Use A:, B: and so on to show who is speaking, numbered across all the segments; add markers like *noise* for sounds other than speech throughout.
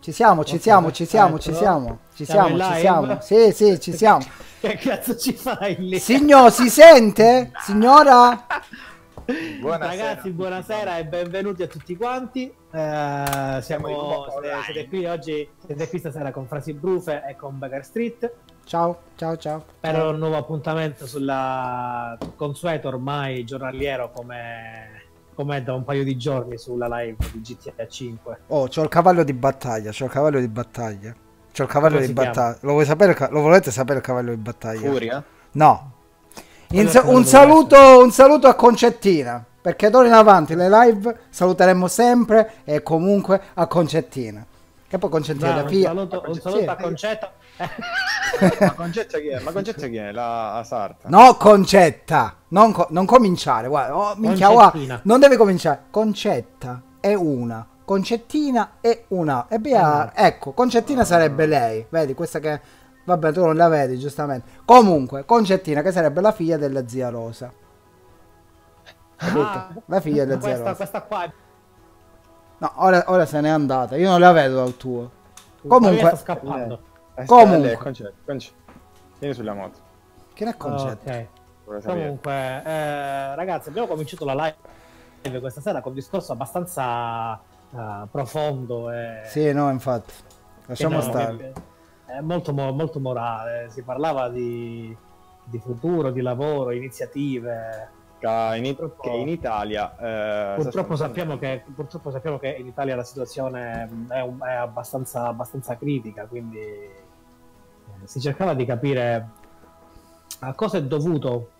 A: Ci siamo, ci siamo, ci siamo, ci siamo, ci siamo, ci siamo. Sì, sì, ci siamo.
B: Che cazzo ci fai lì?
A: Signor, si sente? *laughs* Signora?
B: Buonasera. Ragazzi, buonasera e benvenuti a tutti quanti. Eh, siamo, siete, siete, qui oggi, siete qui stasera con Frasi Brufe e con Baker Street.
A: Ciao, ciao, ciao.
B: Per ciao. un nuovo appuntamento sulla consueto ormai giornaliero come, come da un paio di giorni sulla live di GTA 5.
A: Oh, c'ho il cavallo di battaglia, c'ho il cavallo di battaglia. C'ho il cavallo di battaglia. Lo, vuoi sapere, lo volete sapere il cavallo di battaglia?
C: Furia?
A: No. Sa- un, saluto, un saluto a Concettina. Perché d'ora in avanti le live saluteremo sempre e comunque a Concettina. Che poi Concettina
B: Bravo, figlia... Un saluto, un saluto a Concetta. *laughs*
C: Ma Concetta chi è? Ma Concetta chi è? La, sarta.
A: No, Concetta. Non, co- non cominciare, guarda. Oh, minchia, guarda. Non deve cominciare. Concetta è una Concettina e una. E via, ah. ecco, Concettina sarebbe lei. Vedi, questa che. Vabbè, tu non la vedi, giustamente. Comunque, Concettina, che sarebbe la figlia della zia Rosa. Ah, la figlia della
B: questa,
A: zia Rosa.
B: Questa qua.
A: No, ora, ora, se n'è andata. Io non la vedo dal tuo. Comunque. Sta
B: scappando.
C: Eh, Comunque. Concetto, concetto. Vieni sulla moto.
A: Che ne è concetto?
B: ok. Comunque, eh, ragazzi, abbiamo cominciato la live questa sera con un discorso abbastanza uh, profondo. E...
A: Sì, no, infatti. Lasciamo no, stare.
B: È molto, molto morale. Si parlava di, di futuro, di lavoro, iniziative.
C: Che in, che in Italia
B: eh, purtroppo, sappiamo che, purtroppo, sappiamo che, in Italia la situazione è, un, è abbastanza, abbastanza, critica quindi eh, si cercava di capire a cosa è dovuto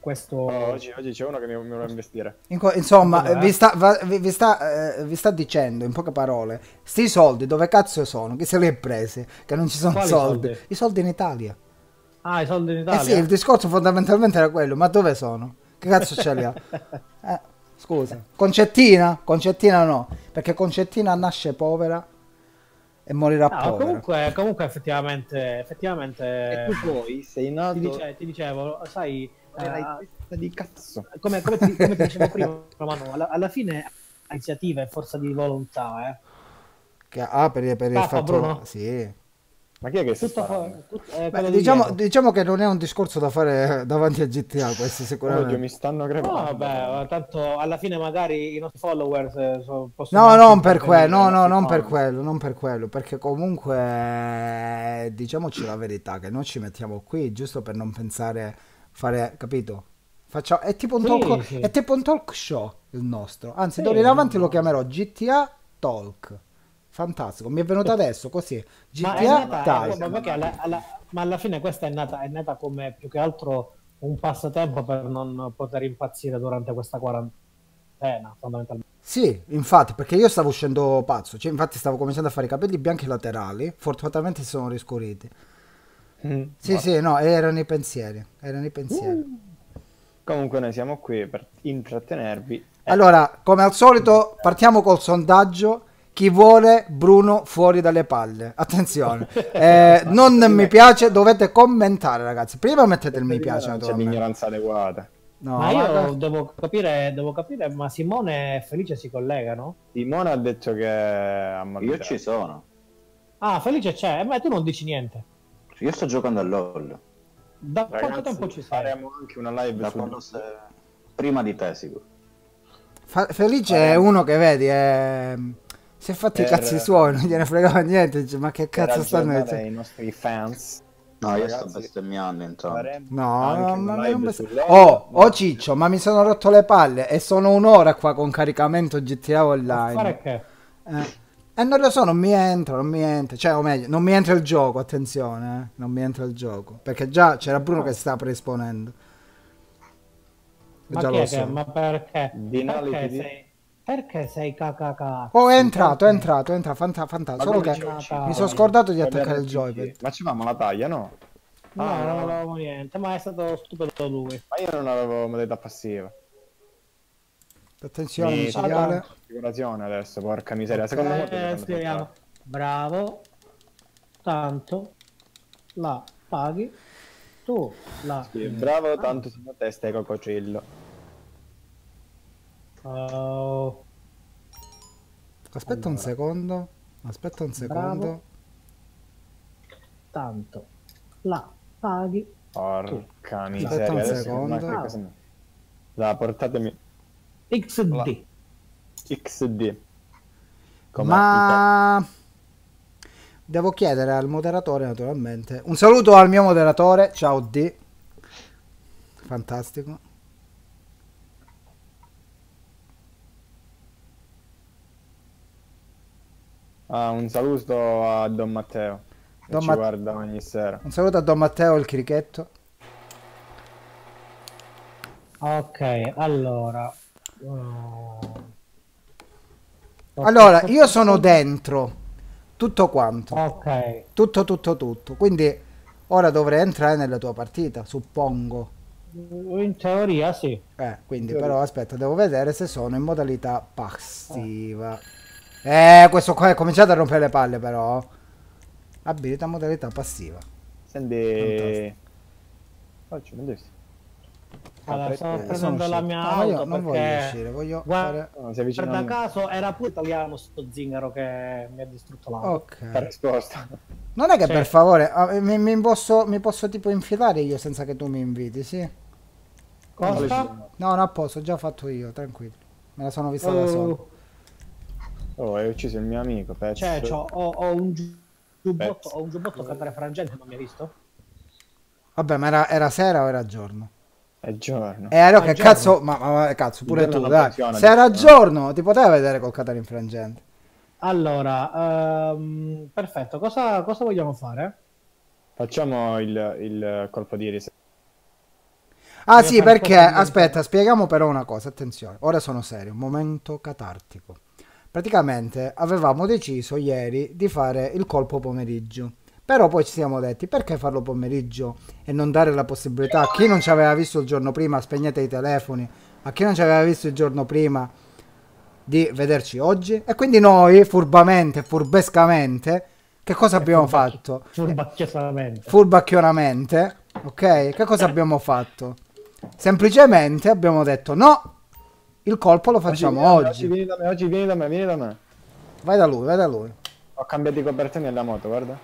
B: questo...
C: Oh, oggi, oggi, c'è uno che mi, mi vuole investire.
A: insomma, vi sta, va, vi, vi, sta, eh, vi sta, dicendo in poche parole, sti soldi dove cazzo sono? Chi se li ha presi? Che non ci sono soldi? soldi? I soldi in Italia.
B: Ah, i soldi in Italia?
A: Eh sì, il discorso fondamentalmente era quello, ma dove sono? Che cazzo ce li ha? *laughs* Eh, scusa. Concettina? Concettina no, perché Concettina nasce povera e morirà no, povera.
B: Comunque, comunque effettivamente, effettivamente...
C: E tu poi sei nato...
B: Ti, dice, ti dicevo, sai...
C: Uh, di cazzo.
B: Come, come, ti, come ti dicevo *laughs* prima, Romano, alla, alla fine iniziativa è forza di volontà, eh.
A: Che, ah, per, per il fatto...
B: Bruno?
A: Sì.
C: Ma chi è che si fa?
A: Eh, Beh, diciamo, diciamo, che non è un discorso da fare *laughs* davanti a GTA questo sicuramente.
C: Oddio, mi stanno crepando.
B: No, vabbè, tanto alla fine magari i nostri followers eh,
A: possono... No, non per quello, no, no, non per quello, non per quello, perché comunque diciamoci la verità che noi ci mettiamo qui giusto per non pensare fare, capito? Facciamo, è, tipo un sì, talk, sì. è tipo un talk show il nostro, anzi sì, d'ora in avanti lo chiamerò GTA Talk. Fantastico, mi è venuto adesso così.
B: GTA ma, nata, ma, alla, alla, ma alla fine questa è nata, è nata come più che altro un passatempo per non poter impazzire durante questa quarantena, fondamentalmente.
A: Sì, infatti, perché io stavo uscendo pazzo, cioè, infatti stavo cominciando a fare i capelli bianchi laterali, fortunatamente si sono riscuriti. Mm, sì, ma... sì, no, erano i pensieri, erano i pensieri. Uh.
C: Comunque noi siamo qui per intrattenervi.
A: Allora, come al solito, partiamo col sondaggio chi vuole Bruno fuori dalle palle. Attenzione, *laughs* eh, non mi piace, dovete commentare ragazzi. Prima mettete il mi piace.
C: C'è l'ignoranza adeguata.
B: No, ma io guarda... devo capire, devo capire, ma Simone e Felice si collegano?
C: Simone ha detto che ha
D: Io ci sono.
B: Ah, Felice c'è, ma tu non dici niente.
D: Io sto giocando a LOL.
B: Da Ragazzi, quanto tempo ci sei?
C: Faremo anche una live
D: da quando se... prima di te, sicuro.
A: Fa- Felice Faremo. è uno che vedi, è si è fatti per, i cazzi suoi, non gliene fregava niente. Dice, ma che cazzo stanno
C: dicendo? i nostri fans.
D: No, io sto bestemmiando intanto.
A: No, no ma non best... Oh, oh Ciccio, ma mi sono rotto le palle e sono un'ora qua con caricamento GTA Online.
B: Fare che?
A: Eh. E non lo so, non mi entra, non mi entra. Cioè, o meglio, non mi entra il gioco, attenzione, eh. Non mi entra il gioco. Perché già c'era Bruno che sta predisponendo.
B: Ma,
A: già
B: lo so. che, ma perché? Perché sei... Perché sei KKK?
A: Oh, è entrato, è entrato, è entrato, fanta, fanta. Solo che mi sono scordato di attaccare il joypad.
C: Ma ci facciamo la taglia, no?
B: No, ah, non avevo niente, ma è stato stupido lui.
C: Ma io non avevo modalità passiva.
A: Attenzione, Mi micidiale.
C: Configurazione adesso, porca miseria. Secondo eh, me...
B: Spieghiamo. Bravo. Tanto. La paghi. Tu la...
C: Sì, bravo, tanto sono testa e coccodrillo.
B: Uh...
A: Aspetta allora. un secondo. Aspetta un
B: Bravo.
A: secondo.
B: Tanto la paghi.
C: Porca
A: Aspetta
C: miseria.
A: un
C: adesso
A: secondo.
C: Dai, portatemi
B: XD.
C: XD. Come
A: Ma devo chiedere al moderatore, naturalmente. Un saluto al mio moderatore. Ciao D. Fantastico.
C: Ah, un saluto a Don Matteo. Che
A: Don
C: ci
A: Mat-
C: guarda ogni sera.
A: Un saluto a Don Matteo il crichetto.
B: Ok, allora. Oh.
A: Allora, io sono dentro. Tutto quanto.
B: Ok,
A: Tutto, tutto, tutto. Quindi ora dovrei entrare nella tua partita, suppongo.
B: in teoria sì.
A: Eh, quindi però aspetta, devo vedere se sono in modalità passiva. Eh, questo qua è cominciato a rompere le palle però. Abilita modalità passiva.
C: Senti... Faccio, devi-
B: Allora, stavo
C: Eh,
B: prendendo la mia
A: io
B: auto
A: non voglio
B: perché
A: uscire, voglio
B: guarda,
A: fare...
B: Guarda caso era pure italiano sto zingaro che mi ha distrutto l'auto.
A: Ok.
C: Per risposta.
A: Non è che
B: Sì.
A: per favore, ah, mi, mi posso, mi posso tipo infilare io senza che tu mi inviti, sì?
B: Cosa?
A: No, no, a posto, ho già fatto io, tranquillo. Me la sono vista da solo.
B: Oh,
C: hai ucciso il mio amico, pezzo.
B: cioè, c'ho- ho, ho un giu- giubbotto, ho un giubbotto cantare frangente, non mi hai visto?
A: Vabbè, ma era, era sera o era giorno?
C: È giorno.
A: Eh, allora che
B: Ah, giorno.
A: cazzo, ma, ma- cazzo, pure tu, dai.
C: funziona,
A: Se era giorno, ti poteva vedere col Catania infrangente.
B: Allora, ehm, perfetto, cosa, cosa vogliamo fare?
C: Facciamo il, il colpo di riserva.
A: Ah
B: Voglio
A: sì, perché, aspetta, spieghiamo però una cosa, attenzione, ora sono serio, momento catartico. Praticamente avevamo deciso ieri di fare il colpo pomeriggio, però poi ci siamo detti perché farlo pomeriggio e non dare la possibilità a chi non ci aveva visto il giorno prima, spegnete i telefoni, a chi non ci aveva visto il giorno prima di vederci oggi e quindi noi furbamente, furbescamente, che cosa abbiamo
B: furbacchi-
A: fatto?
B: Furbacchiosamente.
A: furbacchionamente, ok? Che cosa abbiamo fatto? Semplicemente abbiamo detto no, il colpo lo facciamo
C: vieni,
A: oggi.
C: vieni da me, oggi vieni da me, vieni da me.
A: Vai da lui, vai da lui.
C: Ho cambiato i copertoni alla moto, guarda.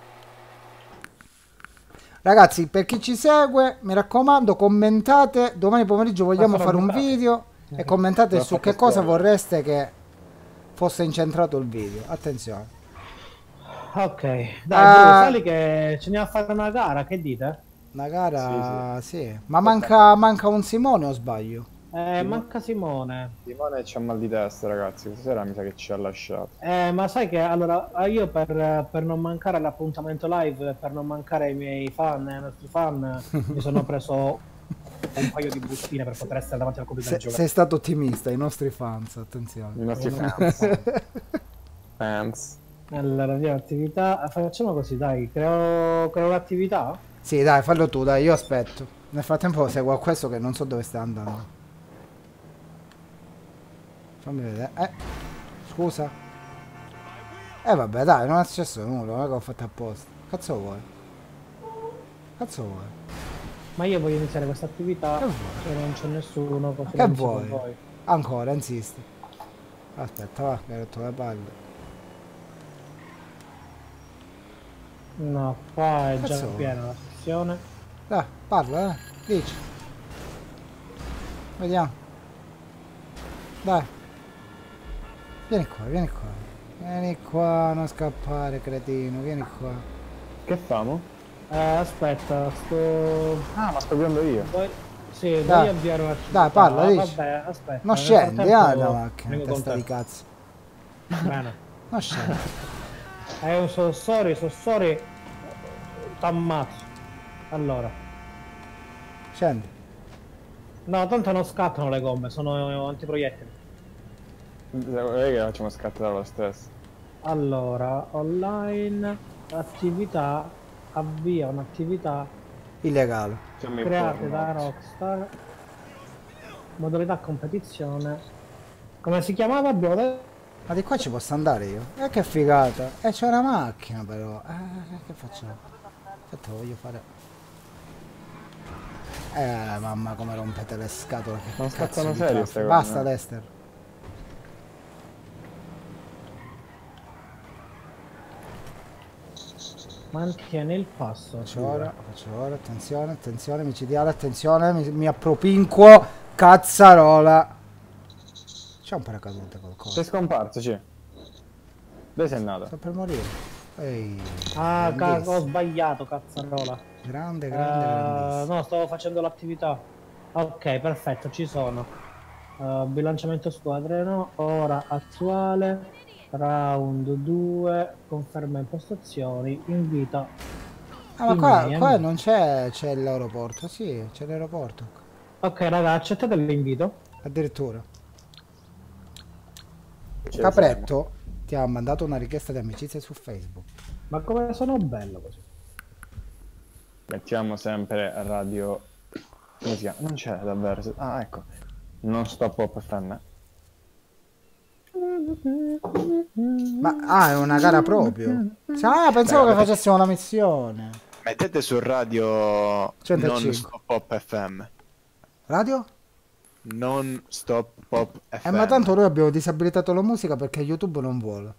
A: Ragazzi, per chi ci segue, mi raccomando, commentate. Domani pomeriggio vogliamo fare un
B: buttato.
A: video e commentate su che cosa
C: scuola.
A: vorreste che fosse incentrato il video. Attenzione.
B: Ok, dai,
A: Ah.
B: Bru, sali che ce ne a fare una gara, che dite?
A: La gara, sì. Ma manca, manca un Simone o sbaglio?
B: Eh, manca Simone.
C: Simone c'ha mal di testa, ragazzi. Questa sera mi sa che ci ha lasciato.
B: Eh, ma sai che allora eh, io per, per non mancare all'appuntamento live, per non mancare ai miei fan, ai nostri fan, *laughs* mi sono preso un paio di bustine per poter essere davanti al computer
A: Se- sei stato ottimista, i nostri fans, attenzione.
C: I nostri fans. *laughs* fans.
B: Allora, via attività. Facciamo così, dai, creo, creo un'attività.
A: Sì, dai, fallo tu, dai, io aspetto. Nel frattempo seguo a questo che non so dove sta andando. Fammi vedere. Eh, scusa. Eh vabbè, dai, non è successo nulla, non è che ho fatto apposta. Cazzo vuoi? Cazzo vuoi?
B: Ma io voglio iniziare questa attività e non c'è nessuno.
A: Che vuoi?
B: voi.
A: Ancora, insisti. Aspetta, va, mi hai rotto le palle.
B: No, qua è già
A: Cazzo vuoi?
B: piena la sessione.
A: Dai, parla, eh. Dici. Vediamo. Dai. Vieni qua, vieni qua. Vieni qua, non scappare, cretino, vieni qua.
C: Che famo?
B: Eh, aspetta, sto...
C: Ah, ma sto guidando io.
B: Vuoi... Sì,
A: Dai.
B: avviare un'attività?
A: Dai, parla,
B: Ah,
A: dici.
B: Vabbè, aspetta.
A: Non scendi, ah, da macchina,
B: vengo con
A: testa
B: te.
A: di cazzo.
B: Bene.
A: Non scendi. *laughs*
B: Hai un sossori, sossori... T'ammazzo. Allora.
A: Scendi.
B: No, tanto non scattano le gomme, sono antiproiettili.
C: Vedi che facciamo scattare lo stesso.
B: Allora, online, attività, avvia un'attività
A: Illegale.
B: Create da Rockstar, modalità competizione. Come si chiamava? Abbiamo?
A: Ma di qua ci posso andare io? Eh che figata. Eh c'è una macchina però. Eh che facciamo? Aspetta voglio fare. Eh mamma come rompete le scatole. Che
C: Non
A: cazzo
C: scattano
A: di
C: serio
A: Basta. Lester.
B: Mantieni il passo.
A: Faccio ora, faccio ora, attenzione, attenzione, micidiale, attenzione, mi, mi appropinquo, cazzarola. C'è un paracadute qualcosa.
C: Sei scomparso, sì. Dove sei andato?
A: Sto per morire. Ehi,
B: Ah, cazzo, ho sbagliato, cazzarola.
A: grande, grande,
B: Eh,
A: grandissimo.
B: no, stavo facendo l'attività. Ok, perfetto, ci sono. Eh, bilanciamento squadre no. Ora attuale. Round 2. Conferma impostazioni. Invita.
A: Ah, ma qua, qua non c'è, c'è l'aeroporto, sì, c'è l'aeroporto.
B: Ok, raga, accettate l'invito.
A: Addirittura. Capretto ti ha mandato una richiesta di amicizia su Facebook.
B: Ma come sono bello così.
C: Mettiamo sempre radio. Come si chiama? Non c'è davvero. Ah, ecco. Non stop pop FM.
A: Ma ah, è una gara proprio. Ah, pensavo
C: Beh,
A: che facessimo una missione.
C: Mettete su radio
A: 105.
C: non stop pop FM.
A: Radio?
C: Non stop pop FM.
A: Eh, ma tanto noi abbiamo disabilitato la musica perché YouTube non vuole.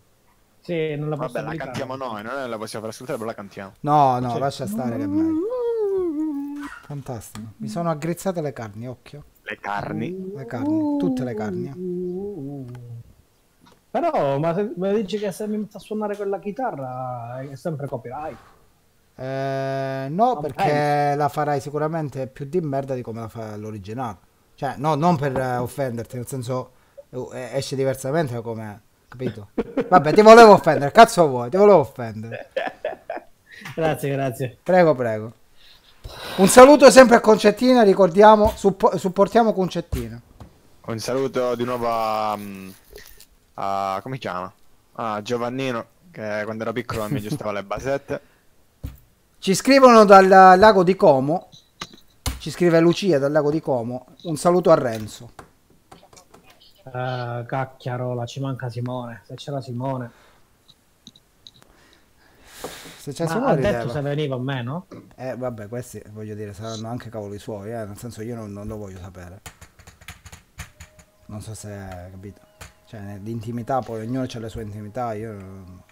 B: Sì, non la
C: Vabbè, la cantiamo noi, non la possiamo far ascoltare, però la cantiamo.
A: No, no,
C: Sì.
A: lascia stare che è meglio. Fantastico. Mi sono aggrizzate le carni, occhio.
C: Le carni.
A: Le carni, tutte le carni.
B: Però, ma se mi dici che se mi metto a suonare quella chitarra è sempre copyright.
A: Eh, no,
B: Va
A: perché la farai sicuramente più di merda di come la fa l'originale. Cioè, no, non per eh, offenderti, nel senso eh, esce diversamente da come, capito? *laughs* Vabbè, ti volevo offendere, cazzo vuoi? Ti volevo offendere.
B: Grazie, grazie.
A: Prego, prego. Un saluto sempre a Concettina, ricordiamo, suppo- supportiamo Concettina.
C: Un saluto di nuovo a, mm, a- come si chiama? A Giovannino, che quando ero piccolo mi aggiustava le basette.
A: Ci scrivono dal lago di Como. Ci scrive Lucia dal lago di Como. Un saluto a Renzo.
B: Eh, cacchiarola, ci manca Simone. Se c'era Simone.
A: Se c'è solo
B: ha
A: rideva.
B: detto se veniva o meno?
A: Eh, vabbè, questi voglio dire, saranno anche cavoli suoi, eh, nel senso io non, non lo voglio sapere. Non so se capito. Cioè, l'intimità, poi ognuno ha le sue intimità, io non-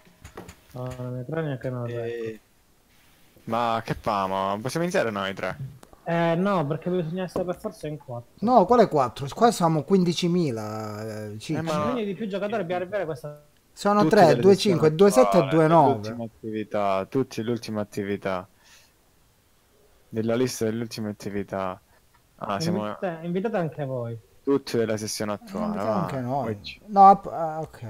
B: No, non mi tre neanche detto.
C: E- Ma che famo? Possiamo iniziare noi tre?
B: Eh no, perché bisogna essere per forza in quattro.
A: No, quale 4? Qua siamo 15.000. Eh.
C: Eh, ma-
B: Quindi di più giocatori per arrivare a questa...
A: Sono
C: Tutti
A: 3,
C: delle
A: 2,
C: sessioni
A: 5, 2, 7 e
C: attuali,
A: 2, 9.
C: L'ultima attività, tutti l'ultima attività. Della lista delle ultime attività. Ah, siamo
B: Invitate, invitate anche voi.
C: Tutti della sessione attuale.
A: Invitiamo
C: va.
A: anche noi.
C: Ci-
A: No, ah, ok.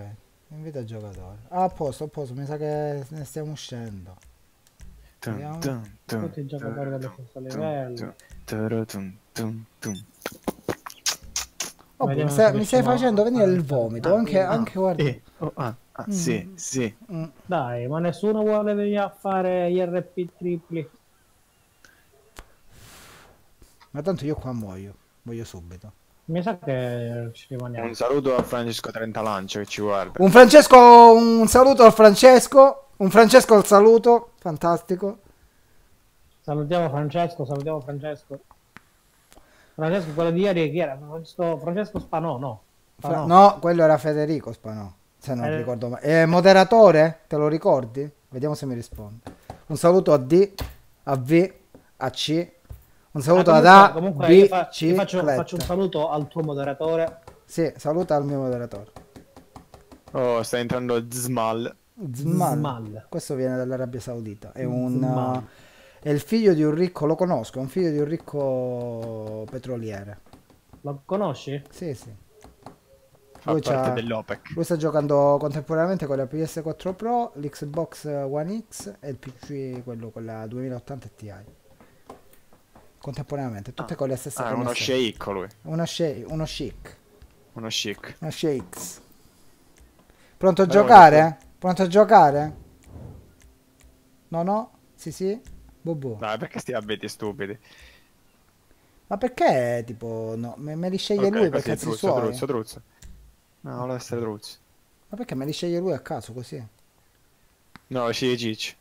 A: Invita il giocatore. Ah, a posto, a posto, mi sa che ne stiamo uscendo. Vediamo.
B: Tutti i giocatori dello stesso livello.
A: Oh,
B: Vediamo
A: mi stai, mi stai
B: riusciamo
A: facendo venire il vomito. Anche,
B: Ah,
A: anche guarda.
C: Eh, oh, ah, ah, sì, sì.
A: Mm.
B: Dai, ma nessuno vuole venire a fare gli RP tripli.
A: Ma tanto io qua muoio. Muoio subito.
B: Mi sa che ci rimaniamo.
C: Un saluto a Francesco Trentalancio che ci guarda.
A: Un Francesco, un saluto al Francesco. Un Francesco al saluto. Fantastico.
B: Salutiamo Francesco, salutiamo Francesco. Francesco, quello di ieri chi era? Francesco, Francesco Spanò, no.
A: Fra-
B: Spanò.
A: no, quello era Federico Spanò. Se non
B: Eh.
A: ricordo male. Eh, moderatore? Te lo ricordi? Vediamo se mi risponde. Un saluto a D, a V, a C. Un saluto
B: Ah,
A: ad
B: comunque,
A: A,
B: comunque
A: B,
B: io fa-
A: C,
B: io faccio, faccio un saluto al tuo moderatore.
A: Sì, saluta al mio moderatore.
C: Oh, sta entrando Zmal.
A: Zmal.
B: Zmal.
A: Questo viene dall'Arabia Saudita. È un uh, è il figlio di un ricco, lo conosco, è un figlio di un ricco petroliere.
B: Lo conosci?
A: Sì, sì.
C: Fa
A: Lui,
C: parte
A: c'ha-
C: dell'OPEC.
A: lui sta giocando contemporaneamente con la PS4 Pro, l'Xbox One X e il PC, quello con la 2080 Ti. Contemporaneamente, tutte con le stesse
C: Ah, è uno sceicco lui.
A: Uno, sce- uno chic.
C: Uno chic.
A: Uno shakes. Pronto a
C: Beh,
A: giocare? Pronto a giocare? No, no? Sì, sì? Bobo.
C: Dai, perché sti abiti stupidi?
A: Ma perché, tipo, no? Me, me li sceglie
C: Ok,
A: lui per cazzi
C: truzzo,
A: suoi?
C: truzzo, truzzo. No, vuole essere truzzo.
A: Ma perché me li sceglie lui a caso così?
C: No, sceglie Cicci.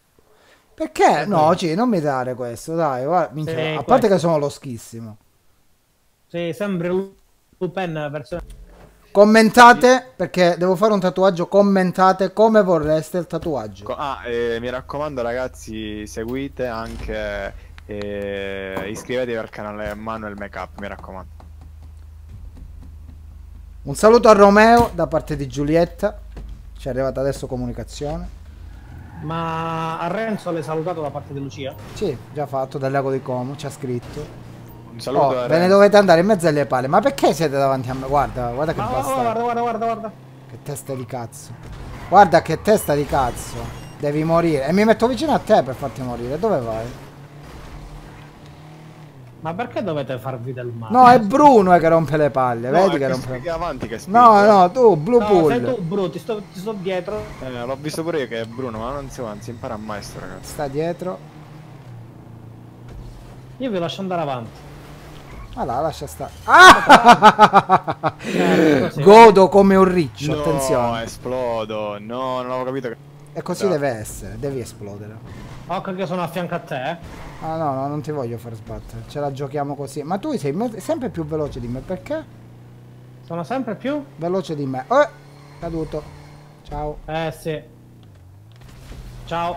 A: Perché? No, Ci, non mi dare questo, dai, guarda, minchia,
B: Sì,
A: a parte
B: questo.
A: che sono loschissimo.
B: Sì, sembri Lu- Lupin versione...
A: Commentate perché devo fare un tatuaggio. Commentate come vorreste il tatuaggio.
C: Ah, eh, mi raccomando ragazzi, seguite anche... eh, iscrivetevi al canale Manuel Makeup, mi raccomando.
A: Un saluto a Romeo da parte di Giulietta. Ci è arrivata adesso comunicazione.
B: Ma a Renzo l'hai salutato da parte di Lucia?
A: Sì, già fatto dal lago di Como, ci ha scritto.
C: Un saluto
A: Oh,
C: a
A: ve ne dovete andare in mezzo alle palle. Ma perché siete davanti a me? Guarda, guarda che
B: Ma oh,
A: bastardo.
B: guarda, guarda, guarda, guarda.
A: Che testa di cazzo. Guarda che testa di cazzo. Devi morire. E mi metto vicino a te per farti morire. Dove vai?
B: Ma perché dovete farvi del male?
A: No, è Bruno eh, che rompe le palle.
C: No,
A: Vedi che
C: che
A: rompe le
C: spieghi avanti che
A: No,
C: spinge.
A: no, tu, Blue
B: No,
A: Bull.
B: sei tu, Bru, ti sto, ti sto dietro.
C: Eh, l'ho visto pure io che è Bruno, ma non si va, si impara a maestro, ragazzi.
A: Sta dietro.
B: Io vi lascio andare avanti.
A: Ma là, lascia stare. Ah! *laughs* Godo come un riccio,
C: No,
A: attenzione.
C: esplodo. No, non avevo capito che...
A: E così deve essere, devi esplodere.
B: Occhio che sono a fianco a te, eh.
A: Ah no, no, non ti voglio far sbattere. Ce la giochiamo così. Ma tu sei sempre più veloce di me, perché?
B: Sono sempre più?
A: Veloce di me. Oh, caduto. Ciao.
B: Eh sì. Ciao.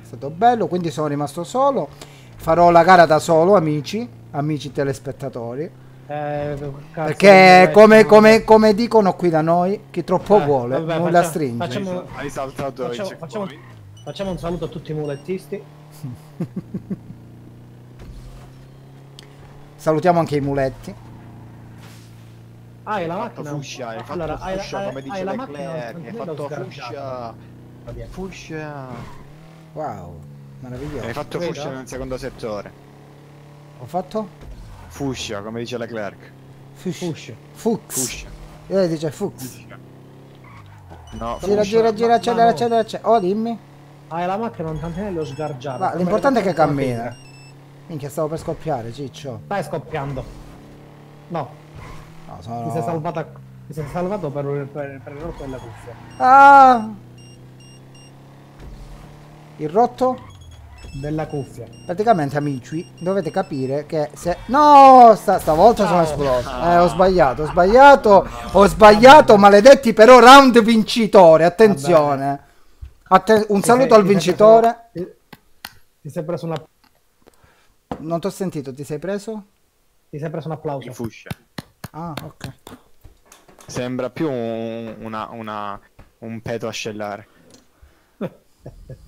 A: È stato bello, quindi sono rimasto solo. Farò la gara da solo, amici, amici telespettatori.
B: Eh, cazzo,
A: Perché come, come- come dicono qui da noi, chi troppo
B: Eh,
A: vuole,
B: vabbè,
A: nulla
B: facciamo-
A: stringe.
B: facciamo-
C: Hai saltato
B: Facciamo, facciamo- facciamo un saluto a tutti i mulettisti. *laughs*
A: Salutiamo anche i muletti.
B: Ah, hai la
C: Hai fatto
B: macchina.
C: fuccia, hai fatto
B: allora, hai,
C: fuccia
B: hai-
C: come
B: hai
C: dice
B: la macchina
C: Leclerc, hai fatto fuccia, fuccia,
A: Wow, meraviglioso.
C: hai fatto
B: Vedo?
C: fuccia nel secondo settore,
A: Ho fatto?
C: Fuccia come dice Leclerc,
A: Fush.
B: Fush.
A: Fux.
C: fuccia,
A: Io le dice Fux.
C: no,
A: Gira, gira, gira,
B: ma-
A: accelera,
B: ma no.
A: accelera, accelera. Oh, dimmi.
B: Hai la macchina un tantinello sgargiata.
A: Va,
B: come
A: l'importante è che cammina. Minchia, stavo per scoppiare, ciccio.
B: Stai scoppiando. No,
A: No,
B: ti
A: sono...
B: sei salvata. Ti sei salvato per, per, per il rotto della cuffia.
A: Ah! Il rotto?
B: Della cuffia.
A: Praticamente, amici, dovete capire che se... No! Sta, stavolta sono esploso. Eh, ho sbagliato, ho sbagliato, ho sbagliato, maledetti, però round vincitore, attenzione. Atten- un saluto al vincitore.
B: Ti, sei preso una.
A: Non ti ho sentito, ti sei preso?
B: Ti sei preso un applauso.
C: il fuccia.
A: Ah, ok.
C: Sembra più un, una, una, un peto ascellare. *laughs*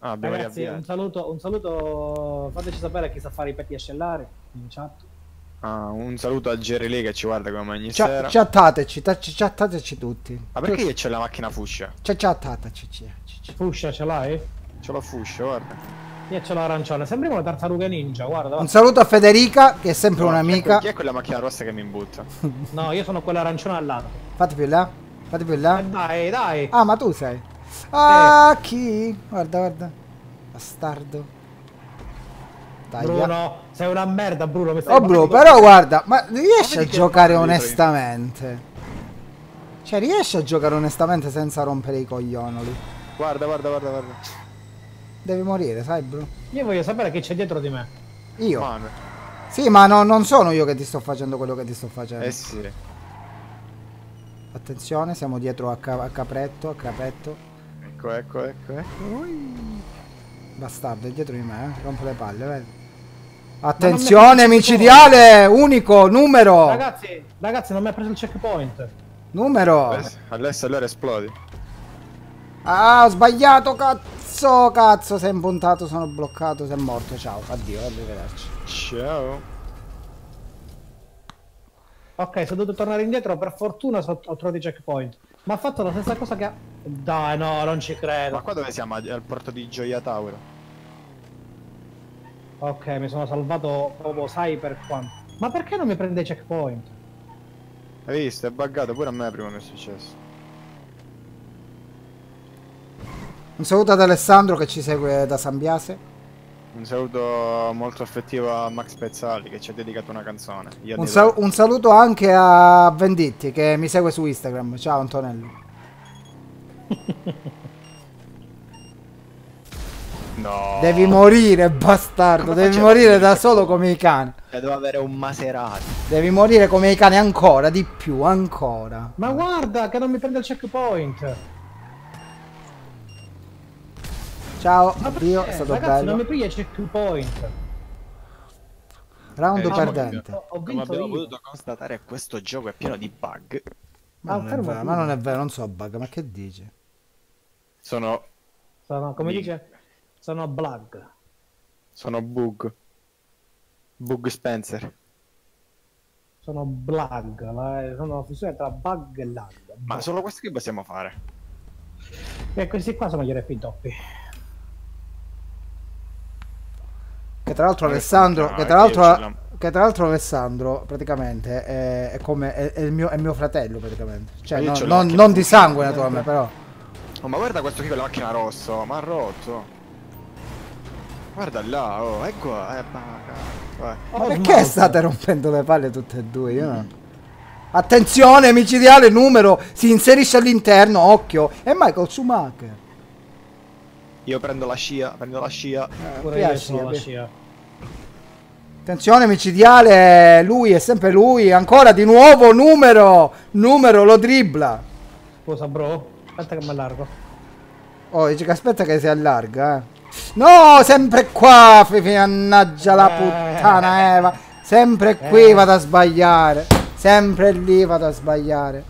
C: Ah, abbiamo
B: Ragazzi, un saluto, un saluto. Fateci sapere chi sa fare i petti ascellari in chat.
C: Ah, un saluto a Jerry Lee che ci guarda come ogni
A: Cia-
C: sera.
A: chattateci, ta- chattateci tutti.
C: Ma perché io c'ho la macchina fucsia?
A: Cia- chattateci. ci- ci- ci.
B: Fuscia ce l'hai?
C: Ce l'ho fucsia, guarda.
B: Io ce l'ho arancione. Sembriamo le tartarughe ninja, guarda.
A: Un saluto a Federica, che è sempre
C: No,
A: un'amica.
C: Chi è quella macchina rossa che mi imbutta?
B: No, io sono quella arancione al lato.
A: Fate più là. Fate più là.
B: Eh, dai, dai.
A: Ah, ma tu sei. Ah, chi? Guarda, guarda. Bastardo. Dai.
B: Bruno, sei una merda, Bruno. Mi stai
A: Oh, bro,
B: facendo-
A: però guarda, ma riesci
C: Ma
A: a giocare onestamente? Cioè, riesci a giocare onestamente senza rompere i coglionoli?
C: Guarda, guarda, guarda, guarda.
A: Devi morire, sai, bro?
B: Io voglio sapere chi c'è dietro di me.
A: Io.
C: Mano.
A: Sì, ma no- non sono io che ti sto facendo quello che ti sto facendo.
C: Eh sì.
A: Attenzione, siamo dietro a, Ca- a Capretto, a Capetto.
C: Ecco, ecco, ecco, ecco.
A: Bastardo, è dietro di me, eh. Rompo le palle, vedi? Attenzione, micidiale! Unico, numero!
B: Ragazzi, ragazzi, non mi ha preso il checkpoint.
A: Numero!
C: Adesso- allora esplodi.
A: Ah, ho sbagliato, cazzo, cazzo, sei impuntato, sono bloccato, sei morto, ciao, addio, arrivederci.
C: Ciao.
B: Ok, sono dovuto tornare indietro. Per fortuna ho trovato i checkpoint. Ma ha fatto la stessa cosa che ha. Dai, no, non ci
C: Ma
B: credo.
C: qua dove siamo? Al porto di Gioia Tauro.
B: Ok, mi sono salvato proprio, sai per quanto. Ma perché non mi prende i checkpoint?
C: Hai visto? È buggato, pure a me prima mi è successo.
A: Un saluto ad Alessandro che ci segue da San Biase.
C: Un saluto molto affettivo a Max Pezzali che ci ha dedicato una canzone. Io
A: Un, sal- un saluto anche a Venditti che mi segue su Instagram. Ciao Antonello. *laughs*
C: No.
A: Devi morire, bastardo. Devi morire da solo come i cani.
C: Cioè, devo avere un Maserati.
A: Devi morire come i cani ancora, di più, ancora.
B: Ma guarda che non mi prende il checkpoint.
A: Ciao,
B: Ma
A: addio, è stato
B: Ragazzi, non
A: bello.
B: mi prende il checkpoint.
A: Round
C: Eh,
A: perdente.
B: Ho, ho
C: Come
B: vinto
C: abbiamo
B: io.
C: potuto constatare, questo gioco è pieno di bug.
A: Ma
B: Ah,
A: non, è
B: fermo
A: vero,
B: tu.
A: ma non è vero, non so bug, ma che dici?
C: Sono,
B: Sono, come dice, sono blag.
C: sono bug. Bug Spencer.
B: Sono blag. La, sono una fusione tra bug e lag.
C: Ma solo questo che possiamo fare?
B: E questi qua sono gli RP doppi.
A: Che tra l'altro
C: che
A: Alessandro, che tra l'altro, che tra l'altro Alessandro praticamente è, è come è, è il mio, è mio fratello praticamente. Cioè
C: io
A: non, non- di sangue naturalmente, però.
C: Oh, ma guarda questo qui con la macchina rosso, ma ha rotto. Guarda là, oh, ecco, eh, ma, vai.
A: Ma
B: Oh,
A: perché
B: smalto.
A: state rompendo le palle tutte e due? Io non- Attenzione, micidiale numero si inserisce all'interno, occhio. E Michael Schumacher.
C: Io prendo la scia, prendo la scia.
A: Eh,
B: Pure io sono la scia.
A: Attenzione, micidiale, lui è sempre lui. Ancora di nuovo numero, numero lo dribbla.
B: Scusa bro, aspetta che mi allargo.
A: Oh, dice che aspetta che si allarga, eh. No, sempre qua, mannaggia la
B: Eh.
A: puttana Eva. Sempre qui
B: Eh.
A: vado a sbagliare. Sempre lì vado a sbagliare.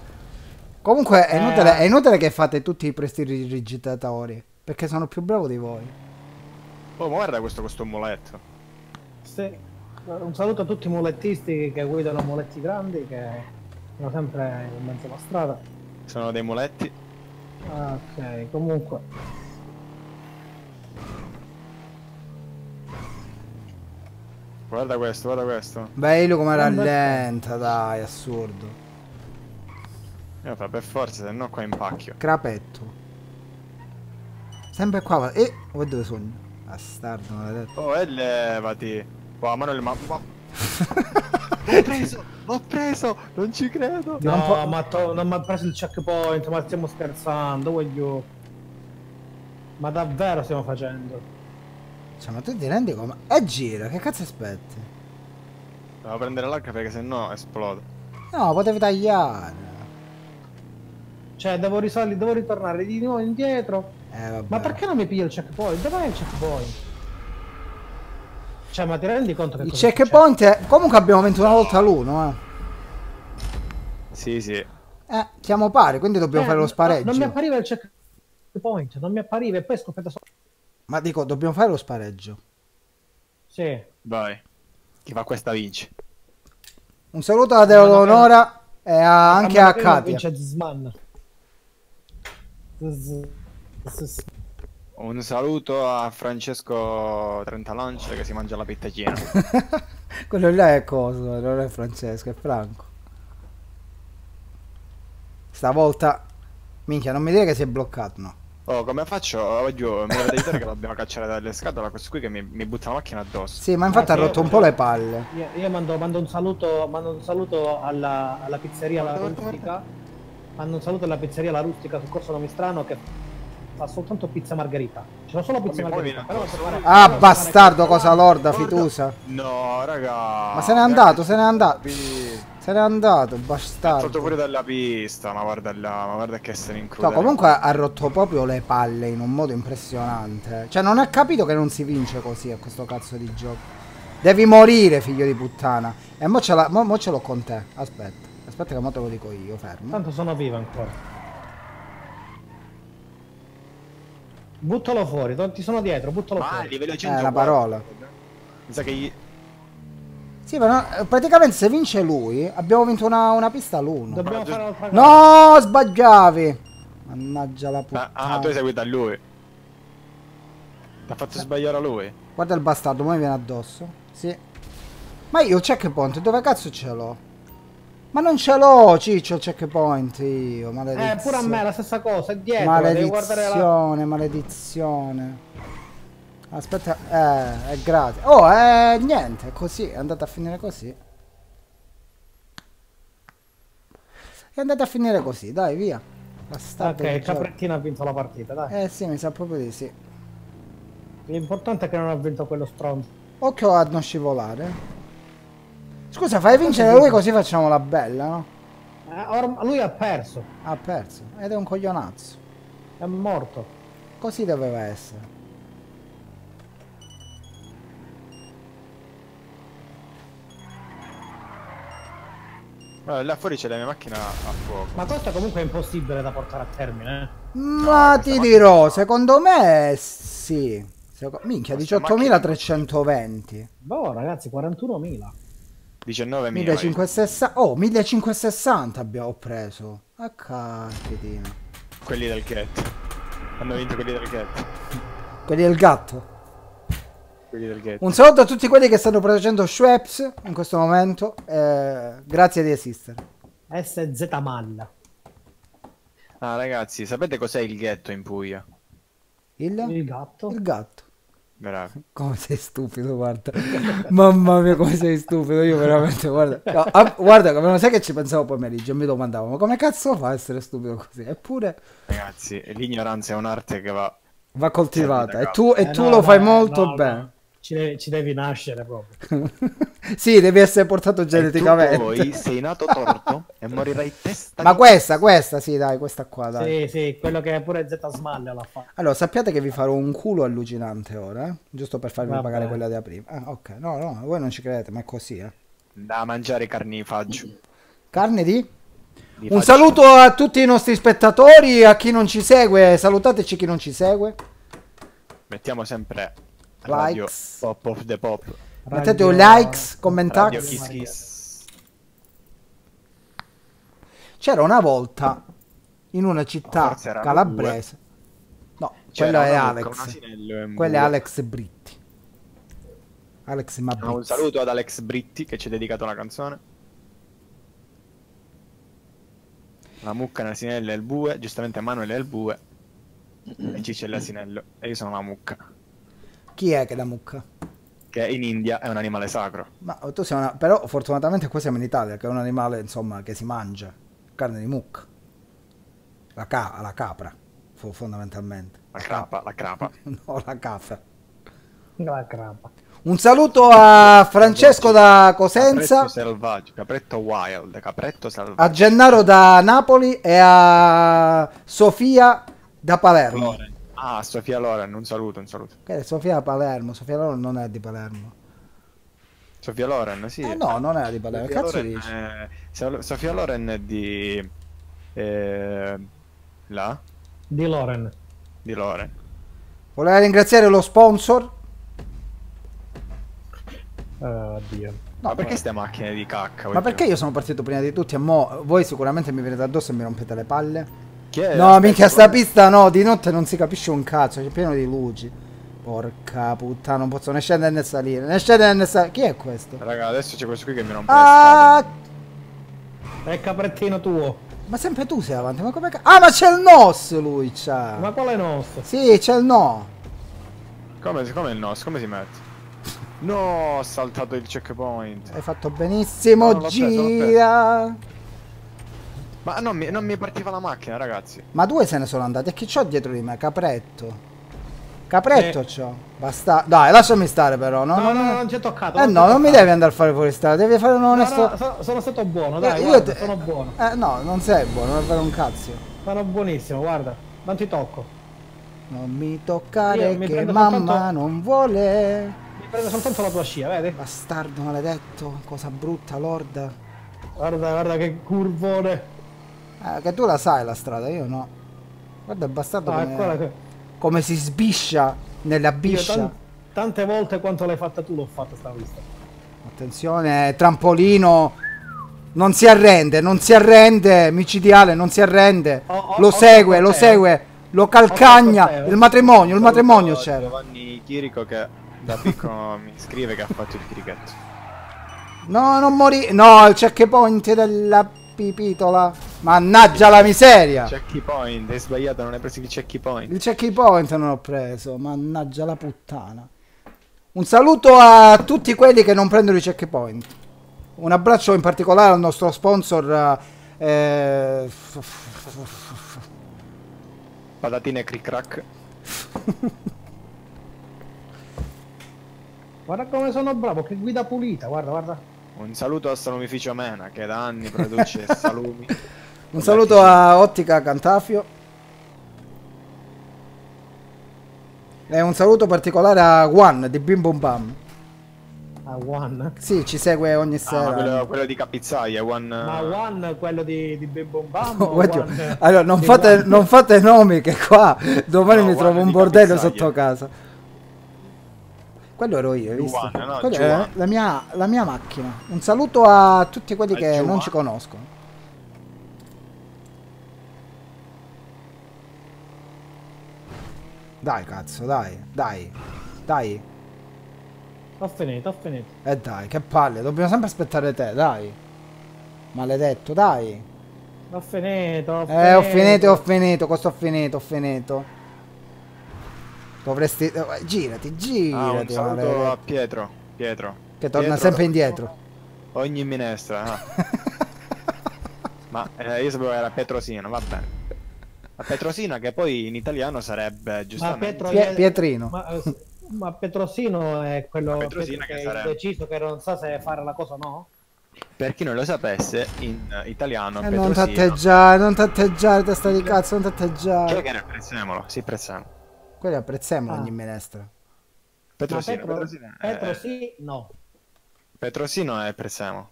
A: Comunque è
B: Eh.
A: inutile, è inutile che fate tutti i prestidigitatori. Perché sono più bravo di voi.
C: Oh, ma guarda questo con sto muletto.
B: Sì. Un saluto a tutti i mulettisti che guidano muletti grandi che sono sempre in mezzo alla strada.
C: Sono dei muletti.
B: Ok, comunque.
C: Guarda questo, guarda questo.
A: Bello come rallenta, dai, assurdo.
C: Io fa per forza, se no qua impacchio.
A: Crapetto. Sempre qua, va- eh, guarda dove sono. Bastardo, maledetto.
C: Oh, e levati. Wow, ma non le ma... ma- *laughs* L'ho preso, l'ho preso, non ci credo.
A: Non
B: No,
A: può-
B: ma non mi ha preso il checkpoint, ma stiamo scherzando, voglio. Ma davvero stiamo facendo?
A: Cioè, ma tu ti rendi come... E gira, che cazzo aspetti?
C: Devo prendere l'arca perché sennò esplodo.
A: No, potevi tagliare.
B: Cioè, devo risalire, devo ritornare di nuovo indietro.
A: Eh, vabbè.
B: Ma perché non mi piglia il checkpoint? Dov'è il checkpoint? Cioè, ma ti rendi conto che
A: Il checkpoint è... Comunque abbiamo vinto una volta l'uno, eh.
C: Sì, sì.
A: Eh, siamo pari, quindi dobbiamo
B: Eh,
A: fare lo spareggio.
B: Non mi appariva il checkpoint, non mi appariva e poi è scoppiata sopra.
A: Ma dico, dobbiamo fare lo spareggio.
B: Sì.
C: Vai. Chi fa questa vince.
A: Un saluto a Deo Leonora e a- anche a
B: non
A: Katia.
B: Vince Zman. Z-
C: Un saluto a Francesco Trentalance che si mangia la pittacina. *laughs*
A: Quello là è cosa, non è Francesco, è Franco. Stavolta... Minchia, non mi dire che si è bloccato, no.
C: Oh, come faccio? Oddio, mi dovete aiutare che dobbiamo cacciare dalle scatole questo qui che mi, mi butta la macchina addosso.
A: Sì, ma infatti
B: Ah,
A: ha rotto un
B: eh.
A: po' le palle.
B: Io, io mando, mando un saluto, mando un saluto alla, alla pizzeria La
C: Guarda, guarda,
B: Rustica. Mando un saluto alla pizzeria La Rustica su Corso Nomistrano che fa soltanto pizza margherita. C'è sono solo pizza
C: mi
B: margherita. Però fare-
A: Ah, bastardo, cosa lorda, fitusa.
C: No, raga.
A: Ma se n'è andato, se n'è andato. Se n'è andato, bastardo.
C: stato fuori dalla pista, ma guarda là, ma guarda che se ne
A: No,
C: include.
A: comunque ha rotto proprio le palle in un modo impressionante. Cioè, non ha capito che non si vince così a questo cazzo di gioco. Devi morire, figlio di puttana. E mo ce, l'ha- mo- mo ce l'ho con te. Aspetta, aspetta che mo te lo dico io, fermo.
B: Tanto sono vivo ancora. Buttalo fuori, ti sono dietro, buttalo
C: Ma a
B: fuori.
C: livello
A: Eh,
C: 100
A: una parola.
C: Mi sa che gli...
A: Sì, eh, praticamente se vince lui, abbiamo vinto una, una pista all'uno.
B: Dobbiamo
C: Ma-
B: fare un'altra gara.
A: No, sbagliavi. Mannaggia la puttana.
C: ah, tu hai seguito a lui. T'ha fatto sbagliare a lui.
A: Guarda il bastardo, mo mi viene addosso. Sì. Ma io il checkpoint, dove cazzo ce l'ho? Ma non ce l'ho, ciccio, il checkpoint io, maledizione.
B: Eh, pure a me la stessa cosa, è dietro, guardare la...
A: Maledizione, maledizione. Aspetta, eh, è gratis. Oh, eh, niente, è così, è andata a finire così. È andata a finire così, dai, via. Bastardo
B: Ok, il ha vinto la partita, dai.
A: Eh sì, mi sa proprio di sì.
B: L'importante è che non ha vinto quello stronzo.
A: Occhio a non scivolare. Scusa, fai vincere lui così facciamo la bella, no?
B: Eh, lui ha perso,
A: Ha perso. Ed è un coglionazzo.
B: è morto.
A: Così doveva essere.
C: Guarda, là fuori c'è la mia macchina a fuoco.
B: Ma questo comunque è impossibile da portare a termine. eh.
A: Ma
C: questa
A: ti
C: macchina-
A: dirò, secondo me sì. Minchia,
C: Questa
A: 18.320.
B: Boh, ragazzi, 41.000.
C: 19.000.
A: 1560. Oh, 1560 abbiamo preso. A caspita.
C: Quelli del ghetto. Hanno vinto quelli del ghetto. *laughs*
A: Quelli del gatto.
C: Quelli del ghetto.
A: Un saluto a tutti quelli che stanno producendo Schweppes in questo momento. eh, grazie di esistere.
B: SZ Malla.
C: Ah, ragazzi, sapete cos'è il ghetto in Puglia?
A: Il,
B: Il gatto.
A: il gatto.
C: Bravi. *laughs*
A: Come sei stupido, guarda. Mamma mia, come sei stupido. Io veramente, guarda. No, ah, guarda, come non sai che ci pensavo pomeriggio. Mi domandavo, ma come cazzo fa a essere stupido così? Eppure
C: Ragazzi, l'ignoranza è un'arte che va...
A: va coltivata. E tu, e
B: Eh,
A: tu
B: no,
A: lo fai
B: no,
A: molto
B: no,
A: bene.
B: Ci devi, ci devi nascere proprio. *laughs*
A: sì, devi essere portato
C: E tu
A: geneticamente.
C: poi sei nato torto e *laughs* morirai testa
A: Ma
C: di-
A: questa, questa, sì, dai, questa qua, dai.
B: Sì, sì, quello che pure Z Smalle l'ha fatto.
A: Allora, sappiate che vi farò un culo allucinante ora, eh? giusto per farvi
B: Vabbè.
A: pagare quella da prima. Ah, ok, no, no, voi non ci credete, ma è così, eh.
C: Da mangiare carnifaggio.
A: Carne di?
C: Di
A: Un saluto a tutti i nostri spettatori, a chi non ci segue, salutateci chi non ci segue.
C: Mettiamo sempre Radio
A: Likes.
C: Pop of the Pop.
A: Mettete un likes, commentate.
C: Kiss Kiss.
A: C'era una volta in una città
C: Forse erano
A: calabrese. No,
C: C'era
A: quello è Alex. Quello è. Alex Britti. Alex
C: Ah, un
A: Mabritti.
C: saluto ad Alex Britti che ci ha dedicato una canzone. La mucca, l'asinello e il bue. Giustamente Manuel è il bue. E Ciccio è l'asinello. E io sono la mucca.
A: Chi è che la mucca?
C: Che in India è un animale sacro.
A: Ma tu sei una... Però fortunatamente qua siamo in Italia, che è un animale, insomma, che si mangia. Carne di mucca. La, ca- la capra, fo- fondamentalmente.
C: La crapa, la crapa. *laughs*
A: No, la capra.
B: La crapa.
A: Un saluto a Francesco da
C: Capretto
A: Cosenza,
C: selvaggio, capretto wild, capretto selvaggio.
A: a Gennaro da Napoli e a Sofia da Palermo.
C: Loren. Ah, Sofia Loren, un saluto, un saluto.
A: Che è Sofia Palermo, Sofia Loren non è di Palermo.
C: Sofia Loren, sì.
A: Eh no, non è di Palermo,
C: Sofia
A: cazzo
C: Loren
A: dici?
C: è- So- Sofia Loren è di... Eh, là?
B: Di Loren.
C: Di Loren.
A: Volevo ringraziare lo sponsor.
B: Eh, Oddio.
C: Ma perché ste macchine di cacca?
A: Ma perché io sono partito prima di tutti e mo voi sicuramente mi venite addosso e mi rompete le palle?
C: Chi è?
A: No, minchia, sta pista no, di notte non si capisce un cazzo, c'è pieno di luci. Porca puttana, non posso né scendere né salire, né scendere né salire. Chi è questo?
C: Raga, adesso c'è questo qui che mi rompe.
A: Ah,
B: È il caprettino tuo.
A: ma sempre tu sei avanti, ma come Ah, ma c'è il NOS lui, c'ha.
B: Ma qual è nostro?
A: Sì, c'è il no.
C: Come, come il NOS? Come si mette? No, ho saltato il checkpoint.
A: Hai fatto benissimo,
C: No,
A: gira.
C: Ma non mi, non mi partiva la macchina, ragazzi.
A: Ma due se ne sono andati, e chi c'ho dietro di me? Capretto. Capretto
B: Eh.
A: c'ho. Basta. Dai, lasciami stare però, no?
B: No,
A: no,
B: no,
A: no.
B: non ci è toccato.
A: Eh no, non mi devi andare a fare fuori strada, devi fare un
B: No,
A: onesto...
B: no, sono, sono stato buono, dai,
A: Eh,
B: guarda,
A: te-
B: sono buono.
A: Eh no, non sei buono, non vero un cazzo.
B: Sono buonissimo, guarda. Non ti tocco.
A: Non mi toccare
B: Io mi
A: che mamma
B: soltanto-
A: non vuole.
B: Mi prendo soltanto la tua scia, vedi?
A: Bastardo maledetto, cosa brutta, lorda.
B: Guarda, guarda che curvone.
A: Eh, che tu la sai la strada, io no. Guarda il bastardo
B: Ah, è
A: come,
B: quella che...
A: come si sbiscia nella biscia.
B: tan- tante volte quanto l'hai fatta tu l'ho fatta sta vista.
A: Attenzione, trampolino. Non si arrende, non si arrende, micidiale, non si arrende.
B: Oh, oh,
A: lo segue, lo segue, lo calcagna. Il matrimonio, il matrimonio c'era.
C: Giovanni Chirico che da piccolo *laughs* mi scrive che ha fatto il cricket.
A: No, non morì. No, il checkpoint della pipitola. Mannaggia la miseria.
C: Checkpoint, hai sbagliato, non hai preso il checkpoint.
A: Il checkpoint non ho preso. Mannaggia la puttana. Un saluto a tutti quelli che non prendono i checkpoint. Un abbraccio in particolare al nostro sponsor. eh,
C: Patatine cric crack.
B: Guarda come sono bravo, che guida pulita, guarda, guarda.
C: Un saluto al salumificio Mena che da anni produce *laughs* salumi.
A: Un saluto a Ottica Cantafio. E un saluto particolare a Juan di Bim Bum Bam.
B: A One.
A: Sì, ci segue ogni
C: Ah,
A: sera.
C: quello, quello di Capizzaia, One...
B: Ma One quello di, di Bim Bum Bam? *laughs* O
A: oddio.
B: One-
A: Allora, non fate,
B: One?
A: non fate nomi che qua domani
C: No,
A: mi trovo
C: guarda,
A: un bordello
C: Capizzaia.
A: sotto casa. Quello ero io, hai visto?
C: Juan, no,
A: è la mia, la mia macchina. Un saluto a tutti quelli
C: A
A: che non
C: Juan.
A: ci conoscono. Dai, cazzo, dai, dai, dai.
B: Ho finito, ho finito.
A: E dai, che palle, dobbiamo sempre aspettare te, dai. Maledetto, dai.
B: Ho finito, ho
A: Eh, ho finito, ho finito, questo ho finito, ho finito. Dovresti... eh, Girati,
C: Ah, un
A: girati,
C: saluto
A: maledetto.
C: a Pietro. Pietro.
A: Che torna
C: Pietro,
A: sempre indietro.
C: Ogni minestra. ah. *laughs* Ma eh, io sapevo che era Petrosino, va bene. La Petrosina che poi in italiano sarebbe
B: Ma
C: giustamente...
B: Pietro
A: Pie- Pietrino.
B: Ma, eh, ma Petrosino è quello
C: Ma Petrosina
B: Pietro
C: che sarebbe?
B: deciso che non sa se fare la cosa o no?
C: Per chi non lo sapesse, in eh, italiano
A: Eh, non tatteggiare, non tatteggiare, testa di cazzo, non tatteggiare.
C: che ne prezzemolo? Sì, prezzemolo.
A: Quelli apprezziamo
B: Ah.
A: ogni minestra.
C: Petrosino,
B: Petro,
C: Petrosino, eh,
B: sì, no.
C: Petrosino è prezzemolo.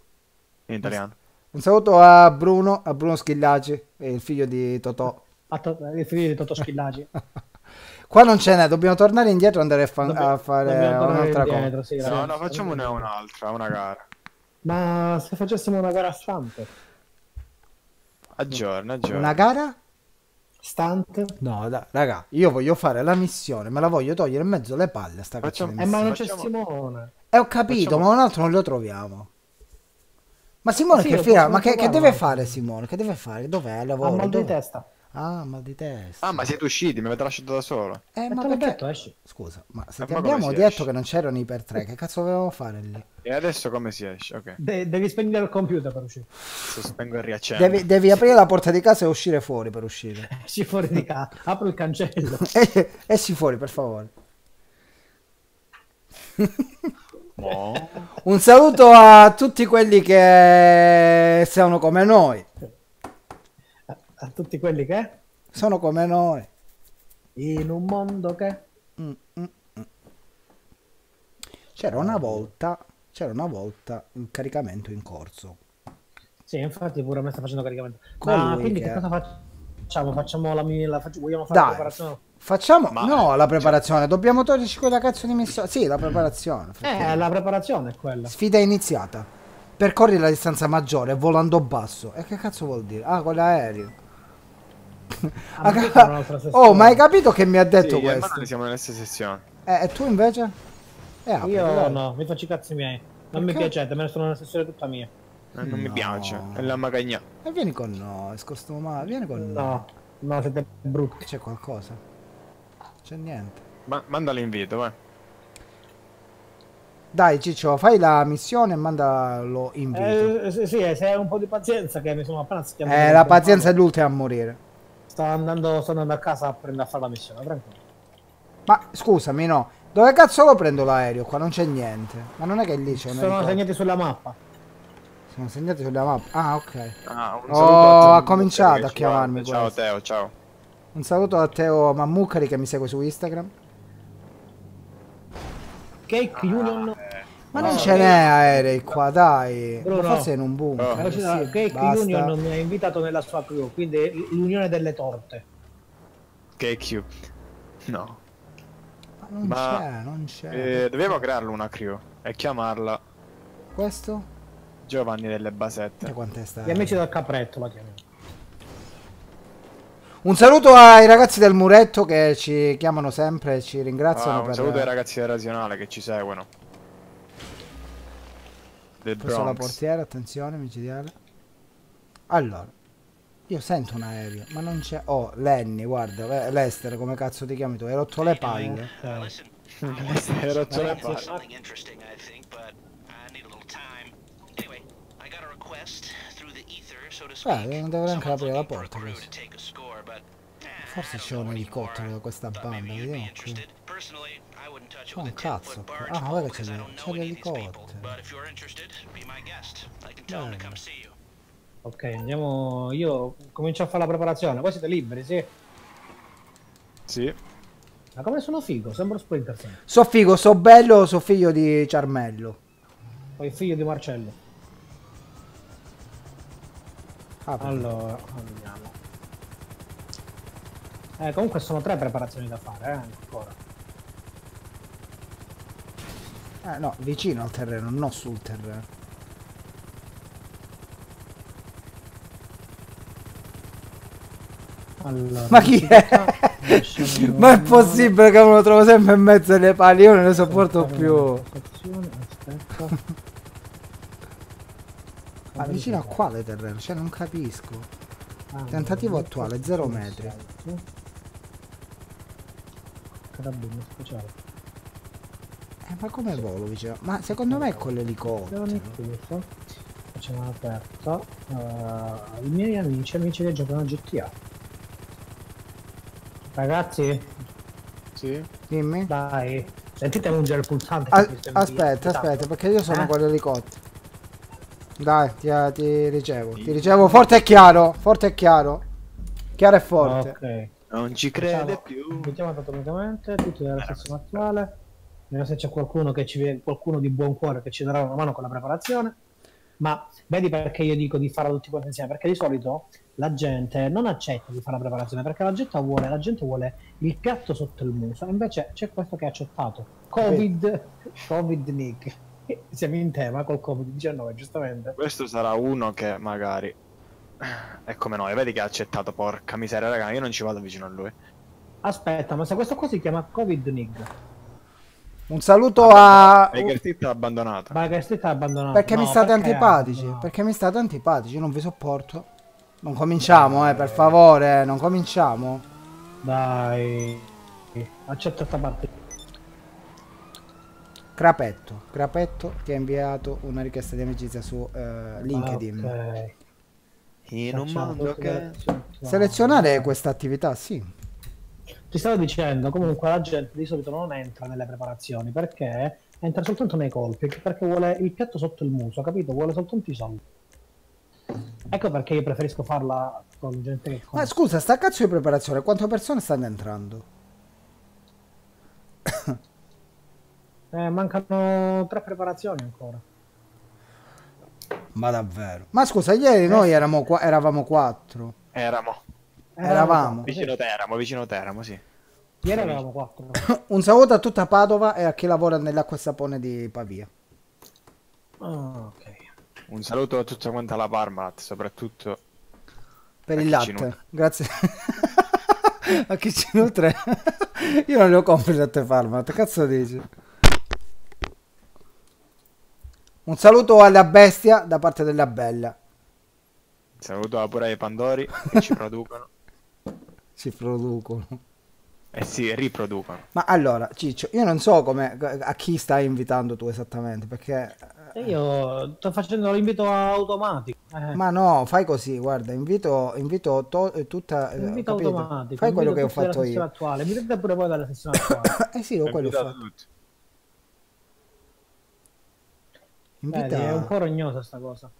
C: In italiano.
A: Un saluto a Bruno, a Bruno Schillaci, il figlio di Totò.
B: A to- il figlio di Toto Schillaci. *laughs*
A: Qua non ce n'è, dobbiamo tornare indietro e andare a, fa-
B: Dobbiamo-
A: a fare un'altra
B: indietro,
A: cosa.
B: sì,
C: No, no, facciamone un'altra, una gara.
B: Ma se facessimo una gara stante?
C: Aggiorna, aggiorna.
A: Una gara?
B: Stante?
A: No, dai, raga, io voglio fare la missione, me la voglio togliere in mezzo alle palle sta cazzo
C: Facciamo-
A: di
B: Eh, ma non c'è
C: Facciamo-
B: Simone.
A: Eh, ho capito,
C: facciamo-
A: ma un altro non lo troviamo. Ma Simone
B: Sì,
A: che
B: possiamo
A: ma che, che deve fare Simone? Che deve fare? Dov'è? Al
B: Ha
A: lavoro?
B: mal di
A: Dove?
B: testa.
A: Ah, mal di testa.
C: Ah, ma siete usciti, mi avete lasciato da solo.
A: Eh,
B: E
A: ma
B: te l'ho
A: perché?
B: detto, esci.
A: Scusa, ma se
C: Ma
A: ti abbiamo detto
C: esce?
A: che non c'erano i per tre, che cazzo dovevamo fare lì?
C: E adesso come si esce? Ok.
B: De- devi spegnere il computer per uscire.
C: Sospengo e riaccendo.
A: Devi, devi aprire la porta di casa e uscire fuori per uscire. *laughs*
B: Esci fuori di casa. Apro il cancello. *laughs*
A: Eh, esci fuori, per favore.
C: No.
A: Un saluto a tutti quelli che sono come noi.
B: A, tutti quelli che?
A: Sono come noi.
B: In un mondo che...
A: Mm, mm, mm. C'era una volta, c'era una volta un caricamento in corso.
B: Sì, infatti pure a me sta facendo caricamento.
A: Colui
B: Ma quindi
A: che-
B: che cosa facciamo? Facciamo la mia... La faccio- vogliamo fare la
A: Dai,
B: preparazione?
A: facciamo
C: Ma-
A: no la preparazione, dobbiamo toglierci quella cazzo di missione. Sì, la preparazione.
B: Eh, la preparazione è quella.
A: Sfida iniziata. Percorri la distanza maggiore volando basso. E che cazzo vuol dire? Ah, quell'aereo.
B: Ah, sessione.
A: oh, ma hai capito che mi ha detto
C: Sì,
A: questo?
C: Siamo nelle stesse sessioni.
A: Eh, e tu invece? Eh, apri,
B: Io
A: dai.
B: no, mi faccio i cazzi miei. Non mi
A: Perché?
B: piacete, me ne sono una sessione tutta mia.
C: Eh, non mi
A: No.
C: piace. È la magagna.
A: E vieni con noi, scostumare, vieni con noi.
B: No, no, siete brutti.
A: C'è qualcosa? C'è niente.
C: Ma manda l'invito, vai.
A: Dai Ciccio, fai la missione e mandalo invito.
B: Eh, sì, se hai un po' di pazienza che mi sono appena schiamato.
A: Eh, la pazienza è l'ultima a morire.
B: Sto andando, sto andando a casa a prendere a fare la missione, tranquillo.
A: Ma scusami, no. Dove cazzo lo prendo l'aereo? Qua non c'è niente. Ma non è che lì c'è un
B: Sono segnati sulla mappa.
A: Sono segnati sulla mappa. Ah, ok.
C: Ah, un
A: Oh, ha cominciato a chiamarmi.
C: Ciao
A: questo.
C: Teo, ciao.
A: Un saluto a Teo Mammucari che mi segue su Instagram.
B: Cake Union.
A: Ma
B: No,
A: non
B: no,
A: ce n'è aerei qua, dai.
B: Bruno.
A: Ma forse è in un bunker.
B: Eh,
A: Sì,
B: Cake
A: basta.
B: Union mi ha invitato nella sua crew, quindi l'unione delle torte.
C: KQ. No.
A: Ma non c'è, non c'è.
C: Eh, dobbiamo crearlo una crew e chiamarla
A: Questo?
C: Giovanni delle
A: E
C: Basette.
A: quant'è sta?
B: Gli amici del capretto la chiamiamo.
A: Un saluto ai ragazzi del muretto che ci chiamano sempre e ci ringraziano
C: Ah, un
A: per
C: saluto ai ragazzi del Razionale che ci seguono. Del
A: la portiera, attenzione micidiale. Allora, io sento un aereo, ma non c'è... Oh, Lenny, guarda, eh, Lester, come cazzo ti chiami tu? Hai rotto le palle.
B: Eh,
C: Hai rotto le palle.
E: speak.
A: non dovrei neanche aprire la porta questo. Forse c'è un elicottero da questa banda, vediamo qui. Oh,
E: a
A: cazzo.
E: 10-foot barge
A: Ah,
E: I
A: c'è- l'elicottero.
B: Ok, andiamo. Io comincio a fare la preparazione. Voi siete liberi, sì?
C: Sì.
B: Ma come sono figo? Sembro Splinter Cell.
A: So figo, so bello, so figlio di Ciarmello.
B: Poi figlio di Marcello.
A: Ah,
B: Allora, andiamo. Eh, comunque sono tre preparazioni da fare, eh, ancora.
A: Eh, no, vicino al terreno, non sul terreno.
B: Allora,
A: Ma chi è? *laughs* Ma è possibile che me lo trovo sempre in mezzo alle pali, io non ne sopporto più.
B: Aspetta.
A: Ma vicino a quale terreno? Cioè non capisco.
B: Ah,
A: Tentativo attuale, zero
B: stazione
A: metri.
B: salto. Carabinieri speciale.
A: Eh, ma come volo vicino? Ma secondo me è con l'elicottero.
B: Facciamo un'aperta. Uh, I miei amici, amici che giocano a GTA. Ragazzi,
C: Sì.
A: Dimmi.
B: dai, sentite mungere il pulsante.
A: A- aspetta, aspetta, perché io sono
B: Eh?
A: con l'elicottero. Dai, ti, ti ricevo. Ti ricevo forte e chiaro. Forte e chiaro. Chiaro e forte.
B: Ok.
C: Non ci
B: Facciamo-
C: crede più.
B: Mettiamo automaticamente tutti nella sezione attuale. Vediamo se c'è qualcuno che ci viene- qualcuno di buon cuore che ci darà una mano con la preparazione. Ma vedi perché io dico di farla tutti quanti insieme? Perché di solito la gente non accetta di fare la preparazione perché la gente vuole, la gente vuole il piatto sotto il muso. Invece c'è questo che ha accettato. Covid, *laughs* Covid Nick. *laughs* Siamo in tema col Covid-19, giustamente.
C: Questo sarà uno che magari è come noi, vedi che ha accettato, porca miseria, raga, io non ci vado vicino a lui.
B: Aspetta, ma se questo qua si chiama Covid Nick,
A: Un saluto a...
C: Baker Street l'ha abbandonato.
B: ma che stai abbandonato?
A: Perché mi
B: No,
A: state
B: perché-
A: antipatici?
B: no.
A: Perché mi state antipatici, non vi sopporto. Non cominciamo, eh, per favore, non cominciamo.
B: Dai, accetta sta parte.
A: Crapetto, Crapetto ti ha inviato una richiesta di amicizia su eh, LinkedIn.
B: Ok.
C: In un mondo che...
A: Selezionare questa attività, sì.
B: Ti stavo dicendo, comunque la gente di solito non entra nelle preparazioni perché entra soltanto nei colpi, perché vuole il piatto sotto il muso, capito? Vuole soltanto i soldi. Ecco perché io preferisco farla con gente che
A: Ma
B: conosce.
A: scusa, sta cazzo di preparazione, quante persone stanno entrando? *coughs*
B: Eh, mancano tre preparazioni ancora.
A: Ma davvero? Ma scusa, ieri noi eravamo, qua- eravamo quattro.
C: Eramo.
B: Eh,
A: Eravamo.
C: Vicino Teramo, vicino Teramo, sì.
B: Ieri eravamo quattro. *coughs*
A: Un saluto a tutta Padova e a chi lavora nell'acqua e sapone di Pavia.
B: Ah, ok.
C: Un saluto a tutta quanta la Parmalat, soprattutto
A: Per
C: A
A: il latte. Grazie. *laughs* a chi ci nutre? *laughs* Io non le ho compri il latte Farmat, cazzo dici? Un saluto alla bestia da parte della bella.
C: saluto pure ai Pandori che ci *laughs* producono.
A: Si producono.
C: Eh sì, riproducono.
A: Ma allora, Ciccio, io non so come a chi stai invitando tu esattamente, perché
B: E io sto facendo l'invito automatico. Eh,
A: ma no, fai così, guarda, invito invito to- eh, tutta eh,
B: invito
A: capito?
B: automatico.
A: Fai quello che ho fatto io.
B: Attuale. Mi dite pure voi dalla sessione *coughs* attuale.
A: Eh sì, ho quello ho fatto.
C: tutti.
A: Invita
B: Vedi, è un po' rognosa sta cosa.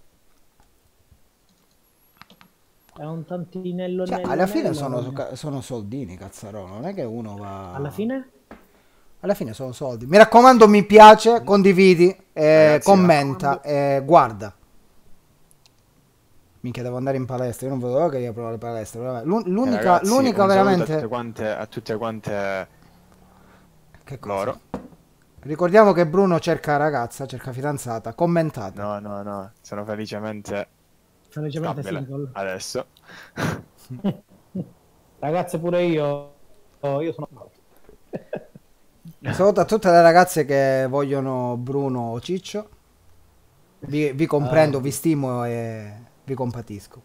B: È un tantinello
A: Cioè,
B: nello
A: alla fine
B: nello,
A: sono, sono soldini, cazzarò, non è che uno va...
B: Alla fine?
A: Alla fine sono soldi. Mi raccomando, mi piace, condividi, eh,
C: Ragazzi,
A: commenta, eh, guarda. Minchia, devo andare in palestra. Io non vedo l'ora che io provo le palestre. vabbè. L'un-
C: Eh,
A: L'unica,
C: ragazzi,
A: l'unica
C: un saluto A tutte
A: veramente.
C: quante, a tutte quante
A: Che cosa?
C: loro.
A: Ricordiamo che Bruno cerca ragazza, cerca fidanzata. Commentate.
C: No, no, no, sono felicemente
B: Felicemente
C: stabile
B: single.
C: adesso. *laughs*
B: Ragazze, pure io. oh, io sono.
A: Saluto a tutte le ragazze che vogliono Bruno o Ciccio. Vi, vi comprendo,
B: Ah.
A: vi stimo e vi compatisco.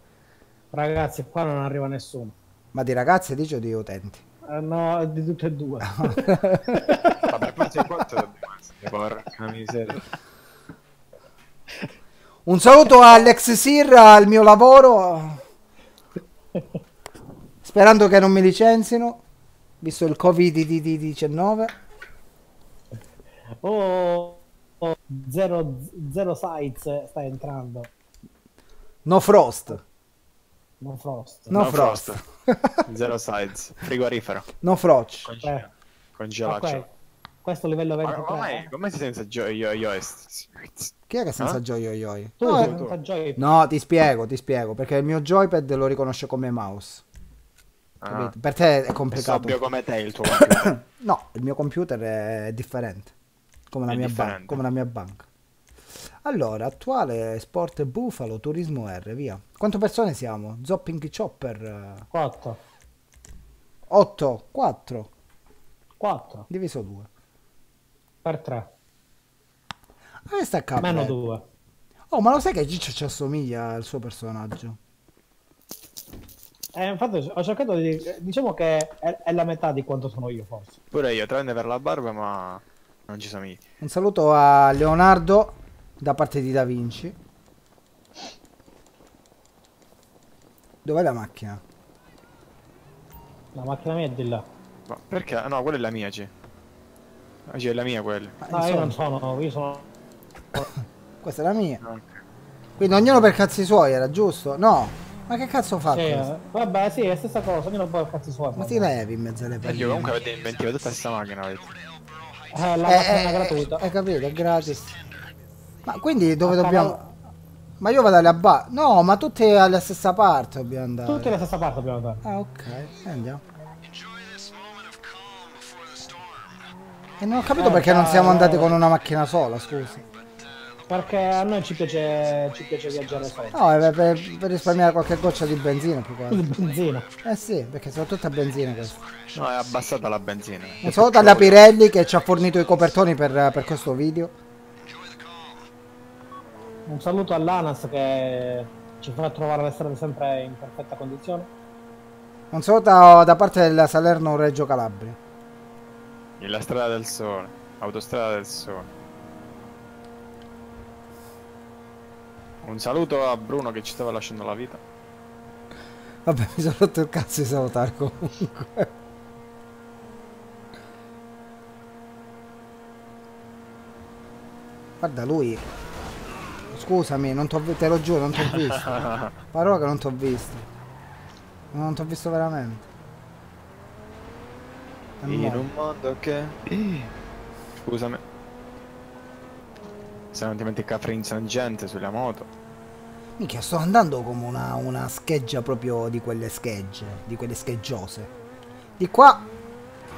B: Ragazzi, qua non arriva nessuno.
A: Ma di ragazze dici o di utenti?
B: Eh, no, di tutte e due. *laughs*
C: Vabbè, forse quanto *laughs* dobbiamo essere, porca miseria.
A: Un saluto a Alex Sir al mio lavoro. Sperando che non mi licenzino, visto il Covid-19.
B: Oh, oh, zero, zero sites sta entrando.
A: No Frost.
B: No Frost.
A: No, Frost.
C: Zero sides. Frigorifero.
A: No Froch.
C: Conge-
B: Eh.
C: Congelaccio.
B: Ok, Questo livello
C: Ma
B: 23.
C: come,
B: eh?
C: come si senza io
A: Chi è che senza
C: Eh?
A: Joy Oi?
B: Tu
A: No,
B: sei
A: eh,
B: senza joy.
A: no, ti spiego, ti spiego, perché il mio joypad lo riconosce come mouse.
C: Ah?
A: Per te è
C: è
A: complicato.
C: sobbio come te il tuo *coughs* computer.
A: No, il mio computer è differente. Come la,
C: È
A: mia, ban-
C: differente.
A: come la mia banca. Allora, attuale Sport Buffalo, Turismo R, via. Quante persone siamo? Zopping Chopper
B: 4.
A: 8, 4,
B: 4
A: diviso 2.
B: Per 3.
A: Dove sta K?
B: Meno 2.
A: Oh, ma lo sai che Ciccio ci assomiglia al suo personaggio?
B: Eh, infatti ho cercato di... Diciamo che è, è la metà di quanto sono io forse.
C: Pure io, tranne per la barba, ma non ci somigli.
A: Un saluto a Leonardo da parte di Da Vinci. Dov'è la macchina?
B: La macchina mia è di là.
C: Ma perché? Ah, No, quella è la mia, C. Ah, C, è la mia quella.
A: Ma
B: No, io non sono... Io sono... *coughs*
A: Questa è la mia. Quindi ognuno per cazzi suoi, era giusto? No. Ma che cazzo fa
B: Sì, eh, vabbè, sì, è la stessa cosa. Ognuno può cazzi suoi.
A: Ma ti levi in mezzo alle
C: Perché
A: palline?
C: comunque avete inventato tutta questa macchina, avete.
B: Eh, la
A: Eh,
B: macchina
A: eh,
B: gratuita.
A: Hai capito, è gratis. Ma quindi dove
B: A
A: dobbiamo... Ma io vado alla ba... No, ma tutte alla stessa parte dobbiamo andare.
B: Tutti alla stessa parte dobbiamo andare.
A: Ah, ok. Andiamo. E non ho capito
B: Eh,
A: perché non siamo andati con una macchina sola, scusi.
B: Perché a noi ci piace, ci piace viaggiare solo.
A: No, è per, per- per risparmiare qualche goccia di benzina più che altro.
B: Benzina.
A: Eh sì, perché sono tutte a benzina queste.
C: No, è abbassata la benzina.
A: Un saluto alla Pirelli che ci ha fornito i copertoni per, per questo video.
B: Un saluto all'ANAS che ci fa trovare le strade sempre in perfetta condizione.
A: Un saluto da parte del Salerno Reggio Calabria.
C: La strada del sole. Autostrada del sole. Un saluto a Bruno che ci stava lasciando la vita.
A: Vabbè, mi sono rotto il cazzo di salutare comunque. Guarda lui. Scusami, non te lo giuro, non t'ho visto. *laughs* Parola che non t'ho visto. Non t'ho visto veramente.
C: In
A: morto.
C: un mondo che... Scusami. Se non dimentica Prince and gente sulla moto.
A: Minchia, sto andando come una, una scheggia proprio di quelle schegge, di quelle scheggiose. Di qua.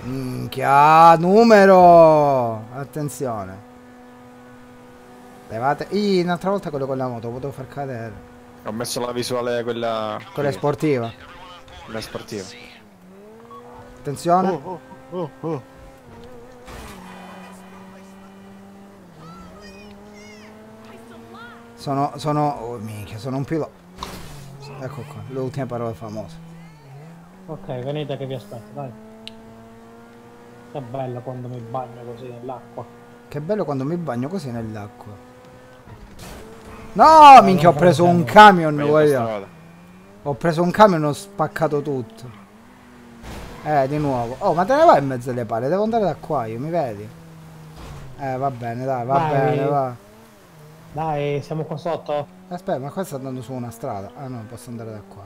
A: Minchia, numero! Attenzione. Levate. Ih, un'altra volta quello con la moto, lo potevo far cadere.
C: Ho messo la visuale quella...
A: Quella è sportiva.
C: Quella sportiva.
A: Attenzione.
C: oh, oh, oh.
A: Sono, sono, oh, minchia, sono un pilota. Ecco qua, le ultime parole famose.
B: Ok, venite che vi aspetto, dai. Che bello quando mi bagno così nell'acqua.
A: Che bello quando mi bagno così nell'acqua. No, minchia, ho preso un camion,
C: autostrada.
A: Ho preso un camion e ho spaccato tutto. Eh, di nuovo. Oh, ma te ne vai in mezzo alle pale? Devo andare da qua, io mi vedi? Eh, va bene, dai, va
B: Vai.
A: bene, va.
B: Dai, siamo qua sotto.
A: Aspetta, ma qua sta andando su una strada. Ah no, posso andare da qua.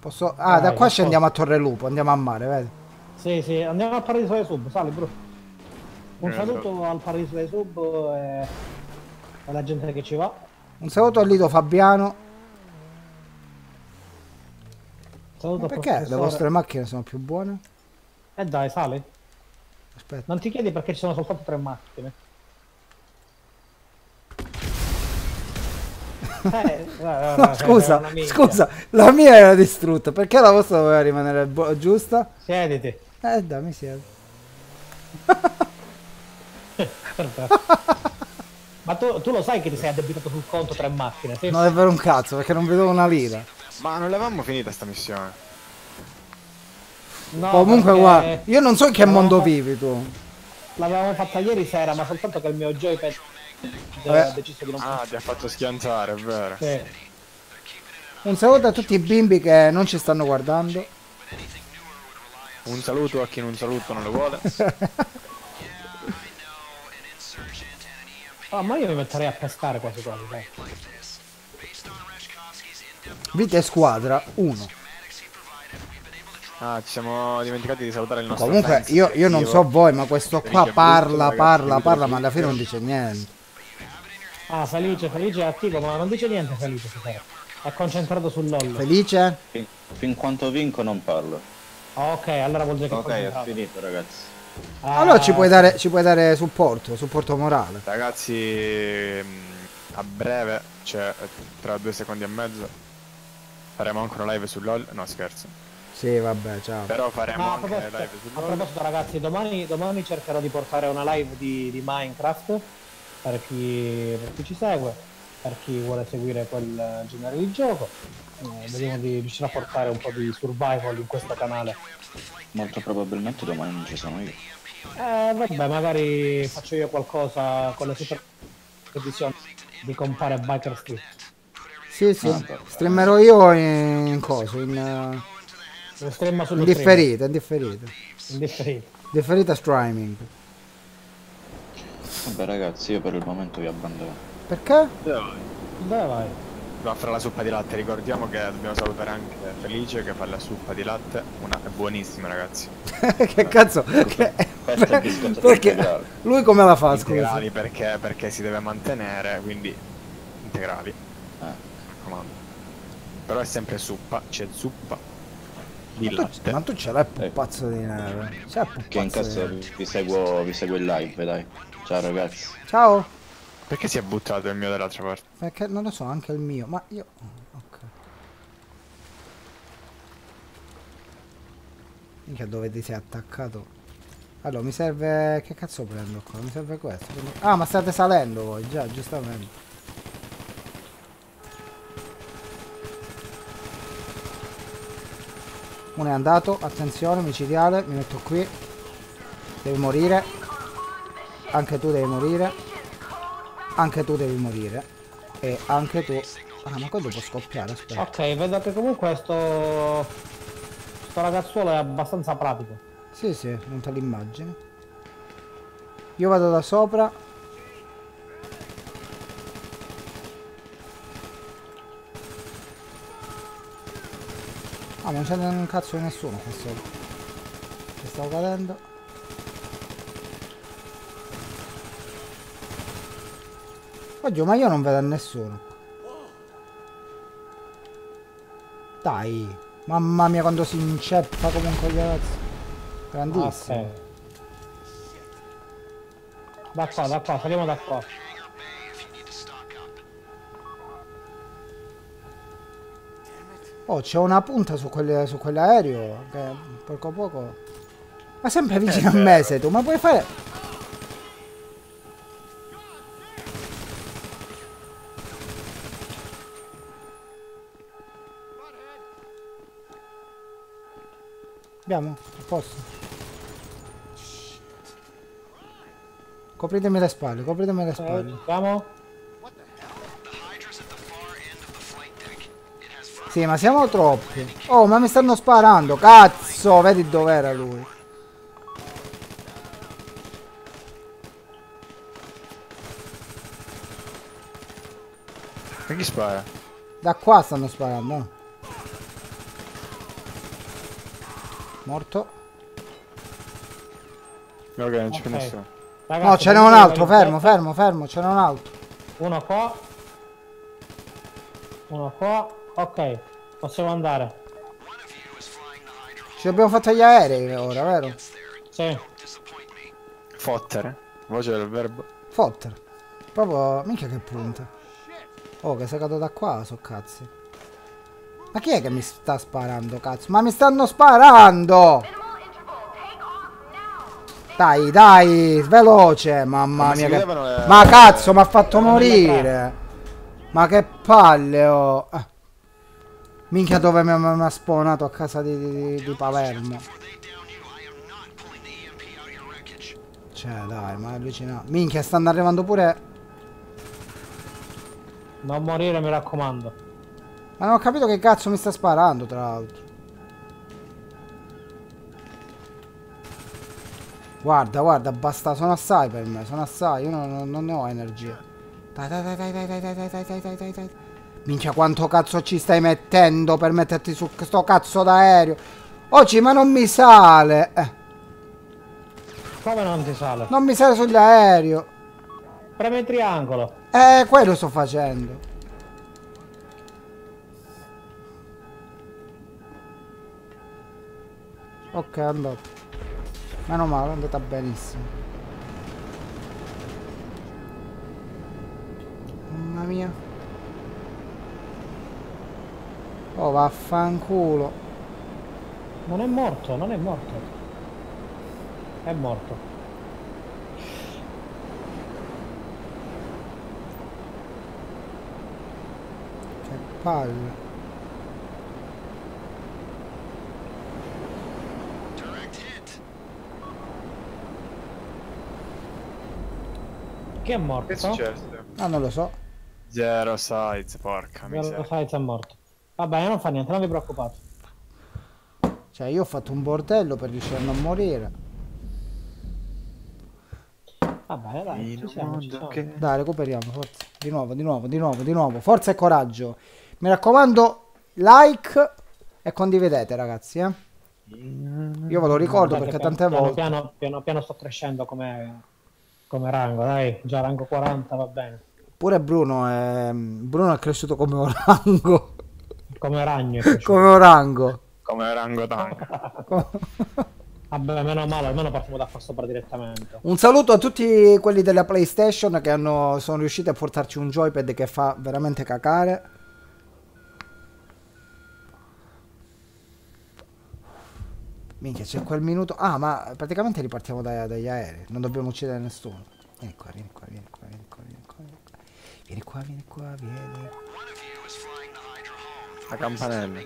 A: Posso... Ah, da
B: Vai,
A: qua
B: da
A: scendiamo a Torre Lupo, andiamo a mare, vedi?
B: Sì, sì, andiamo al paradiso dei sub, sali bro. Un
C: Eh,
B: saluto al paradiso dei sub e alla gente che ci va.
A: Un saluto a Lido Fabiano.
B: Saluto
A: perché le
B: professore.
A: vostre macchine sono più buone?
B: Eh dai, sali.
A: Aspetta.
B: Non ti chiedi perché ci sono soltanto tre macchine. *laughs* Eh,
A: No,
B: no,
A: scusa, scusa, la mia era distrutta. Perché la vostra doveva rimanere giusta?
B: Siediti.
A: Eh, dai, mi siedo. *laughs*
B: Ma tu, tu lo sai che ti sei addebitato sul conto tre macchine, sì?
A: Non è vero un cazzo, perché non vedevo una lira.
C: Ma non l'avevamo finita sta missione.
B: No,
A: Comunque,
B: perché
A: guarda, io non so in che mondo vivi tu.
B: L'avevamo fatta ieri sera, ma soltanto che il mio joypad ha deciso di non
C: Ah, ti ha fatto schiantare, è vero.
B: Sì.
A: Un saluto a tutti i bimbi che non ci stanno guardando.
C: Un saluto a chi non saluto non lo vuole. *laughs*
B: Ah, ma io mi metterei a pescare quasi quasi, dai.
A: Vita e squadra 1.
C: Ah, ci siamo dimenticati di salutare il nostro
A: Comunque
C: fans
A: io, io non so voi, ma questo qua parla,
C: brutto, ragazzi,
A: parla, parla, ma alla fine non dice niente.
B: Ah, Felice, Felice è attivo, ma non dice niente Felice. È concentrato sul LOL.
A: Felice?
D: Fin, fin quanto vinco non parlo.
B: Ah, ok, allora vuol dire che
D: Ok,
B: è
D: finito ragazzi.
B: Ah,
A: Allora ci puoi dare, ci puoi dare supporto, supporto morale.
C: Ragazzi, mm, a breve, cioè tra due secondi e mezzo, faremo anche una live su LOL. No, scherzo.
A: Sì, vabbè, ciao.
C: Però faremo
B: Ah, a
C: anche
B: proposito,
C: live su
B: a
C: LOL.
B: proposito, ragazzi, domani, domani cercherò di portare una live di, di Minecraft per chi, per chi ci segue, per chi vuole seguire quel genere di gioco. Eh, vediamo di riuscire a portare un po' di survival in questo canale.
D: Molto probabilmente domani non ci sono io.
B: Eh, vabbè, magari faccio io qualcosa con le super edizioni di compare Biker Street.
A: Sì, sì.
D: Ah.
A: Streamerò io in, in coso, in, eh,
B: Lo
A: in differita, in differita.
B: In.
A: Differita streaming.
D: Vabbè ragazzi, io per il momento vi abbandono.
A: Perché?
B: Dove vai?
C: Va a fare la suppa di latte, ricordiamo che dobbiamo salutare anche Felice che fa la suppa di latte, una è buonissima ragazzi. *laughs*
A: che cazzo? Che...
D: Questo è il biscotto *laughs*
A: Perché lui come la fa, scusa?
C: integrali perché, perché si deve mantenere, quindi integrali, raccomando. Però è sempre suppa, c'è zuppa di
A: Ma tu,
C: latte.
A: ma tu ce l'hai
D: Eh.
A: pupazzo di neve. C'è
D: che in
A: pupazzo di neve.
D: vi seguo, vi seguo in live, dai. Ciao ragazzi.
A: Ciao.
C: Perché si è buttato il mio dall'altra parte?
A: Perché non lo so, anche il mio. Ma io... Ok. Minchia dove ti sei attaccato? Allora mi serve... Che cazzo prendo qua? Mi serve questo. Prendo- Ah ma state salendo voi, già, giustamente. Uno è andato, attenzione, micidiale, mi metto qui. Devi morire. Anche tu devi morire. Anche tu devi morire. E anche tu... Ah ma quello può scoppiare, aspetta.
B: Ok, vedo che comunque sto, sto ragazzuolo è abbastanza pratico.
A: Sì, sì, non te l'immagini. Io vado da sopra. Ah, non c'è un cazzo di nessuno qua sopra. Che stavo cadendo. Oddio, ma io non vedo nessuno. Dai. Mamma mia quando si inceppa come un cogliazzo. Grandissimo.
B: Ok. Da qua, da qua, saliamo da qua.
A: Oh, c'è una punta su, quelle- su quell'aereo che poco poco... Ma sempre vicino a me sei tu, ma puoi fare... Abbiamo? A posto? Copritemi le spalle, copritemi le
B: Eh,
A: spalle.
B: siamo?
A: Sì, ma siamo troppi. Oh, ma mi stanno sparando. Cazzo, vedi dov'era lui.
C: E chi spara?
A: Da qua stanno sparando. no? Morto.
C: Ok, non c'è
B: Ok.
C: nessuno.
B: Ragazzi,
A: No, ce n'è un altro, fermo, fermo, fermo, ce n'è un altro.
B: Uno qua. Uno qua. Ok, possiamo andare.
A: Ci abbiamo fatto gli aerei ora, vero?
B: Sì.
C: Fottere, voce del verbo.
A: Fotter. Proprio, minchia che punta. Oh, che sei caduto da qua, so cazzi. Ma chi è che mi sta sparando, cazzo? Ma mi stanno sparando! Dai, dai, veloce, mamma
C: si
A: mia che...
C: le-
A: Ma cazzo, mi ha fatto morire! Ma che palle, oh! Ah. Minchia dove mi ha spawnato a casa di, di- di Palermo. Cioè, dai, ma è allucinato. Minchia, stanno arrivando pure...
B: Non morire, mi raccomando.
A: Ma non ho capito che cazzo mi sta sparando, tra l'altro. Guarda, guarda, basta, sono assai per me, sono assai, io non, non- ne ho energia. Dai, dai, dai, dai, dai, dai, dai, dai, dai, dai, dai. Minchia, quanto cazzo ci stai mettendo per metterti su sto cazzo d'aereo? Oggi, ma non mi sale. Eh,
B: Come non ti sale?
A: non mi sale sull'aereo.
B: Preme il triangolo.
A: Eh, quello sto facendo. Ok, è andato. Meno male, è andata benissimo. Mamma mia. Oh, vaffanculo.
B: Non è morto, non è morto. È morto.
A: Che palle.
B: Chi è morto?
C: Che è successo?
A: Ah, non lo so.
C: Zero size, porca
B: Lo
C: miseria.
B: sai, è morto. Vabbè, non fa niente, non vi preoccupate.
A: Cioè, io ho fatto un bordello per riuscire a non morire.
B: Va bene, dai, ci
C: un
B: siamo, ci siamo.
C: che-
A: Dai, recuperiamo, forza. Di nuovo, di nuovo, di nuovo, di nuovo. Forza e coraggio. Mi raccomando, like e condividete, ragazzi, eh. Io ve lo ricordo perché tante
B: piano,
A: volte...
B: Piano, piano piano sto crescendo come, come rango, dai. Già rango 40 va bene.
A: Pure Bruno è... Bruno è cresciuto come orango. *laughs*
B: Come ragno. *laughs*
A: come orango.
C: Come orangotango. *laughs*
B: Vabbè, meno male, almeno partiamo da qua sopra direttamente.
A: Un saluto a tutti quelli della PlayStation che hanno, sono riusciti a portarci un joypad che fa veramente cacare. Minchia, c'è quel minuto. Ah, ma praticamente ripartiamo dai- dagli aerei. Non dobbiamo uccidere nessuno. Vieni qua, vieni qua, vieni qua, vieni qua, vieni qua. Vieni qua, vieni qua, vieni.
C: La campanella.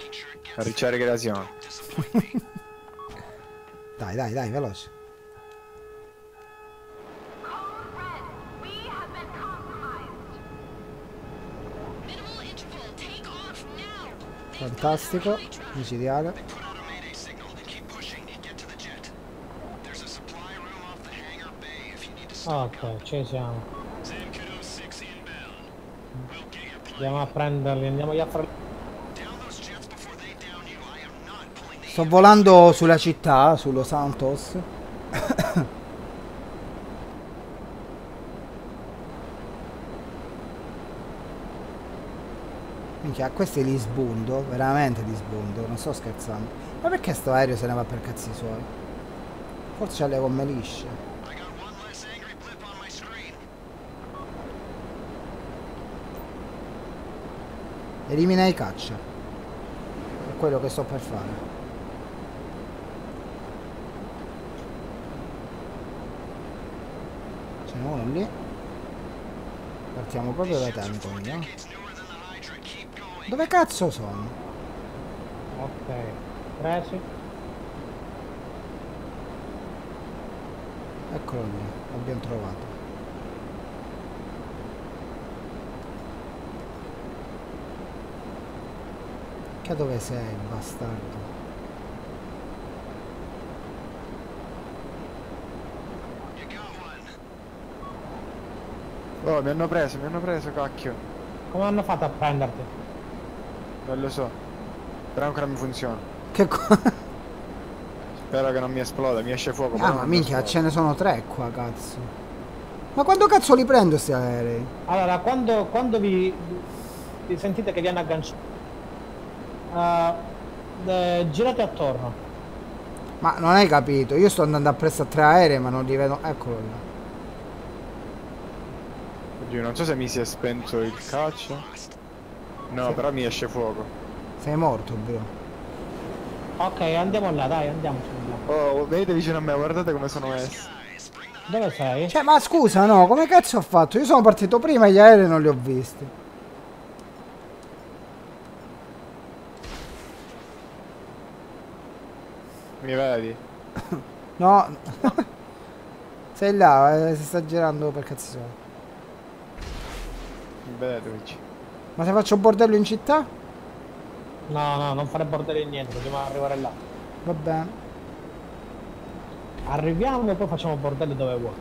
C: Carricciare creazione. *laughs*
A: dai, dai, dai, veloce. Fantastico, micidiale.
B: Ok, ci siamo. Andiamo a prenderli, andiamo a
E: prenderli.
A: Sto volando sulla città, sullo Santos. *coughs* Minchia, a questi li sbundo, veramente li sbundo, non sto scherzando. Ma perché sto aereo se ne va per cazzi suoi? Forse c'ha le gomme lisce. Elimina i caccia. È quello che sto per fare. Siamo lì. Partiamo proprio da
E: Tenton, no?
A: Dove cazzo sono?
B: Ok, presi.
A: Eccolo lì, l'abbiamo trovato. Che dove sei, bastardo?
C: Oh, mi hanno preso, mi hanno preso, cacchio.
B: Come hanno fatto a prenderti?
C: Non lo so. Però ancora mi funziona.
A: Che co- *laughs*
C: Spero che non mi esploda, mi esce fuoco.
A: Ah, ma minchia, ce ne sono tre qua, cazzo. Ma quando cazzo li prendo sti aerei?
B: Allora, quando, quando vi, vi sentite che viene agganciato, uh, eh, girate attorno.
A: Ma non hai capito, io sto andando appresso a tre aerei ma non li vedo. Eccolo là.
C: Oddio, non so se mi si è spento il caccia. No, però mi esce fuoco.
A: Sei morto, bro.
B: Ok, andiamo là, dai, andiamo là.
C: Oh, vedete vicino a me, guardate come sono messi.
B: Dove sei?
A: Cioè, ma scusa, no, come cazzo ho fatto? Io sono partito prima e gli aerei non li ho visti.
C: Mi vedi?
A: No. *laughs* Sei là, eh, si sta girando per cazzo
C: Mi vicino.
A: Ma se faccio bordello in città?
B: No, no, non fare bordello in niente, dobbiamo arrivare là.
A: Va bene.
B: Arriviamo e poi facciamo bordello dove vuoi.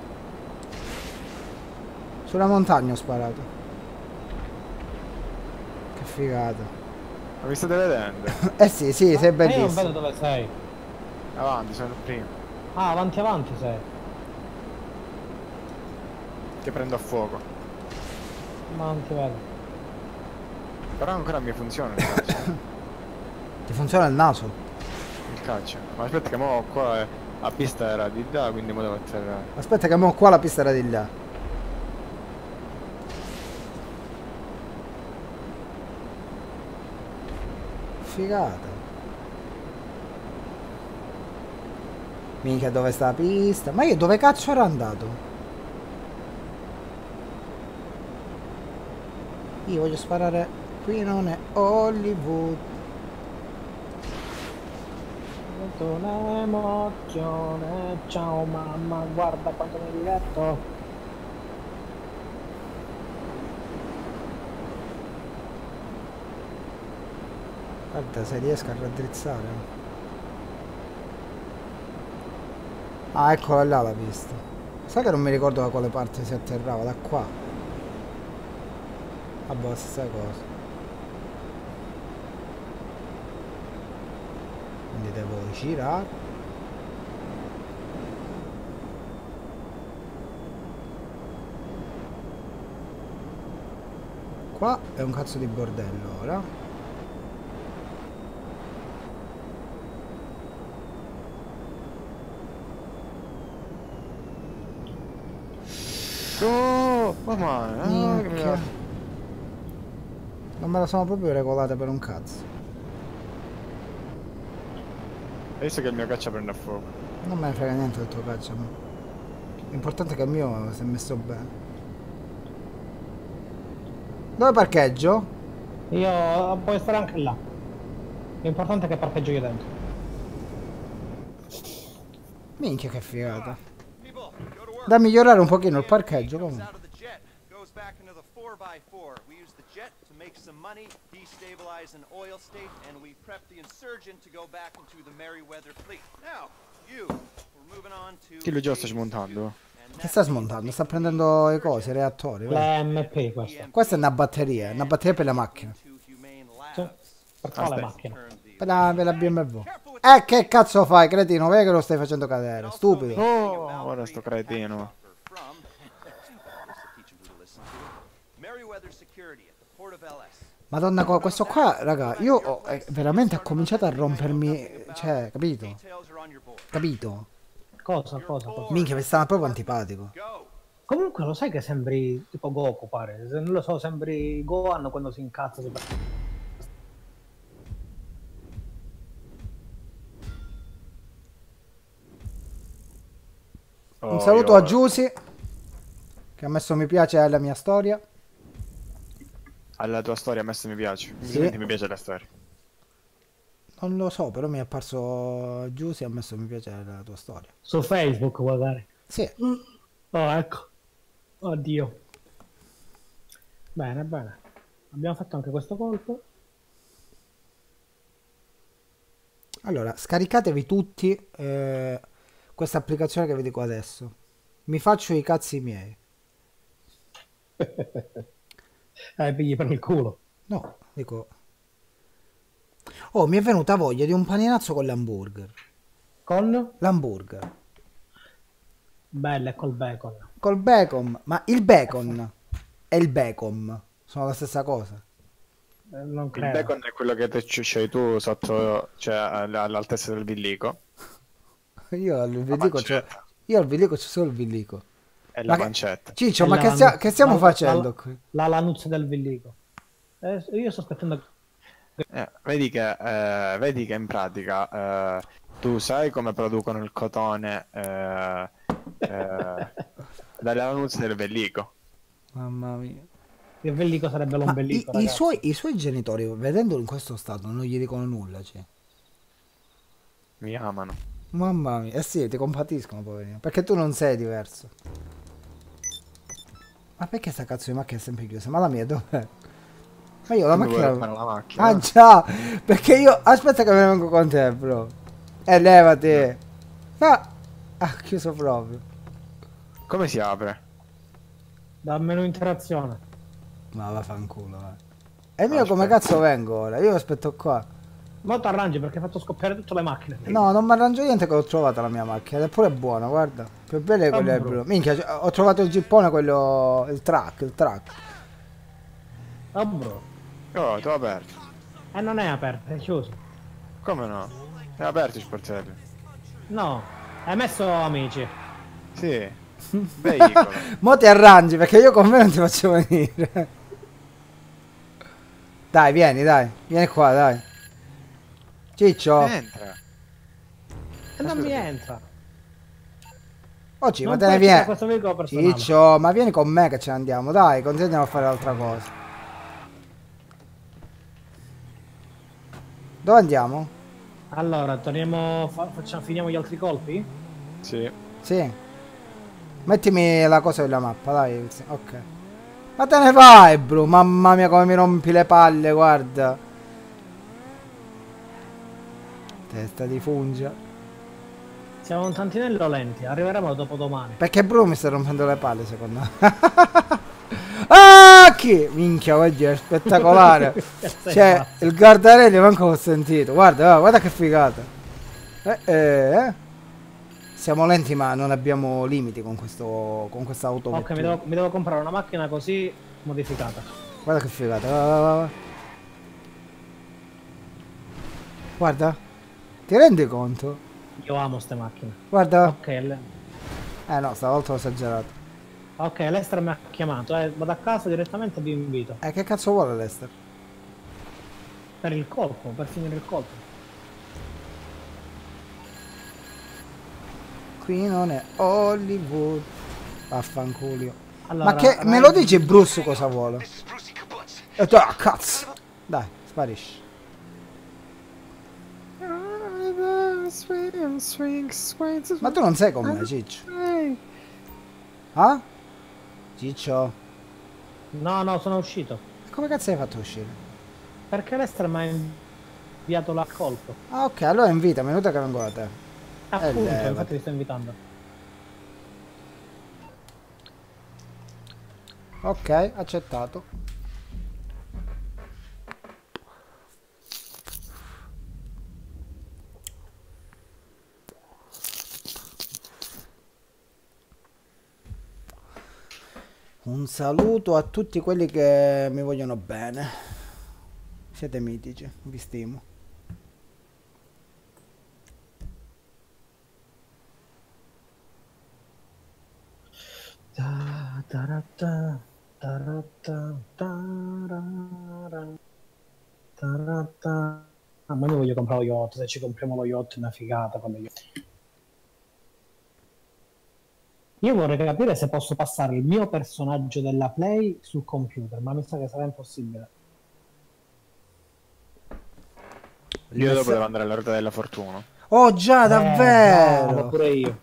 A: Sulla montagna ho sparato. Che figata.
C: Ma vi state vedendo?
A: Eh sì, sì, sei
B: Ma io non vedo
A: bellissimo.
B: dove sei.
C: Avanti, sono il primo.
B: Ah, avanti avanti sei.
C: Che prendo a fuoco.
B: Ma non ti vedo.
C: Però ancora mi funziona il *coughs* calcio.
A: Ti funziona il naso?
C: il calcio. Ma aspetta che mo qua è- la pista era di là, quindi mo devo atterrare.
A: Aspetta che mo qua la pista era di là. Figata. Minchia dove sta la pista? Ma io dove cazzo ero andato? Io voglio sparare. Qui non è Hollywood.
B: Sento un'emozione. Ciao mamma, guarda quanto mi diverto.
A: Guarda se riesco a raddrizzare. Ah, eccola là la pista. Sai che non mi ricordo da quale parte si atterrava? Da qua. Vabbè, la stessa cosa. Quindi devo girare. Qua è un cazzo di bordello ora.
C: Oh, ma male, ah, che mi
A: Non me la sono proprio regolata per un cazzo.
C: Hai visto che il mio caccia prende a fuoco?
A: Non me ne frega niente del tuo caccia. ma- L'importante è che il mio si è messo bene. Dove parcheggio?
B: Io puoi stare anche là. L'importante è che parcheggio io dentro.
A: Minchia che figata. Da migliorare un pochino il parcheggio comunque.
F: Jet, goes back into the 4x4. We use the jet to make some money, destabilize an oil state, and we prep the insurgent to go back into the Merryweather fleet. Now, you, we're moving on to.
C: Chi lo già sta smontando?
A: Che sta smontando? Sta prendendo i cosi, i reattori.
B: Le MP questa.
A: Questa è una batteria, è una batteria per la macchina.
F: labs.
B: Per quale macchina?
A: Per la, per la BMW. Eh, che cazzo fai, cretino? Vedi che lo stai facendo cadere, stupido.
C: Oh, guarda sto cretino. *laughs*
F: Merryweather Security
A: Madonna, questo qua, raga, io ho, eh, veramente ha cominciato a rompermi, cioè, capito? Capito?
B: Cosa, cosa, cosa?
A: Minchia, mi stava proprio antipatico.
B: Comunque lo sai che sembri tipo Goku pare. Se non lo so, sembri Gohan quando si incazza super.
A: Un
C: Oh,
A: saluto
C: io-
A: a Giusy, che ha messo mi piace alla mia storia.
C: Alla tua storia a me se mi piace.
A: Sì.
C: Mi piace la storia.
A: Non lo so, però mi è apparso Giusy e ha messo mi piace alla tua storia.
B: Su Facebook magari.
A: Sì,
B: Oh, ecco. Oddio. Bene, bene. Abbiamo fatto anche questo colpo.
A: allora, scaricatevi tutti eh, questa applicazione che vi dico adesso. Mi faccio i cazzi miei. *laughs*
B: Eh, pigli per il culo.
A: No, dico... Oh, mi è venuta voglia di un paninazzo con l'hamburger.
B: Con?
A: L'hamburger.
B: Belle col bacon.
A: Col bacon, ma il bacon e il bacon sono la stessa cosa.
B: Eh, non
C: Il
B: credo.
C: bacon è quello che te ci- c'hai tu sotto, cioè all- all'altezza del villico.
A: Io al villico c'ho,
C: pancetta.
A: io al villico c'ho solo il villico.
C: E
A: Ma
C: la
A: che-
C: pancetta.
A: Ciccio,
B: E
A: ma che, stia- che stiamo
B: la-
A: facendo
B: la-
A: qui?
B: La lanuzza del villico. Eh, io sto aspettando.
C: Eh, vedi, che, eh, vedi che in pratica eh, tu sai come producono il cotone eh, eh, *laughs* dalle lanuzze del vellico.
A: Mamma mia.
B: Il villico sarebbe
A: i,
B: l'ombelico.
A: i
B: ragazzi.
A: suoi, i suoi genitori, vedendolo in questo stato, non gli dicono nulla. Cioè.
C: Mi amano.
A: Mamma mia, eh sì, ti compatiscono, poverino. Perché tu non sei diverso. Ma perché sta cazzo di macchina è sempre chiusa? Ma la mia dov'è? Ma io la macchina.
C: la macchina?
A: Ah già! Perché io. Aspetta che me ne vengo con te, bro. E levati. Ma. Ha chiuso proprio.
C: Come si apre?
B: Dal menu interazione.
A: Ma vaffanculo, vai. E io come cazzo vengo ora? Io aspetto qua.
B: Ma ti arrangi perché hai fatto scoppiare tutte le macchine.
A: No, non mi arrangio niente che ho trovato la mia macchina. Ed è pure buona, guarda. Più bella di quella del blu. Minchia, cioè, ho trovato il gippone, quello. il truck, il truck.
B: Ah, bro.
C: Oh, tu aperto.
B: E non è aperto, è chiuso.
C: Come no? È aperto il sportello.
B: No, hai messo amici.
C: Sì. *laughs* Veicolo.
A: Mo ti arrangi perché io con me non ti faccio venire. Dai, vieni, dai. Vieni qua, dai. Ciccio.
C: Entra.
B: E non mi entra.
A: Oggi, ma
B: Non
A: te ne vieni. Ciccio, ma vieni con me che ce ne andiamo. Dai, così andiamo a fare l'altra cosa. Dove andiamo?
B: Allora, torniamo. fa- facciamo, finiamo gli altri colpi?
C: Sì.
A: Sì. Mettimi la cosa della mappa, dai. Ok. Ma te ne vai, bro. Mamma mia, come mi rompi le palle, guarda. Testa di fungia.
B: Siamo un tantinello lenti, arriveremo dopo domani.
A: Perché Bru mi sta rompendo le palle, secondo me. *laughs* ah, chi? Minchia, oggi è spettacolare. *laughs* Cioè, il guardarelli manco ho sentito. Guarda, guarda, guarda che figata. Eh, eh, eh. Siamo lenti, ma non abbiamo limiti con questo con questa auto.
B: Ok, mi devo, mi devo comprare una macchina così modificata.
A: Guarda che figata. Guarda. Ti rendi conto?
B: Io amo ste macchine.
A: Guarda.
B: Ok, le-
A: Eh no, stavolta ho esagerato.
B: ok, l'Ester mi ha chiamato, eh, vado a casa direttamente e vi invito.
A: Eh, che cazzo vuole l'Ester?
B: Per il colpo, per finire il colpo.
A: Qui non è Hollywood. Vaffanculo.
B: Allora,
A: Ma che me lo dici Bruce cosa vuole? E tu, ah, cazzo. Dai, sparisci. Ma tu non sei con me, Ciccio. Ah? Ciccio.
B: No, no, sono uscito.
A: Come cazzo hai fatto uscire?
B: Perché l'Ester mi ha inviato la colpo.
A: Ah, ok, allora invitami, venuta che vengo da te.
B: Appunto,
A: levati.
B: infatti ti sto invitando.
A: Ok, accettato. Un saluto a tutti quelli che mi vogliono bene. Siete mitici, vi stimo.
B: Ta- tarata, tarata, tarara, tarata. Ah, ma io voglio comprare lo yacht, se ci compriamo lo yacht è una figata con lo. Io vorrei capire se posso passare il mio personaggio della Play sul computer, ma mi sa che sarà impossibile.
C: Io dopo devo andare alla ruota della fortuna.
A: Oh già,
B: Eh,
A: davvero!
B: bravo, pure io.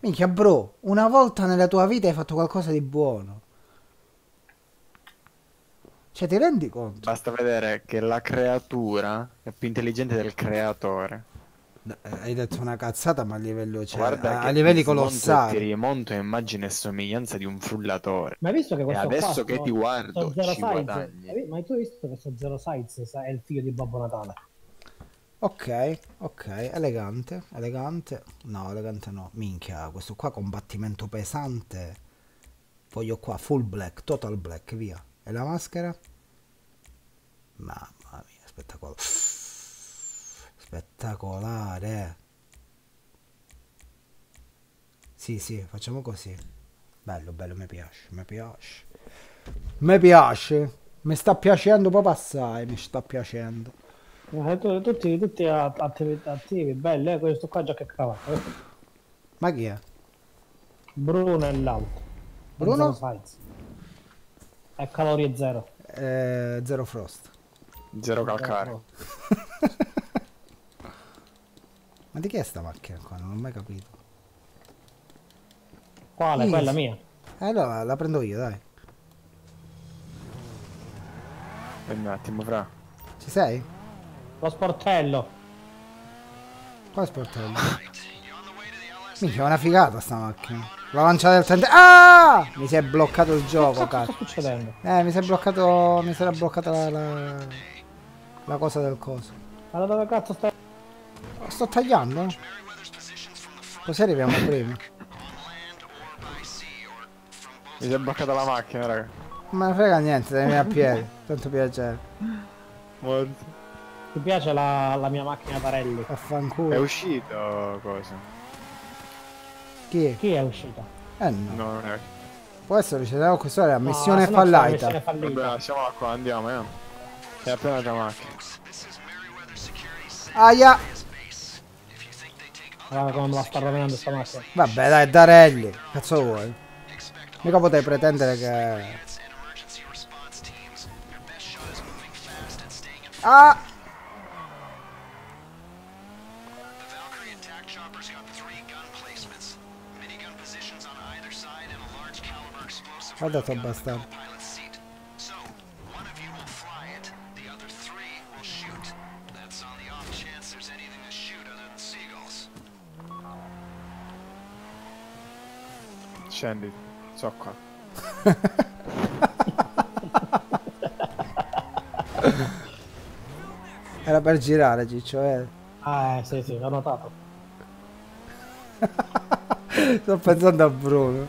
A: Minchia, bro, una volta nella tua vita hai fatto qualcosa di buono. Cioè, ti rendi conto?
C: Basta vedere che la creatura è più intelligente del creatore.
A: Eh, Hai detto una cazzata, ma a livello, cioè,
C: Guarda
A: a,
C: che
A: a livelli
C: e Ti
A: colossali.
C: rimonto immagine e somiglianza di un frullatore.
B: Ma hai visto che
C: E
B: questo
C: adesso
B: qua,
C: che ti guardo, ci
B: Size-
C: guadagni.
B: Ma tu hai visto che questo Zero Size è il figlio di Babbo Natale?
A: Ok, ok, elegante, elegante. No, elegante no. Minchia, questo qua combattimento pesante. Voglio qua full black, total black, via. E la maschera? Mamma mia, spettacolare. Spettacolare. Sì, sì, facciamo così. Bello, bello, mi piace, mi piace. Mi piace. Mi sta piacendo proprio assai, mi sta piacendo.
B: Eh, tu- Tutti, tutti a- attivi, attivi, belli, eh, questo qua già che cravatta. eh.
A: Ma chi è?
B: Bruno e l'altro.
A: Bruno?
B: E calorie zero.
A: Eh, Zero Frost.
C: Zero calcare. *laughs*
A: Ma di chi è sta macchina qua? Non ho mai capito.
B: Quale?
A: Easy.
B: Quella mia.
A: Eh, allora la prendo io, dai.
C: Un attimo, fra.
A: Ci sei?
B: Lo sportello.
A: Quale sportello? Minchia, è una figata sta macchina. La lancia del tente. Ah! Mi si è bloccato il gioco,
B: Cosa sta
A: cazzo.
B: succedendo?
A: Eh, mi si è bloccato. Mi si era bloccata la, la, la cosa del coso.
B: Ma da dove cazzo stai?
A: Lo sto tagliando? Così arriviamo prima.
C: Mi si è bloccata la macchina, raga.
A: Non me ne frega niente, dei miei a piedi. Tanto piacere.
C: Morto.
B: Ti piace la, la mia macchina da rally?
C: È
A: Affanculo.
C: uscito cosa?
A: Chi?
B: Chi è uscita?
A: Eh no.
C: No, non è.
A: Può essere, ci sarà questa è la
B: No,
A: missione
B: no
A: fallita.
C: Vabbè, lasciamola qua, andiamo, eh. È appena la macchina.
A: Aia!
B: Guarda come me la sta rovinando sta macchina.
A: Vabbè, dai, Darelli. Cazzo vuoi? Mica potevi pretendere che. Ah!
E: Valkyrie attack chopper's
C: Scendi. So qua.
A: Era per girare, Ciccio, eh.
B: Ah, eh, sì, sì, l'ho notato. *laughs*
A: Sto pensando a Bruno.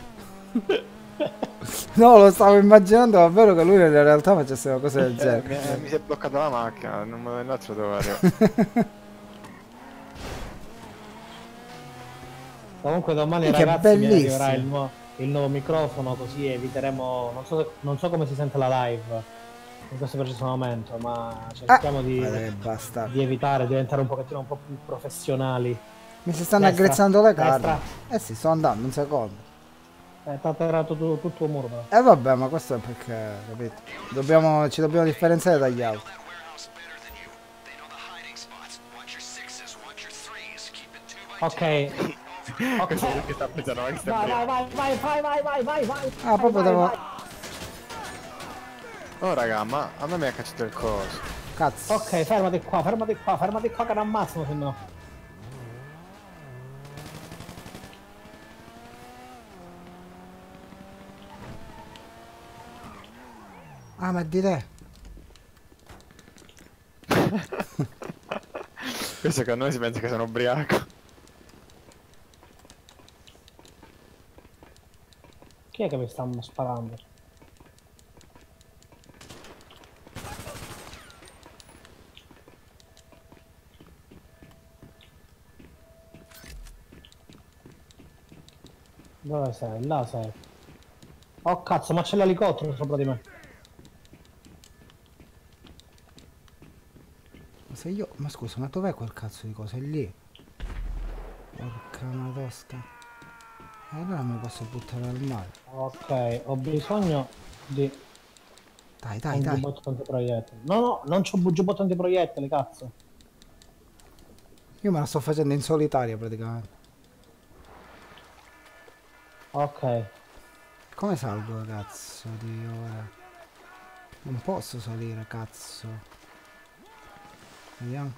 A: No, lo stavo immaginando davvero che lui nella realtà facesse una cosa del
C: Eh,
A: genere.
C: mi, eh, mi si è bloccata la macchina, non me ne altro dove arrivare.
B: Comunque domani
A: Minchia,
B: ragazzi mi
A: bellissimo.
B: arriverà il, nuovo- il nuovo microfono così eviteremo... Non so, se- non so come si sente la live in questo preciso momento, ma cerchiamo di,
A: che bastardo.
B: di evitare, di diventare un pochettino un po' più professionali.
A: Mi si stanno
B: Destra,
A: aggrezzando le carte. Eh sì, sto andando, un secondo.
B: Eh, t'ha tirato tu, tutto il muro.
A: E eh, vabbè, ma questo è perché, capito? Dobbiamo, ci dobbiamo differenziare dagli altri.
B: Ok. *laughs* Ok.
C: sta che sta
B: Vai,
C: prima.
B: vai, vai, vai, vai, vai, vai, vai.
A: Ah, proprio
B: vai,
A: devo...
B: vai.
C: Oh raga, ma a me mi ha cacciato il coso.
A: Cazzo.
B: Ok, fermati qua, fermati qua, fermati qua che non ammazzano se no.
A: Ah, ma di te. *laughs*
C: Questo che a noi si pensa che sono ubriaco.
B: Chi è che mi stanno sparando? Dove sei? Là sei. Oh cazzo, ma c'è l'elicottero sopra di me.
A: Ma se io... Ma scusa, ma dov'è quel cazzo di cosa? È lì. Porca madosca. Allora mi posso buttare al mare.
B: Ok, ho bisogno di
A: Dai, dai,
B: un
A: dai.
B: giubbotto antiproiettile. No, no, non c'ho un giubbotto antiproiettile, cazzo.
A: Io me la sto facendo in solitaria praticamente.
B: Ok.
A: Come salgo, cazzo di ora? Non posso salire, cazzo. Vediamo.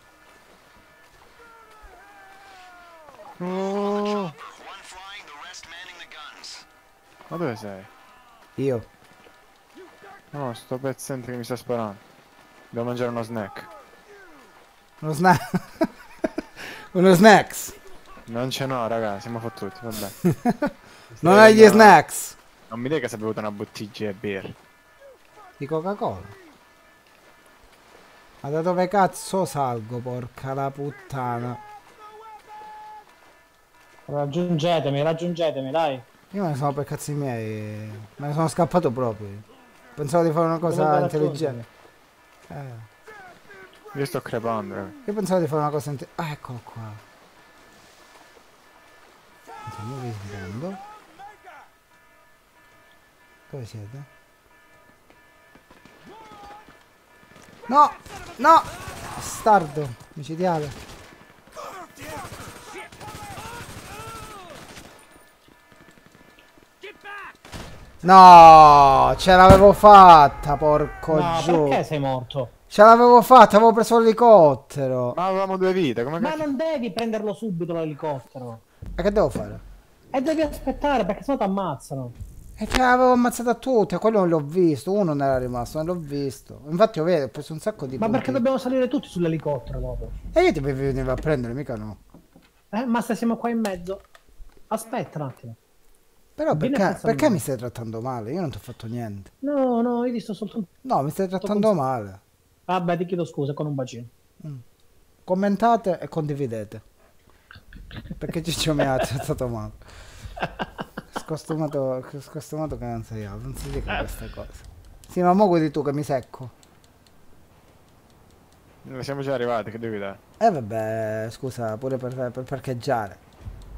A: Oh,
E: One flying, the rest manning the guns.
C: Ma dove sei?
A: io.
C: No, sto pezzente che mi sta sparando. Devo mangiare uno snack.
A: Uno snack. *laughs* Uno snacks.
C: Non ce n'ho, raga, siamo fottuti, vabbè. *laughs*
A: Non hai gli snacks.
C: Non mi dica che si è bevuta una bottiglia di beer.
A: Di Coca-Cola. Ma da dove cazzo salgo, porca la puttana?
B: Raggiungetemi, raggiungetemi, dai.
A: Io me ne sono per cazzi miei. Me ne sono scappato proprio. Pensavo di fare una cosa intelligente. Eh.
C: Io sto crepando.
A: Io pensavo di fare una cosa intelligente. Ah, eccolo qua. Andiamo vi sbondo. Dove siete? No! No! Bastardo! Micidiale. No! Ce l'avevo fatta, porco
B: No,
A: giù.
B: perché sei morto?
A: Ce l'avevo fatta, avevo preso l'elicottero.
C: Ma avevamo due vite, come
B: Ma
C: cazzo?
B: non devi prenderlo subito l'elicottero.
A: E che devo fare?
B: E devi aspettare perché sennò ti ammazzano.
A: E che avevo ammazzato a tutti, quello non l'ho visto, uno non era rimasto, non l'ho visto. Infatti io vedo, ho preso un sacco di
B: Ma
A: punti.
B: perché dobbiamo salire tutti sull'elicottero dopo?
A: E io ti venivo a prendere, mica no.
B: Eh, ma se siamo qua in mezzo. Aspetta un attimo.
A: Però perché, perché mi stai trattando male? Io non ti ho fatto niente.
B: No, no, io ti sto soltanto.
A: No, mi stai trattando male.
B: Vabbè, ti chiedo scusa con un bacino.
A: Commentate e condividete. Perché Ciccio mi ha trattato male. Scostumato, scostumato che non sei altro, non si dica queste cose. Sì, ma mo guidi tu che mi secco.
C: Non siamo già arrivati, che devi dare?
A: Eh, vabbè, scusa, pure per, per parcheggiare.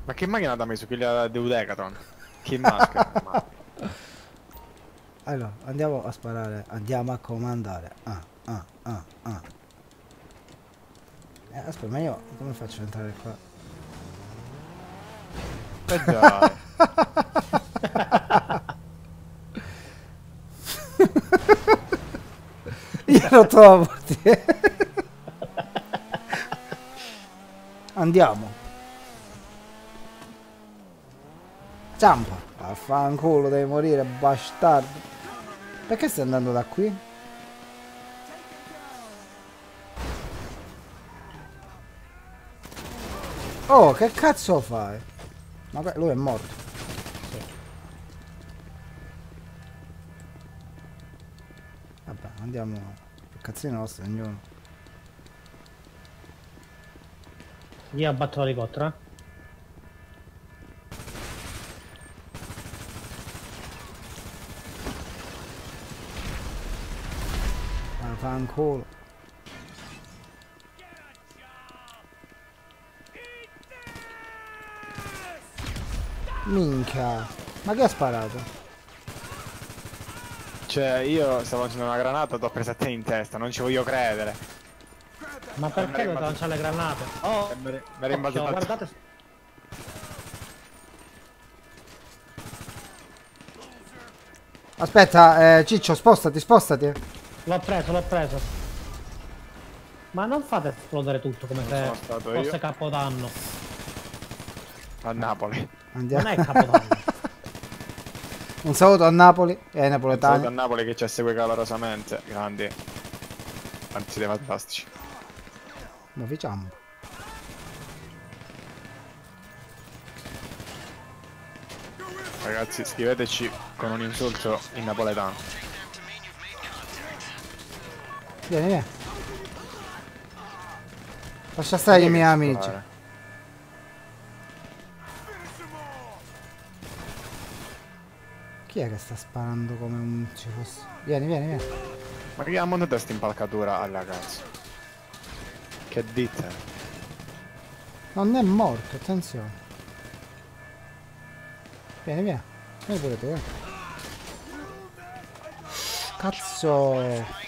C: Ma che macchina ha messo? Quella di Udecatron? Che maschera? ma- *laughs*
A: Allora, andiamo a sparare, andiamo a comandare. Ah, ah, ah, ah. Eh, aspetta, ma io come faccio ad entrare qua?
C: Eh dai. *laughs*
A: Io lo trovo. *laughs* Andiamo. Zampa. Affanculo, devi morire, bastardo. Perché stai andando da qui? Oh, che cazzo fai? Ma lui è morto. Vabbè, andiamo. Il cazzino nostro, ognuno.
B: Io abbatto l'elicottero, eh.
A: Fanculo. Minchia. Ma che ha sparato?
C: Cioè, io stavo lanciando una granata, t'ho presa a te in testa, non ci voglio credere.
B: Ma perché
C: mi
B: dovete
C: rimbalzo-
B: lanciare le granate? Oh,
C: Mi è mi è rimbalzato
B: guardate.
A: Aspetta, eh, Ciccio, spostati, spostati.
B: L'ho preso, l'ho preso. Ma non fate esplodere tutto come se fosse
C: io.
B: capodanno.
C: a Napoli.
A: Andiamo.
B: Non è capodanno. *laughs*
A: Un saluto a Napoli e ai
C: Saluto a
A: napoletani.
C: Napoli che ci segue calorosamente. Grandi. Anzi, siete fantastici.
A: Ma facciamo.
C: Ragazzi, scriveteci con un insulto in napoletano.
A: Vieni, vieni. Lascia stare i miei amici. Chi è che sta sparando come un ci fosse? Vieni, vieni, vieni.
C: Ma che ha montato sta impalcatura alla cazzo? Che dite?
A: Non è morto, attenzione. Vieni, vieni. Vieni pure tu, eh. Cazzo.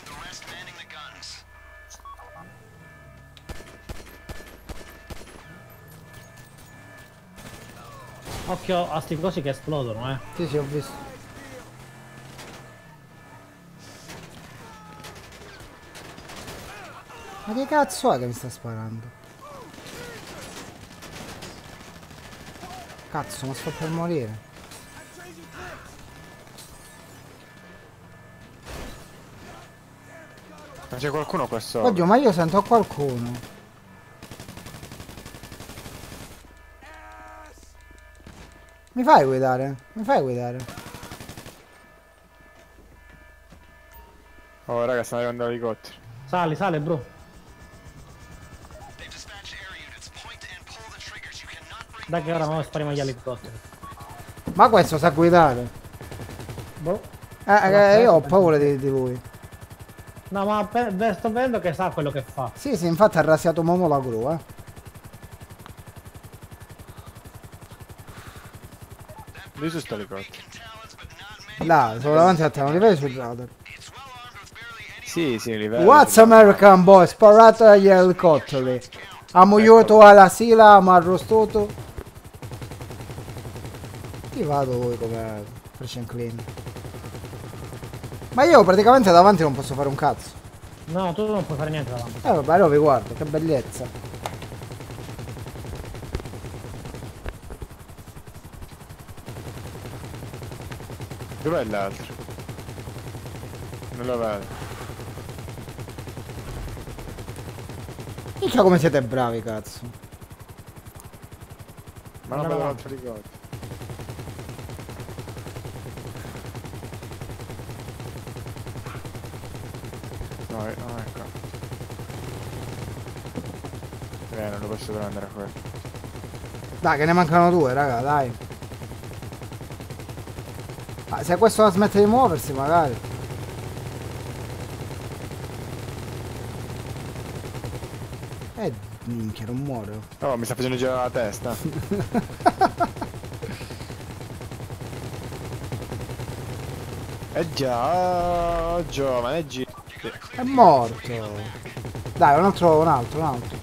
B: Occhio a sti cosi che esplodono, eh.
A: Sì, sì, ho visto. Ma che cazzo è che mi sta sparando? Cazzo, ma sto per morire.
C: Ma c'è qualcuno qua sopra?
A: Oddio, ma io sento qualcuno. Mi fai guidare? Mi fai guidare?
C: Oh raga, stanno arrivando l'elicottero.
B: Sali, sali, bro. Dai che ora non spariamo gli elicotteri.
A: Ma questo sa guidare.
B: Boh.
A: Eh, eh, io ho paura di, di lui.
B: No, ma sto vedendo che sa quello che fa.
A: Sì, sì, infatti ha rasiato Momo la gru, eh.
C: Lì su sto elicottero.
A: Là, sono davanti a te, non li vedi sul radar.
C: Sì, sì, livello.
A: What's American boy? Sparato agli elicotteri. Amo aiuto alla sila, amo arrostoto. Ti vado voi come fresh and clean. Ma io praticamente davanti non posso fare un cazzo.
B: No, tu non puoi fare niente davanti.
A: Eh vabbè, allora vi guardo, che bellezza.
C: Dov'è l'altro? Non lo vedo.
A: Minchia come siete bravi, cazzo.
C: Ma non vedo l'altro elicottero. No, eh, no, ecco. Eh, non lo posso prendere quello.
A: Dai, che ne mancano due, raga, dai. Ah, se questo la smette di muoversi, magari. Eh, minchia, non muore.
C: Oh, mi sta facendo girare la testa. *laughs* Eh già, giovane, gi-
A: È morto. Dai, un altro, un altro, un altro.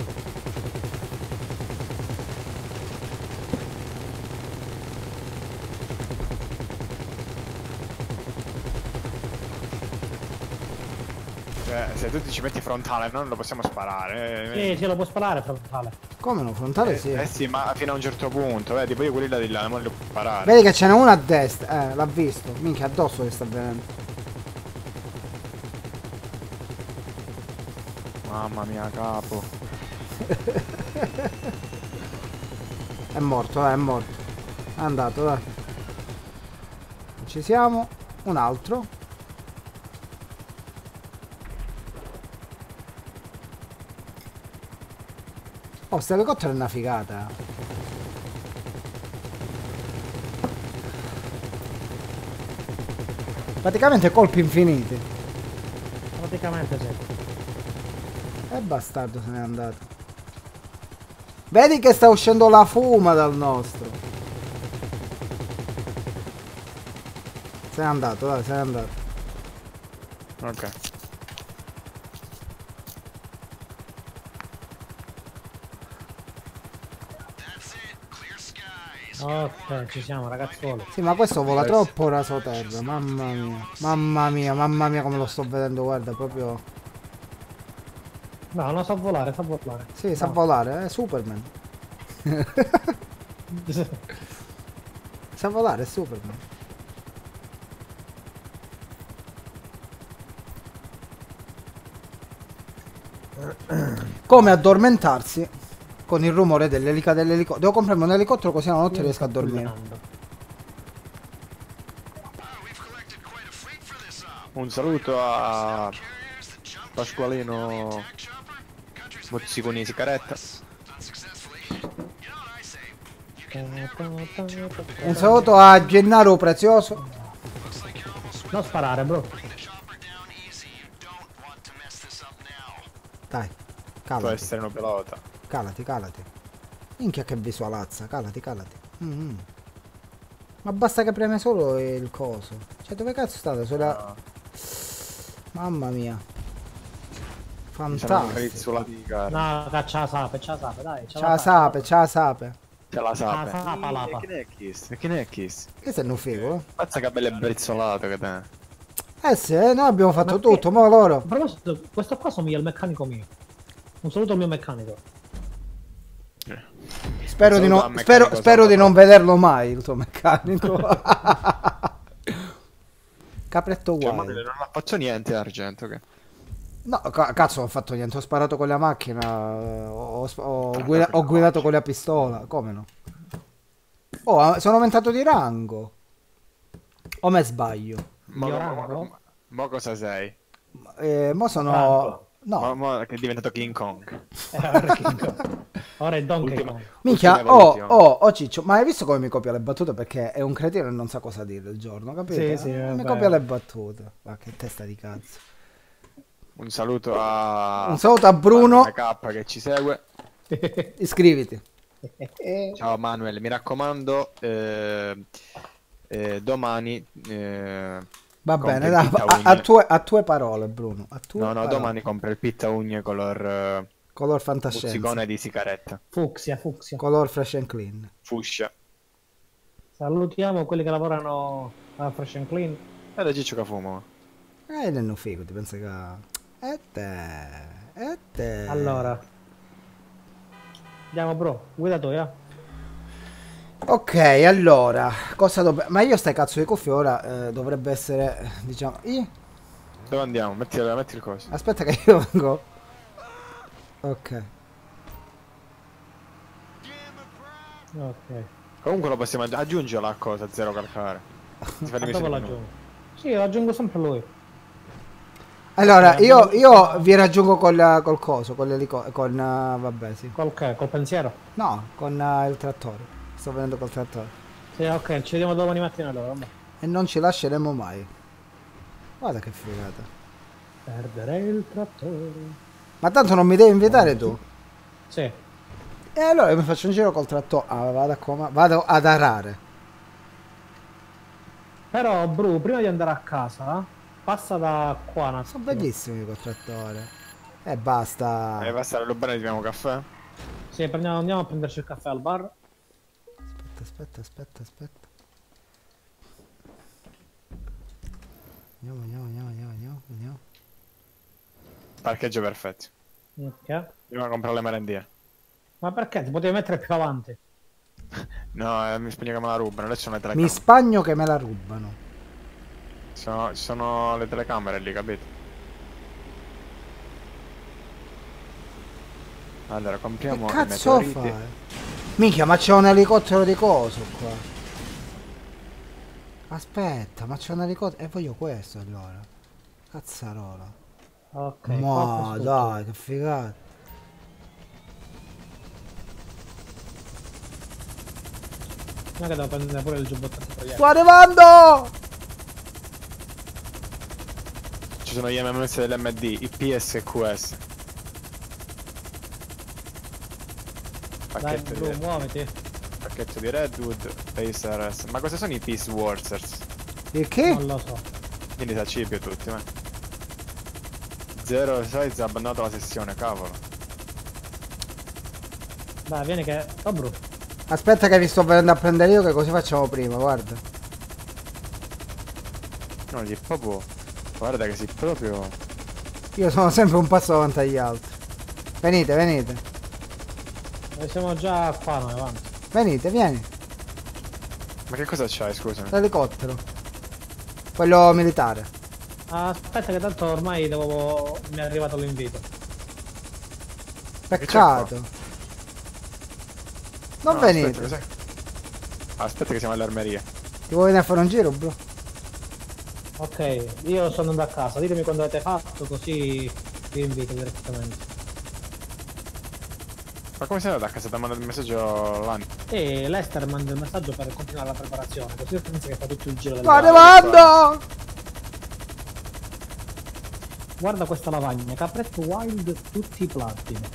C: Cioè, se tu ti ci metti frontale non lo possiamo sparare. eh.
B: Sì, sì, lo può sparare frontale.
A: Come no, frontale sì.
C: Eh sì, ma fino a un certo punto, vedi, poi quelli là di là non li può sparare.
A: Vedi che ce n'è uno a destra. Eh, l'ha visto. Minchia, addosso che sta venendo.
C: Mamma mia, capo. *laughs*
A: È morto, eh, è morto. È andato, dai. Ci siamo. Un altro. Oh, sta elicottero è una figata. Praticamente colpi infiniti.
B: Praticamente sì.
A: E bastardo se n'è andato. Vedi che sta uscendo la fuma dal nostro. Se n'è andato, dai, se n'è andato.
C: Ok.
B: Ok, ci siamo ragazzuoli.
A: Sì, ma questo vola troppo raso terra. Mamma mia. Mamma mia, mamma mia come lo sto vedendo, guarda, proprio...
B: No, non sa volare, sa volare.
A: Sì, sa
B: No.
A: volare, è Superman. *laughs* Sa volare, è Superman. Come addormentarsi con il rumore dell'elica dell'elicottero. Devo comprarmi un elicottero così la notte riesco a dormire.
C: Un saluto a Pasqualino Mozziconi Sigaretta.
A: Un saluto a Gennaro Prezioso.
B: Non sparare, bro.
A: Dai,
C: Può
A: calati,
C: essere un pilota.
A: Calati, calati. Minchia che visualazza, calati, calati. Mm. Ma basta che preme solo il coso. Cioè, dove cazzo state? Sulla... Mamma mia. Fantastico.
B: No, caccia la sape, c'ha la sape, dai.
A: C'ha la sape, c'ha la sape.
C: C'è la sape.
B: Ah, sapa, lapa.
C: Che ne è Kiss? Che ne è Kiss?
A: Questo è un figo, eh?
C: Mazza che belle brizzolate che te.
A: Eh sì, eh, noi abbiamo fatto
B: Ma
A: tutto,
B: che-
A: ma loro.
B: A proposito, questo qua somiglia al meccanico mio. Un saluto al mio meccanico.
A: Spero di,
C: meccanico
A: spero, spero di non vederlo mai, il tuo meccanico. *laughs* Capretto
C: Cioè,
A: uguale.
C: Manuele, non faccio niente argento che.
A: No, ca- cazzo, non ho fatto niente. Ho sparato con la macchina. Ho, ho- ho
C: Ah,
A: guida- ho guidato con la pistola. Come no? Oh, sono aumentato di rango. O me sbaglio?
C: Mo-
B: rango?
C: mo- mo cosa sei?
A: Eh, mo sono.
B: Rango.
A: No,
C: mo che è diventato King Kong.
B: Eh, ora King Kong. *laughs* Ora è Donkey
C: Ultima-
B: Kong.
A: minchia. Oh, oh, oh, Ciccio. Ma hai visto come mi copia le battute? Perché è un cretino e non sa cosa dire il giorno, capito?
B: Sì, sì,
A: Eh, mi copia le battute. Ma che testa di cazzo.
C: Un saluto a.
A: Un saluto a Bruno.
C: K che ci segue. *laughs*
A: Iscriviti. *laughs*
C: Ciao Manuel, mi raccomando, eh, eh, domani. Eh,
A: Va bene,
C: pizza
A: a, a tue, a tue parole, Bruno. A tue
C: No, no,
A: parole.
C: domani compra il pizza ugne color eh,
A: Color fantascienza.
C: mozzicone di sigaretta.
B: Fucsia, fucsia.
A: Color fresh and clean.
C: Fuscia.
B: Salutiamo quelli che lavorano a Fresh and Clean.
C: E da Ciccio che fumo.
A: Eh, non è figo, ti pensi che... E te... E te...
B: Allora. Andiamo, bro. Guida tu, eh.
A: Ok, allora, cosa dobbiamo... Ma io stai cazzo di cuffie ora eh, dovrebbe essere, diciamo... Ih,
C: Dove andiamo? Metti, metti il coso.
A: aspetta che io vengo. Ok.
B: Ok.
C: Comunque lo possiamo aggi- aggiungere la cosa, zero calcare. Si fa *laughs*
B: l'aggiungo. Sì, aggiungo sempre lui.
A: Allora,
B: Eh,
A: io, io vi raggiungo col, col coso, con l'elicottero, con... eh, vabbè, sì.
B: Col che? Col pensiero?
A: No, con eh, il trattore. Sto venendo col trattore.
B: Sì, ok, ci vediamo domani mattina allora, vabbè.
A: E non ci lasceremo mai. Guarda che figata.
B: Perdere il trattore.
A: Ma tanto non mi devi invitare tu.
B: Sì.
A: E allora mi faccio un giro col trattore. Ah, vado a coma. Vado ad arare.
B: Però, Bru, prima di andare a casa, passa da qua
A: Sono bellissimi col trattore. E basta.
C: E basta la lubana e beviamo caffè?
B: Sì, prendiamo, andiamo a prenderci il caffè al bar.
A: Aspetta, aspetta, aspetta, aspetta. Andiamo, andiamo, andiamo, andiamo, andiamo, andiamo.
C: Parcheggio perfetto.
B: Ok.
C: Prima comprare le merendine.
B: Ma perché? Ti potevi mettere più avanti. *laughs*
C: No, eh, mi spegno che me la rubano. Adesso sono le
A: Mi
C: telecamere.
A: spagno che me la rubano.
C: Sono, ci sono le telecamere lì, capito? Allora,
A: Che
C: compriamo i
A: cazzo
C: meteoriti.
A: fai? Minchia, ma c'è un elicottero di coso qua. Aspetta, ma c'è un elicottero. E voglio questo allora. Cazzarola.
B: Ok.
A: ma dai, che figata.
B: Non è che devo prendere pure il giubbotto.
A: Sto arrivando!
C: Ci sono gli MMS dell'MD, i PSQS.
B: Dai,
C: Pacchetto
B: Bru,
C: di,
B: muoviti.
C: pacchetto di Redwood, Pacers. Ma cosa sono i Peace Warsers?
A: Il che?
B: Non lo so.
C: Quindi sa cibi tutti, ma. Zero size ha abbandonato la sessione, cavolo.
B: Dai, vieni che... Oh, Bru.
A: Aspetta che vi sto venendo a prendere io che così facciamo prima, guarda.
C: No, gli proprio. Guarda che si proprio.
A: Io sono sempre un passo avanti agli altri. Venite, venite.
B: Noi siamo già qua, noi avanti.
A: Venite, vieni.
C: Ma che cosa c'hai, scusami?
A: L'elicottero. Quello militare.
B: Aspetta che tanto ormai devo... mi è arrivato l'invito.
A: Peccato. Non
C: No,
A: venite.
C: Aspetta, cos'è? Ah, aspetta che siamo all'armeria.
A: Ti vuoi venire a fare un giro, bro?
B: Ok, io sono andato a casa, ditemi quando avete fatto così vi invito direttamente.
C: Ma come sei andato a casa? Ti ha mandato il messaggio Lani?
B: E Lester manda il messaggio per continuare la preparazione, così pensa che fa tutto il giro del
A: Sto
B: gioco.
A: arrivando!
B: Guarda questa lavagna, capretto wild tutti platino.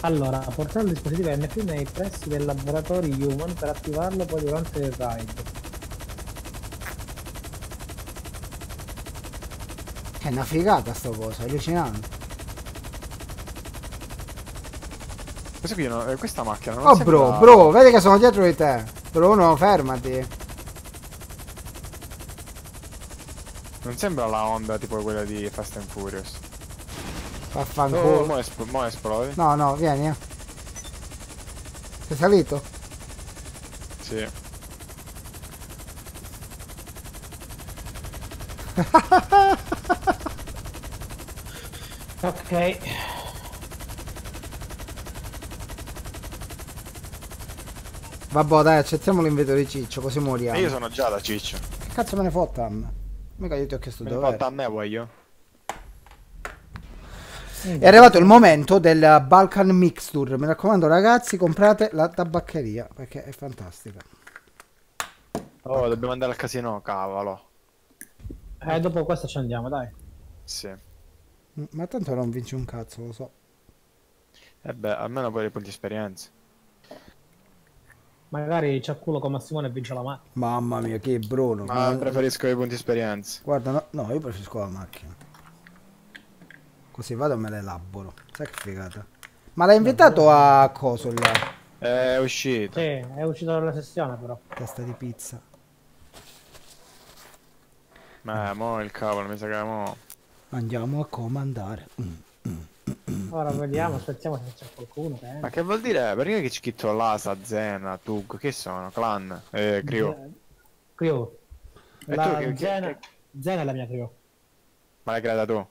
B: Allora, portare il dispositivo MP nei pressi del laboratorio Human per attivarlo poi durante il raid.
A: Che è una figata sta cosa, allucinante.
C: Questo qui no, questa macchina non
A: Oh
C: sembra-
A: bro, bro, vedi che sono dietro di te. Bruno, fermati.
C: Non sembra la Honda tipo quella di Fast and Furious. Oh,
A: Vaffanculo.
C: mo, espl- mo esplode.
A: No, no, vieni, eh. Sei salito?
C: Sì. *laughs*
B: Ok.
A: Vabbè, dai, accettiamo l'invito di Ciccio, così moriamo.
C: E io sono già da Ciccio.
A: Che cazzo me ne fotta a me? Mica io ti ho chiesto
C: Me ne
A: dove.
C: fatta a me, voglio.
A: È arrivato il momento del Balkan Mixture. Mi raccomando, ragazzi, comprate la tabaccheria perché è fantastica.
C: Oh, dobbiamo andare al casino, cavolo.
B: Eh, dopo questo ci andiamo, dai.
C: Sì.
A: Mm, Ma tanto non vinci un cazzo, lo so.
C: E beh, almeno poi dei punti esperienza.
B: Magari c'è culo come Simone e vince la macchina.
A: Mamma mia, che Bruno.
C: Ma
A: Ma-
C: preferisco i punti esperienza.
A: Guarda, no, no, io preferisco la macchina. Così vado e me la elaboro. Sai che figata. Ma l'hai invitato a coso il
C: È uscito.
B: Sì, è uscito dalla sessione però.
A: testa di pizza?
C: Ma mo il cavolo, mi sa che mo.
A: Andiamo a comandare. Mm, mm.
B: Ora vediamo, aspettiamo se c'è qualcuno. che
C: Ma che vuol dire? Perché che c'è scritto Lasa, Zena, Tug? Che sono? Clan? Eh, Crio. E
B: La
C: tu che- che-
B: Zena,
C: che-
B: Zena è la mia crew.
C: Ma l'hai creata tu?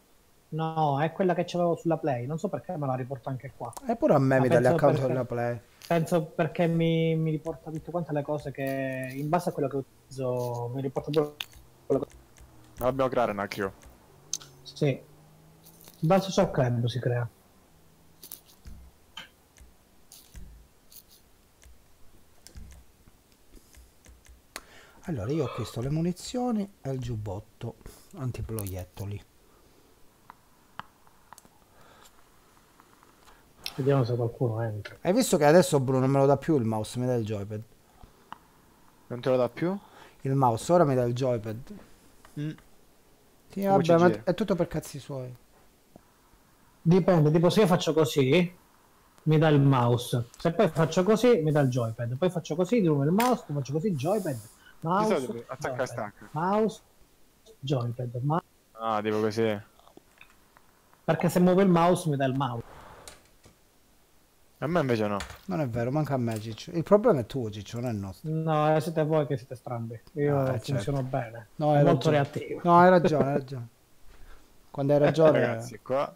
B: No, è quella che c'avevo sulla Play. Non so perché me la riporto anche qua.
A: Eppure a me
B: Ma
A: mi dà gli
B: penso
A: account
B: perché-
A: della Play.
B: Penso perché mi, mi riporta tutte quante le cose che in base a quello che utilizzo mi riporta pure quello che...
C: Dobbiamo creare una Crio.
B: Sì. In base a ciò club si crea.
A: Allora, io ho chiesto le munizioni e il giubbotto antiproiettoli.
B: Vediamo se qualcuno entra.
A: Hai visto che adesso Bruno non me lo dà più il mouse, mi dà il joypad.
C: Non te lo dà più?
A: Il mouse ora mi dà il joypad.
C: Mm.
A: Sì, vabbè, ma è tutto per cazzi suoi.
B: Dipende, tipo se io faccio così mi dà il mouse. Se poi faccio così mi dà il joypad. Poi faccio così di nuovo il mouse, poi faccio così joypad. Mouse,
C: solito attacca, stacca.
B: mouse, joypad. Ma...
C: Ah, tipo così.
B: Perché se muovo il mouse mi dà il mouse.
C: A me invece no.
A: Non è vero, manca a me Ciccio. Il problema è tuo Ciccio, non è il nostro.
B: No, siete voi che siete strambi. Io
A: Ah, certo.
B: funziono bene.
A: No, hai
B: molto
A: ragione.
B: reattivo.
A: No, hai ragione, hai ragione. Quando hai *laughs* ragione...
C: Ragazzi, qua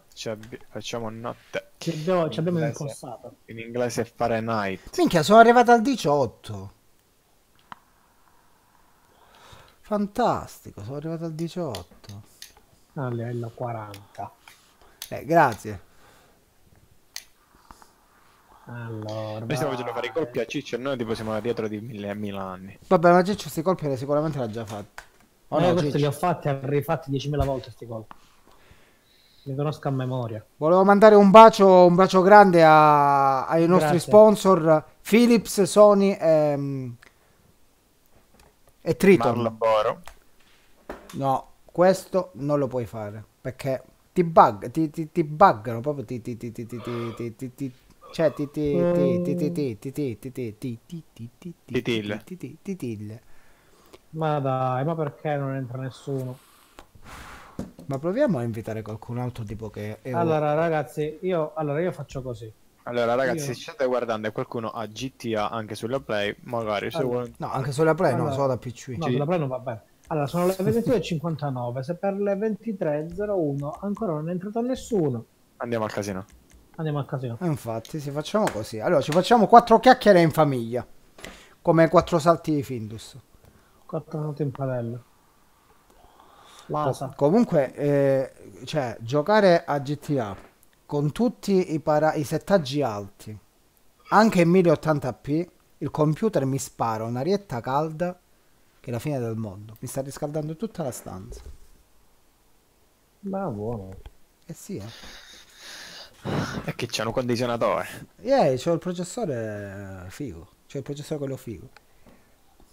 C: facciamo notte.
B: Ci abbiamo, abbiamo
C: Inglese.
B: incossato.
C: In inglese è Fahrenheit.
A: Minchia, sono arrivato al 18. Fantastico, sono arrivato al 18.
B: A livello 40.
A: Eh, grazie.
B: Allora,
C: Noi stiamo facendo fare i colpi a Ciccio e noi tipo siamo dietro di mille, mille anni.
A: Vabbè, ma Ciccio sti colpi sicuramente l'ha già fatti. Oh
B: Eh,
A: no,
B: questi li ho fatti e rifatti 10.000 volte sti gol. Li conosco a memoria.
A: Volevo mandare un bacio, un bacio grande a- ai nostri
B: Grazie.
A: sponsor Philips, Sony e, e Triton.
C: Marlboro.
A: No, questo non lo puoi fare perché ti bug, ti, ti, ti buggano proprio ti ti ti ti ti ti ti ti ti cioè ti ti ti ti ti ti ti ti ti ti ti ti ti ti ti
C: Titille.
A: ti ti ti tille.
B: Ma dai, ma perché non entra nessuno?
A: Ma proviamo a invitare qualcun altro tipo che
B: Allora, ragazzi, io, allora, io faccio così.
C: Allora ragazzi,
B: Io-
C: se ci state guardando e qualcuno ha GTA anche sulla Play, magari se
B: Allora.
C: vuole...
A: No, anche sulla Play no,
B: Allora-
A: solo da PC.
B: No, sulla Play non va bene. Allora, sono le *laughs* 22.59. Se per le 23.01 ancora non è entrato nessuno,
C: Andiamo al casino.
B: andiamo al casino.
A: Eh, infatti, sì, facciamo così. Allora, ci facciamo quattro chiacchiere in famiglia. Come quattro salti di Findus.
B: 4 minuti in padella. Lasa.
A: Comunque, eh, cioè, giocare a GTA con tutti i, para- i settaggi alti, anche in 1080p, il computer mi spara un'arietta calda che è la fine del mondo. Mi sta riscaldando tutta la stanza.
B: Ma buono.
A: Eh sì, eh.
C: E che c'è un condizionatore.
A: Yeah, c'ho il processore figo. C'ho il processore quello figo.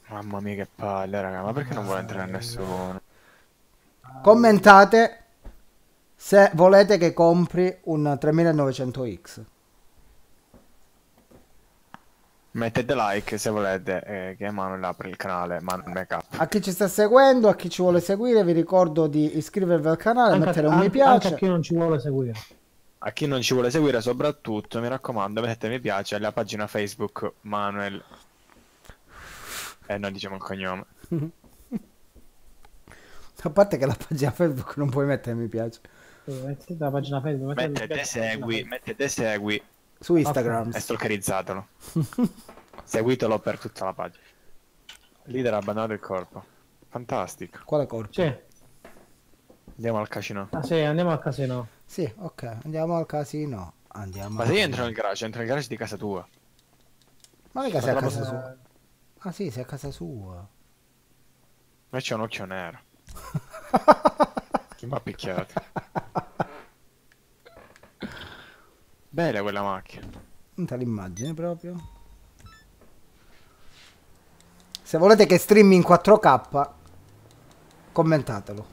C: Mamma mia che palle, raga, ma perché non vuole entrare nessuno?
A: Commentate se volete che compri un 3900X.
C: Mettete like se volete eh, che Manuel apre il canale Manuel Makeup.
A: A chi ci sta seguendo, a chi ci vuole seguire, vi ricordo di iscrivervi al canale,
B: Anche,
A: mettere un mi piace.
B: anche a chi non ci vuole seguire.
C: A chi non ci vuole seguire soprattutto, mi raccomando, mettete mi piace alla pagina Facebook Manuel. E non diciamo il cognome. *laughs*
A: A parte che la pagina Facebook non puoi mettere mi piace.
B: Mettete la pagina Facebook. mettete
C: Mettete segui, mettete segui
A: Su Instagram.
C: e stalkerizzatelo. *laughs* Seguitelo per tutta la pagina. Leader ha abbandonato il corpo. Fantastico.
A: Quale corpo?
B: Sì.
C: Andiamo al casino.
B: Ah sì, andiamo al casino.
A: Sì, ok. Andiamo al casino. Andiamo.
C: Ma se io entro nel garage, entro nel garage di casa tua.
A: Ma mica sei a casa sua. Ah sì, sei a casa sua.
C: Ma c'è un occhio nero. *laughs* Chi mi ha picchiato? *laughs* Bella quella macchina.
A: Non te l'immagini proprio. Se volete che streami in 4K, commentatelo.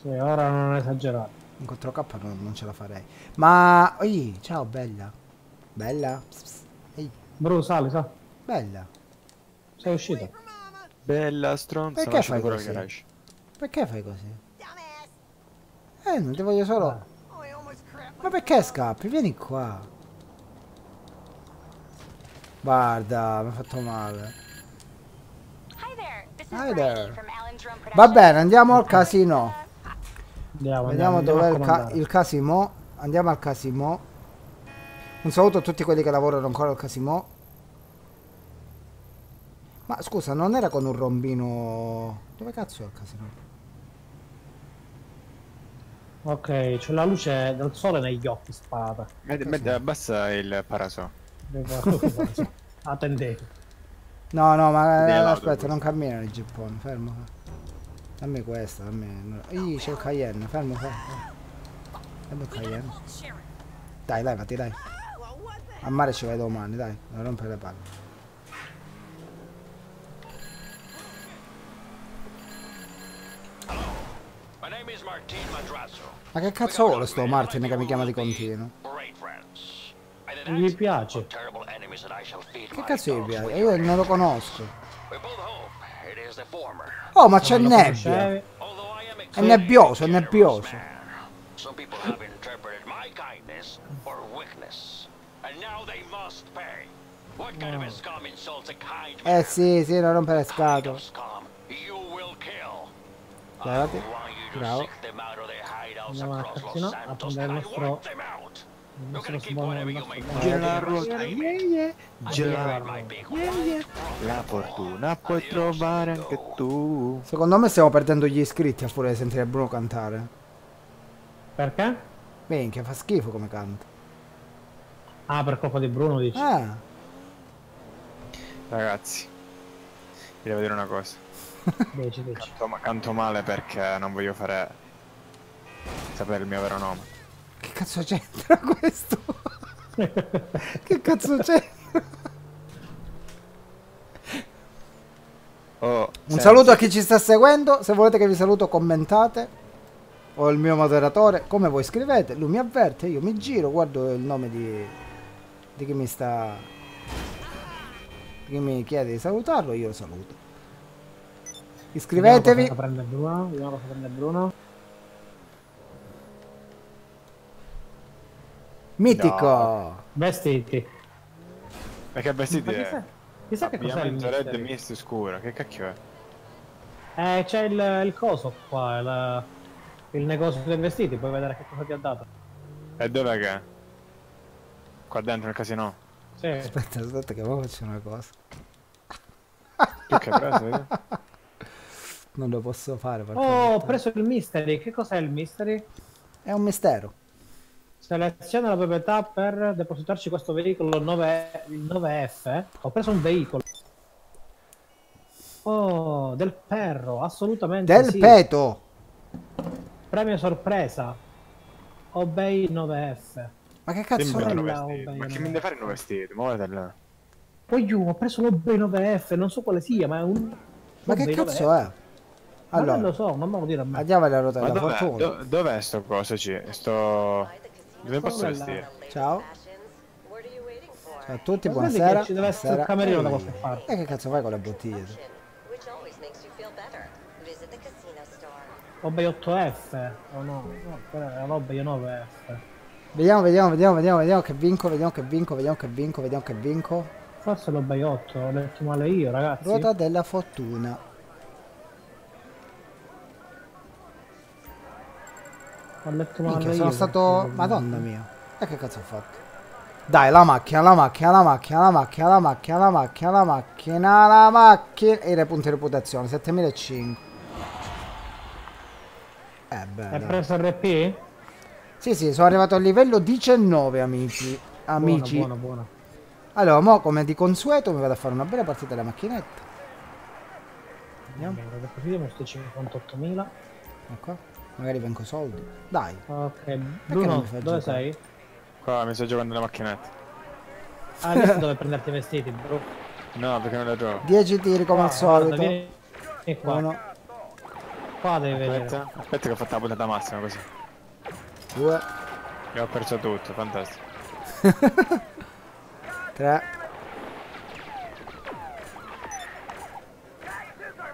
B: Sì, ora non esagerare.
A: In 4K non, non ce la farei. Ma... Oi, ciao bella. Bella. Ehi,
B: Bru, sali, sa.
A: bella.
B: Sei uscito.
C: Bella stronza.
A: Perché fai così? Perché fai così? Eh, non ti voglio solo... Ma perché scappi? Vieni qua. Guarda, mi ha fatto male.
G: Hi there.
A: Va bene, andiamo al casino.
B: Andiamo,
A: Vediamo
B: andiamo,
A: dov'è il, ca- il casimo. Andiamo al casimo. Un saluto a tutti quelli che lavorano ancora al casimo. Ma scusa, non era con un rombino... Dove cazzo è il casino?
B: Ok, c'è la luce del sole negli occhi sparata.
C: Med- med- abbassa il paraso. *laughs*
B: Attendete.
A: No, no, ma eh, aspetta, non cammina il gippone, fermo. Dammi questa, dammi... Ih, c'è il Cayenne, fermo, fermo. Dammi il Cayenne. Dai, levati, dai. A mare ci vai domani, dai, non rompere le palle. Ma che cazzo vuole sto Martin che mi chiama di continuo?
B: Non gli piace.
A: Che cazzo gli piace? Io non lo conosco. Oh, ma c'è nebbia. È nebbioso, è nebbioso. Eh sì, sì, non rompere scatole.
E: Guardate.
A: Bravo.
B: Andiamo un
E: attimino
B: a prendere il nostro... Il nostro
E: buono,
B: il nostro Gerardo,
C: yeah, yeah. Gerardo, yeah, yeah. La fortuna puoi trovare anche tu.
A: Secondo me stiamo perdendo gli iscritti a pure di sentire Bruno cantare.
B: Perché?
A: Minchia, fa schifo come canta.
B: Ah, per colpa di Bruno dici?
A: Ah.
C: Ragazzi, vi devo dire una cosa.
B: Dici, dici.
C: Canto, ma- canto male perché non voglio fare sapere il mio vero nome.
A: che cazzo c'entra *laughs* questo? *laughs* che cazzo c'entra?
C: Oh,
A: Un saluto a chi ci sta seguendo. Se volete che vi saluto, commentate. O il mio moderatore, come voi scrivete. Lui mi avverte, io mi giro, guardo il nome di, di chi mi sta. di chi mi chiede di salutarlo, io lo saluto. Iscrivetevi.
B: Vediamo cosa prende Bruno. Vediamo cosa prende Bruno.
A: Mitico.
C: No.
B: Vestiti.
C: Perché vestiti
B: Ma
C: è
B: chissà, chissà che cos'è il
C: red mist scuro. Che cacchio è?
B: Eh, c'è il, il coso qua, il, il negozio dei vestiti, puoi vedere che cosa ti ha dato.
C: E dov'è che? è? Qua dentro nel casino.
B: Sì.
A: Aspetta, aspetta, che ora faccio una cosa.
C: Tu che hai preso? vedi? *laughs*
A: Non lo posso fare.
B: Oh, ho preso il mystery. Che cos'è il mystery?
A: È un mistero.
B: Seleziona la proprietà per depositarci questo veicolo 9, il 9F. Ho preso un veicolo. Oh, del perro, assolutamente
A: Del
B: sì.
A: peto.
B: Premio sorpresa. Obey 9F.
A: Ma che cazzo
C: Dimmi
A: è?
C: Ma che mi deve fare i vestiti? Muovete là.
B: Poi io ho preso l'Obey 9F, non so quale sia, ma è un...
A: Ma che
B: Obey
A: cazzo
B: 9F.
A: è?
B: Ma non lo
A: Allora,
B: so, non me lo dire a me.
A: andiamo alla ruota della fortuna.
C: Do- dov'è sto coso? Ci? Sto... Dove posso vestire?
A: Ciao. Ciao a tutti,
B: Ma
A: buonasera.
B: che ci deve essere
A: buonasera.
B: il camerino da
A: Ehi,
B: qualche parte.
A: E che cazzo fai con le bottiglie?
B: Obey 8F. Oh no, no, quella è l'Obey 9F.
A: Vediamo, vediamo, vediamo, vediamo, vediamo che vinco, vediamo che vinco, vediamo che vinco, vediamo che vinco.
B: Forse l'Obey 8, ho letto male io, ragazzi.
A: Ruota della fortuna. Minchia,
B: io.
A: sono stato... Madonna mia. E che cazzo ho fatto? Dai, la macchina, la macchina, la macchina, la macchina, la macchina, la macchina, la macchina, la macchina. E i punti di reputazione, 7005. Eh beh,
B: Hai preso RP?
A: Sì, sì, sono arrivato al livello 19, amici. Amici.
B: Buono, buono, buono.
A: Allora, mo come di consueto mi vado a fare una bella partita alla macchinetta. Vediamo.
B: Bene, sti 58.000.
A: Ecco. Magari vengo soldi. Dai.
B: Ok, Bruno, dove
A: giocare?
B: sei?
C: Qua mi sto giocando la macchinetta.
B: Ah, adesso dove prenderti i vestiti, bro.
C: No, perché non la gioco.
A: 10 tiri come al
B: Ah, guarda,
A: solito.
B: vieni vieni qua.
A: Uno,
B: Qua devi vedere.
C: Aspetta, aspetta che ho fatto la puntata massima così.
A: due,
C: E ho perso tutto, fantastico. *laughs*
A: tre,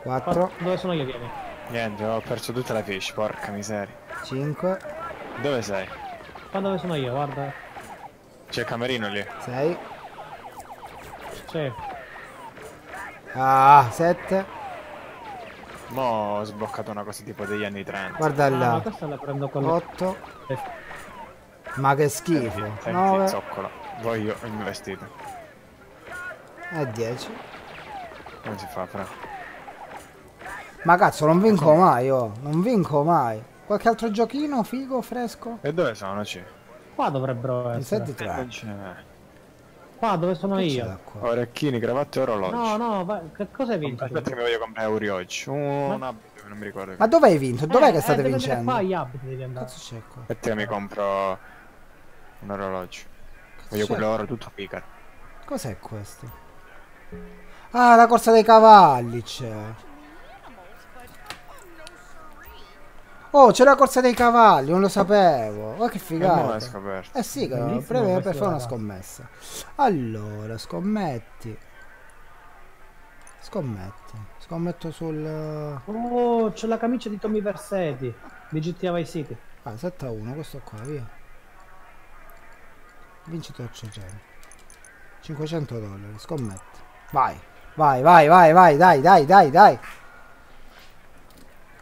A: quattro,
B: Qua- Dove sono io, vieni?
C: Niente, ho perso tutta la fish, porca miseria.
A: cinque,
C: Dove sei?
B: Qua dove sono io, guarda.
C: C'è il camerino lì.
A: 6.
B: Sì.
A: Ah, 7.
C: Mo ho sbloccato una cosa tipo degli anni 30.
A: Guarda
B: Ah, ma
A: là.
B: questa la prendo con le...
A: 8. Ma che schifo.
C: Senti,
A: 9
C: zoccola. Voglio il mio vestito.
A: e 10.
C: Come si fa, fra?
A: Ma cazzo, non vinco mai, oh. Non vinco mai. Qualche altro giochino figo, fresco?
C: E dove sono? C?
B: Qua dovrebbero essere.
A: tre.
C: c'è.
B: Qua dove sono
A: Che c'è
B: io.
C: Orecchini, cravatte e orologi.
B: No, no, va- che cosa hai vinto?
C: Aspetta che mi voglio comprare Uri oggi. Una... Non mi ricordo.
A: Ma dove hai vinto? Dov'è
B: Eh,
A: che state
B: eh,
A: vincendo?
B: Qua agli abiti devi andare.
A: Cazzo c'è qua?
C: Aspetta che mi compro un orologio. Voglio
A: c'è?
C: quello oro tutto picar.
A: Cos'è questo? Ah, la corsa dei cavalli c'è. Oh, c'è la corsa dei cavalli, non lo sapevo. Ma che
C: E mo l'hai
A: figata.
C: scoperto.
A: Eh sì, che
B: Bellissimo
A: preme per fare una scommessa. Allora, scommetti. Scommetti. Scommetto sul...
B: Oh, c'è la camicia di Tommy Versetti di GTA Vice City.
A: Ah, 7 a 1, questo qua, via. Vincito 800. 500 dollari, scommetti. Vai, vai, vai, vai, vai, dai, dai, dai, dai.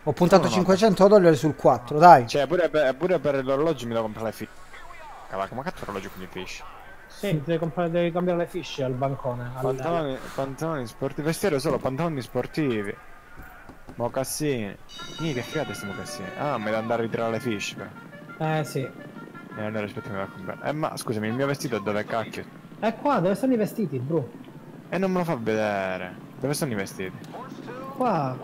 A: Ho puntato
C: No, no,
A: 500 dollari sul 4, dai.
C: Cioè, pure per, pure per l'orologio mi devo comprare le fish. Cavolo, come cazzo orologio con i fish?
B: Sì, devi, comprare- devi cambiare le fish al bancone. al-
C: Pantaloni, pantaloni sportivi. Vestire solo pantaloni sportivi. Mocassini. Ih, che figata sti mocassini. Ah, mi devo andare a ritirare le fish. però.
B: Eh sì.
C: E allora aspetta mi vado a comprare. Eh, ma scusami, il mio vestito dove cacchio?
B: È qua, dove stanno i vestiti, bro?
C: E non me lo fa vedere. Dove sono i vestiti?
B: Qua.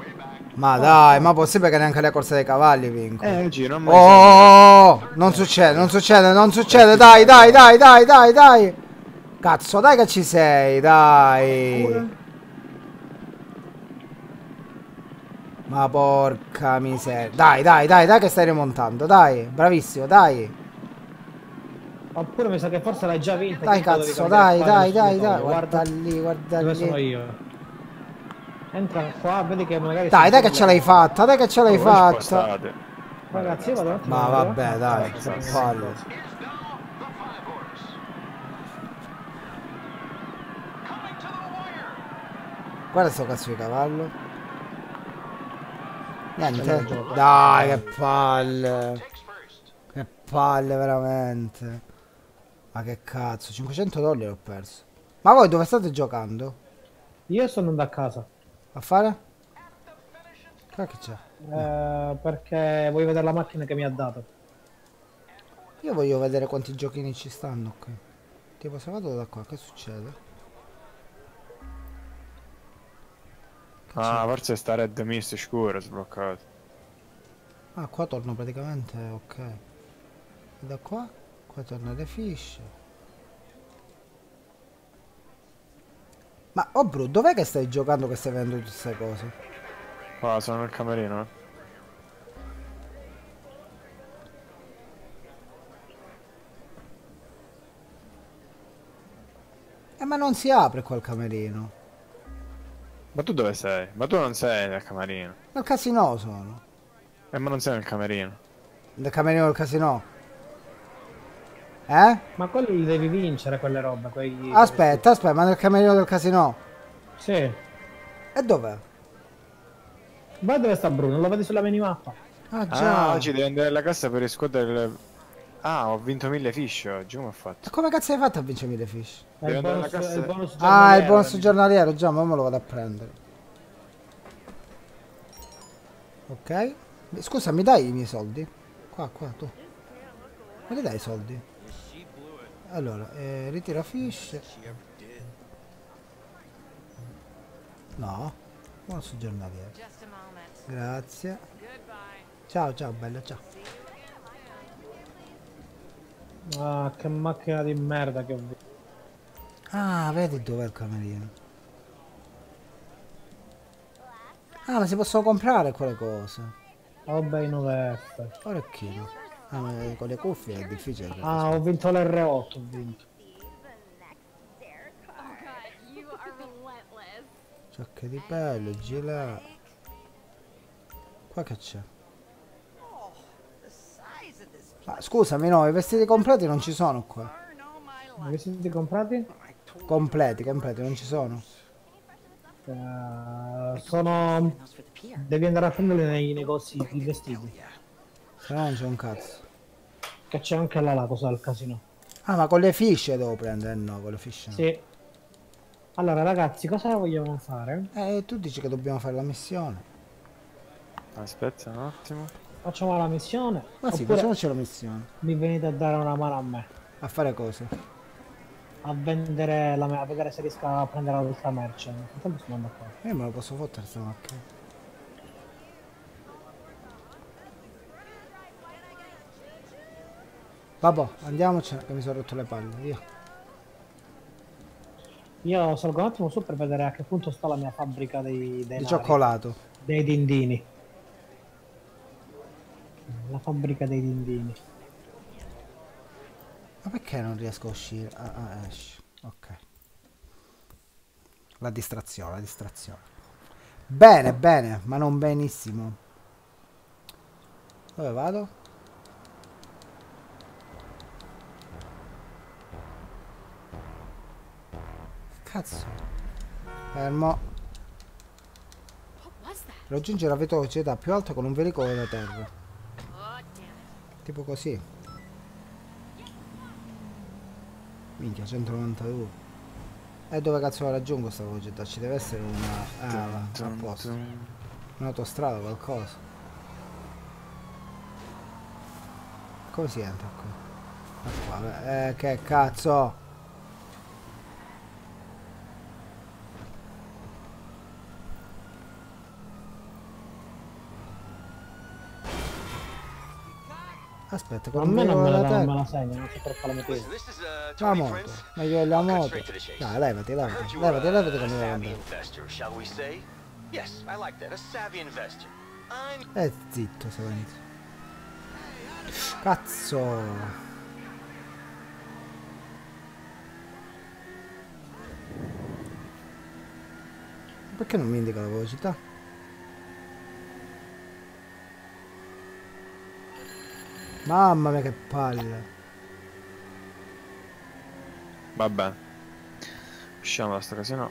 A: Ma dai, ma possibile che neanche le corse dei cavalli vinco?
C: Eh, oggi non mi
A: Oh, non succede, non succede, non succede, dai, dai, dai, dai, dai, dai. Cazzo, dai che ci sei, dai. Ma porca miseria. Dai, dai, dai, dai che stai rimontando, dai. Bravissimo, dai.
B: Oppure mi sa che forse l'hai già vinta.
A: Dai cazzo, dai, dai, dai, dai. Guarda lì, guarda
B: Dove sono
A: lì.
B: io? Entra qua, vedi che magari...
A: Dai, dai che ce l'hai fatta, dai che ce l'hai fatta.
B: Ragazzi, io vado un attimo
A: Ma vabbè, dai, che palle. Guarda sto cazzo di cavallo. Niente. Dai, che palle. Che palle, veramente. Ma che cazzo, 500 dollari ho perso. Ma voi dove state giocando?
B: Io sono andato a casa.
A: A fare? Qua che c'è?
B: eh, perché voglio vedere la macchina che mi ha dato.
A: Io voglio vedere quanti giochini ci stanno qui. Tipo se vado da qua, che succede?
C: Ah, forse sta Red Mist scuro sbloccato.
A: Ah, qua torno praticamente, ok. E da qua? Qua torno le fish. Ma, oh bro, dov'è che stai giocando che stai vedendo tutte queste cose?
C: Qua sono nel camerino. eh.
A: Eh, ma non si apre qua il camerino.
C: Ma tu dove sei? Ma tu non sei nel camerino.
A: Nel casino sono.
C: Eh, ma non sei nel camerino.
A: Nel camerino del casino. Eh?
B: Ma quelli li devi vincere, quelle robe. Quei...
A: Aspetta, aspetta, ma nel camerino del casino?
B: Sì.
A: E dov'è?
B: Vai dove sta Bruno, lo vedi sulla minimappa.
A: Ah, già.
C: Ah, oggi devi andare alla cassa per riscuotere le... Ah, ho vinto mille fish oggi, come ho fatto?
A: Come cazzo hai fatto a vincere mille fish?
B: È il
C: andare
B: bonus,
C: alla cassa-
B: il bonus
A: Ah, il
B: giornaliero,
A: bonus giornaliero, già, ma me lo vado a prendere. Ok. Scusa, mi dai i miei soldi? Qua, qua, tu. Me li dai i soldi? Allora, eh, ritira fish. No. Bonus giornaliero. Grazie. Ciao, ciao, bella, ciao.
B: Ah, che macchina di merda che ho visto.
A: Ah, vedi dov'è il camerino. Ah, ma si possono comprare quelle cose.
B: Oh, bei 9F.
A: Orecchino. Ah, ma con le cuffie è difficile.
B: Ah, ho vinto l'R8, ho vinto.
G: Relentless.
A: Giacche di pelle, gilet. Qua che c'è? Ma scusami, no, i vestiti completi non ci sono qua.
B: I vestiti comprati?
A: Completi, completi, non ci sono.
B: Eh, sono... Devi andare a prenderli nei negozi di vestiti.
A: Se no non c'è un cazzo.
B: Che c'è anche là la cosa del casino.
A: Ah, ma con le fisce devo prendere? No, con le fisce no.
B: Sì. Allora ragazzi, cosa vogliamo fare?
A: Eh, tu dici che dobbiamo fare la missione.
C: Aspetta un attimo.
B: Facciamo la missione?
A: Ma sì, facciamoci la missione.
B: mi venite a dare una mano a me?
A: A fare cose.
B: A vendere la a vedere se riesco a prendere l'altra merce. Intanto sono andato qua.
A: Io me lo posso fottere sta macchina. Vabbè, andiamocene che mi sono rotto le palle, via.
B: Io salgo un attimo su per vedere a che punto sta la mia fabbrica dei, dei,
A: Di cioccolato.
B: dei dindini. La fabbrica dei dindini.
A: Ma perché non riesco a uscire? Ah, ah, esci. Ok. La distrazione, la distrazione. Bene, bene, ma non benissimo. Dove vado? Cazzo. Fermo. Raggiungere la velocità più alta con un veicolo da terra. Tipo così. Minchia, 192. E dove cazzo la raggiungo sta velocità? Ci deve essere una... Ah, va, a
C: Tum,
A: posto.
C: tum.
A: Un'autostrada, qualcosa. Come si entra qui? Ah, qua, eh, che cazzo! Aspetta,
B: A
A: con un
B: me non me la, non me la segno, non so per quale motivo.
E: Uh,
A: La
E: Tony
A: moto, meglio
E: cut
A: moto. Dai, levati, levati, levati, levati che
E: a
A: mi devo andare.
E: Yes, I like that. A savvy investor. I'm
A: Eh, zitto. Cazzo! Perché non mi indica la velocità? Mamma mia che palle!
C: Vabbè. Usciamo da sto casino.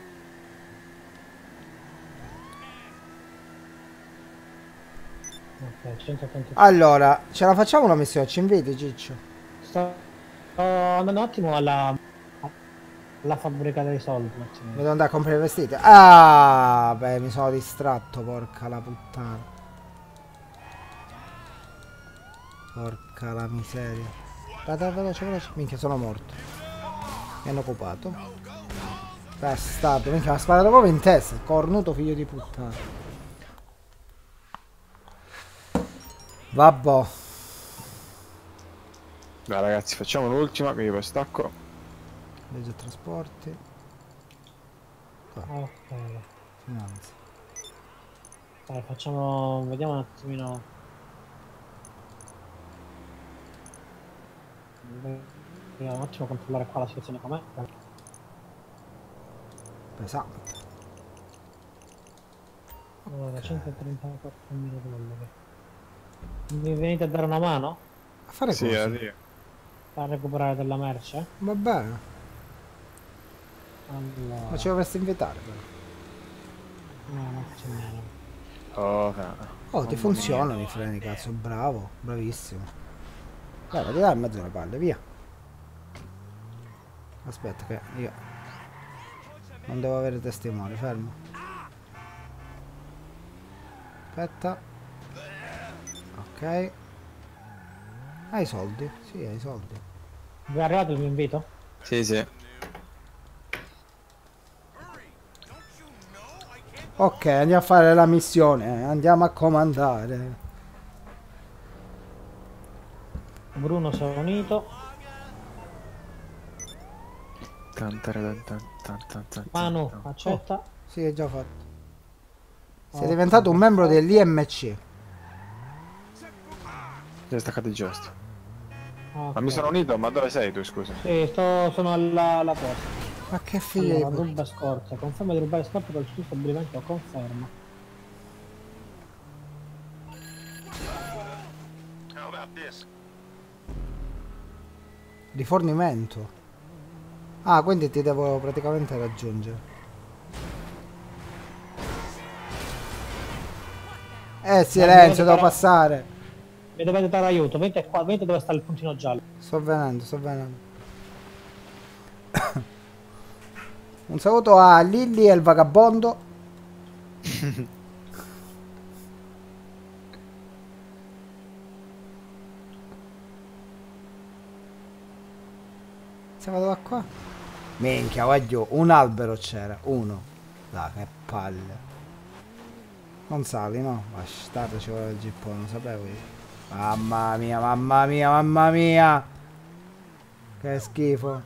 B: Ok, 180.
A: Allora, ce la facciamo una missione? Ci inviti Ciccio?
B: Sto, sto andando un attimo alla, alla fabbrica dei soldi.
A: devo andare a comprare i vestiti. Ah, beh, mi sono distratto, porca la puttana. Porca la miseria. Dai, veloce, veloce. Minchia, sono morto. Mi hanno occupato. Bastardo, minchia, mi ha sparato proprio in testa. Cornuto figlio di puttana. Vabbè.
C: Dai ragazzi, facciamo l'ultima che io poi stacco.
A: Legge trasporti.
B: Ok.
A: Finanza.
B: Dai, facciamo. Vediamo un attimino. Vediamo un attimo controllare qua la situazione com'è.
A: Pesante.
B: Allora, 134 mila dollari. Mi venite a dare una mano?
A: A fare
C: Sì,
A: cosa?
B: A recuperare della merce?
A: Va bene.
B: Allora.
A: Ma ci dovresti invitare però.
B: No, non c'è niente.
C: Oh,
A: Oh, ti funzionano i freni, cazzo, bravo, bravissimo. Dai, ti dai in mezzo alle palle, via. Aspetta che io non devo avere testimoni, fermo. Aspetta. Ok. Hai i soldi? Sì, hai i soldi.
B: Vi è arrivato il mio invito?
C: Sì, sì.
A: Ok, andiamo a fare la missione, andiamo a comandare.
B: Bruno si è unito.
C: Tan, taran, tan, tan, tan, tan,
B: Manu, accetta.
A: Sì, è già fatto. Sei
B: Ok.
A: diventato un membro dell'IMC.
C: Si è staccato il gesto.
B: Ok.
C: Ma mi sono unito, ma dove sei tu, scusa?
B: Sì, sto, sono alla, alla posta.
A: Ma che figlio
B: Allora, ruba scorta. Conferma di rubare scorte dal suo stabilimento. Conferma.
E: How about this?
A: Rifornimento. Ah, quindi ti devo praticamente raggiungere. Eh, silenzio, devo passare.
B: Mi dovete dare aiuto. Venite qua, venite dove sta il puntino giallo.
A: Sto venendo, sto venendo. *coughs* Un saluto a Lilly e il vagabondo. *laughs* Se vado da qua. Minchia, voglio un albero c'era, uno. Dai, che palle. Non sali, no? Bastardo ci vuole il gippone, lo sapevo io. Mamma mia, mamma mia, mamma mia. Che schifo.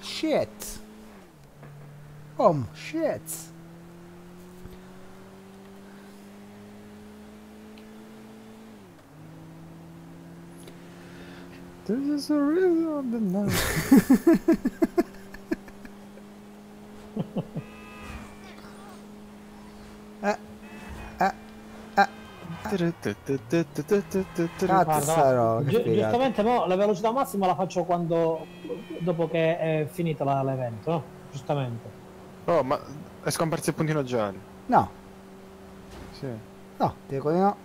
A: Shit. Oh, shit. This is a reason on the night. che
B: Gi-
A: figata.
B: giustamente mo la velocità massima la faccio quando dopo che è finita l'evento, no? Giustamente.
C: Oh, ma è scomparso il puntino giallo.
A: No,
C: Sì.
A: no, ti dico di no.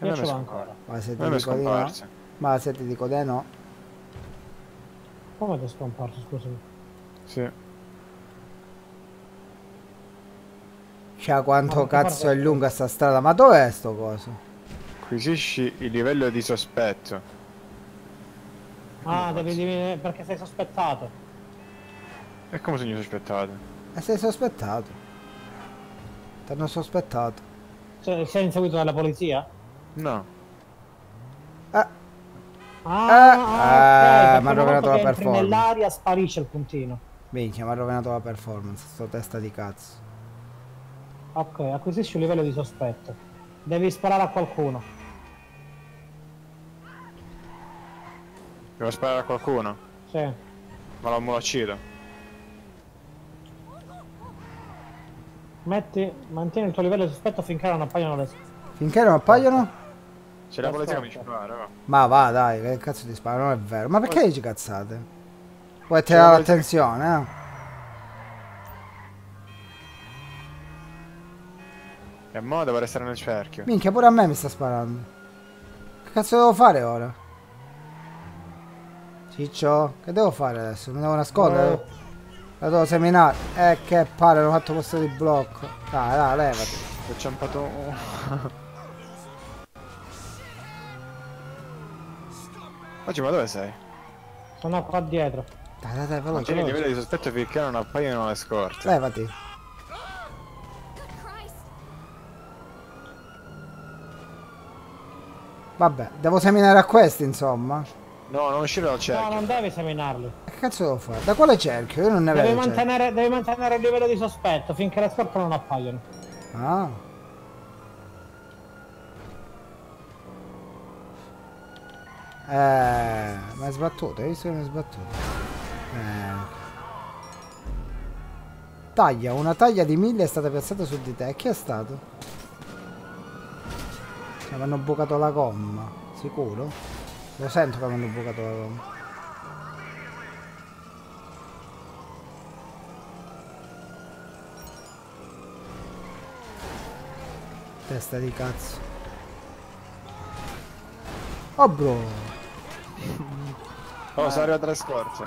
C: E
B: Io
C: non
B: ce l'ho ancora.
A: Ma se ti dico di no. Ma se ti dico di no.
B: Come ti è scomparso, scusami?
C: Sì.
A: Cioè, quanto
B: Ma
A: cazzo è lunga sta strada? Ma dov'è sto coso?
C: Acquisisci il livello di sospetto.
B: Ah, devi dire perché sei sospettato.
C: E come segno sospettato?
A: E sei sospettato. Ti hanno sospettato.
B: Cioè, sei inseguito dalla polizia?
C: No.
A: Eh,
B: Ah,
A: Eh,
B: ah,
A: eh,
B: ok,
A: mi ha rovinato la performance.
B: nell'aria sparisce il puntino.
A: minchia, mi ha rovinato la performance. Sto testa di cazzo.
B: Ok, acquisisci un livello di sospetto. Devi sparare a qualcuno.
C: Devo sparare a qualcuno?
B: Sì.
C: Ma lo, me lo uccido.
B: Metti, mantieni il tuo livello di sospetto finché non appaiono le...
A: Finché non appaiono?
C: C'è la polizia che mi spara.
A: Ma va, dai, che cazzo ti sparo? Non è vero. Ma perché dici cazzate? Vuoi
C: C'è la
A: tirare
C: polizia-
A: l'attenzione, eh?
C: E mo devo restare nel cerchio.
A: Minchia, pure a me mi sta sparando. Che cazzo devo fare ora? Ciccio, che devo fare adesso? Mi devo nascondere? La devo seminare. Eh, che pare, non ho fatto posto di blocco. Dai, dai, levati.
C: Ho ciampato... *laughs* Oggi ma dove sei?
B: Sono qua dietro.
A: Dai, dai, dai, veloce,
C: Mantieni il livello di sospetto finché non appaiono le scorte.
A: Levati. Vabbè, devo seminare a questi, insomma.
C: No, non uscire dal
B: No,
C: cerchio.
B: non devi seminarli.
A: Che cazzo devo fare? Da quale cerchio? Io non ne
B: Devi
A: vedo.
B: mantenere, devi mantenere il livello di sospetto finché le scorte non appaiono.
A: Ah. Eh, mi hai sbattuto, hai visto che mi hai sbattuto? Eh. Taglia, una taglia di mille è stata piazzata su di te. Chi è stato? Cioè, mi hanno bucato la gomma. Sicuro? Lo sento che mi hanno bucato la gomma. Testa di cazzo. Oh bro.
C: Oh, sono arrivato alle scorte.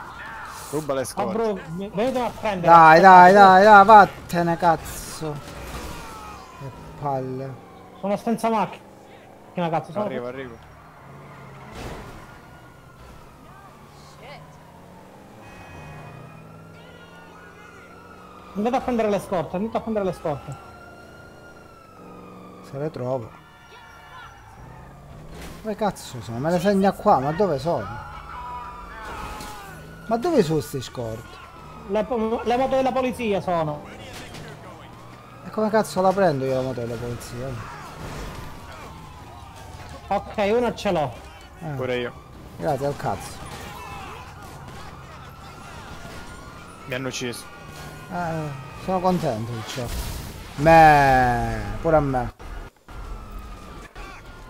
C: Ruba le
B: Ah,
C: scorte.
B: bro, venite a prendere.
A: Dai, dai, dai, dai, vattene cazzo. Che palle.
B: Sono senza macchina. Che cazzo, sono...
C: Arrivo, arrivo.
B: Andate a prendere le scorte, andate a prendere le scorte.
A: Se le trovo. Dove cazzo sono? Me le segna qua, ma dove sono? Ma dove sono sti scorti?
B: Le, le moto della polizia sono.
A: E come cazzo la prendo io la moto della polizia?
B: Ok, una ce l'ho.
A: Eh,
C: Pure io.
A: grazie al cazzo.
C: Mi hanno ucciso.
A: Eh, sono contento di ciò. Me, pure a me.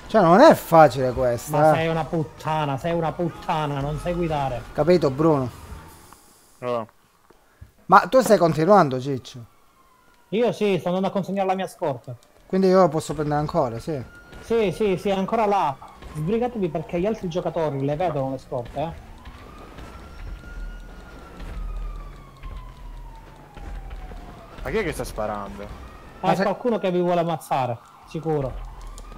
A: Cioè, non è facile
B: Ma
A: questa,
B: sei
A: eh.
B: una puttana, sei una puttana, non sai guidare.
A: Capito, Bruno?
C: Oh.
A: Ma tu stai continuando, Ciccio.
B: Io sì, sto andando a consegnare la mia scorta.
A: Quindi io lo posso prendere ancora, sì.
B: Sì, sì, sì, è ancora là. Sbrigatevi perché gli altri giocatori le vedono le scorte, eh.
C: Ma chi è che sta sparando?
B: È
A: se-
B: qualcuno che vi vuole ammazzare, sicuro.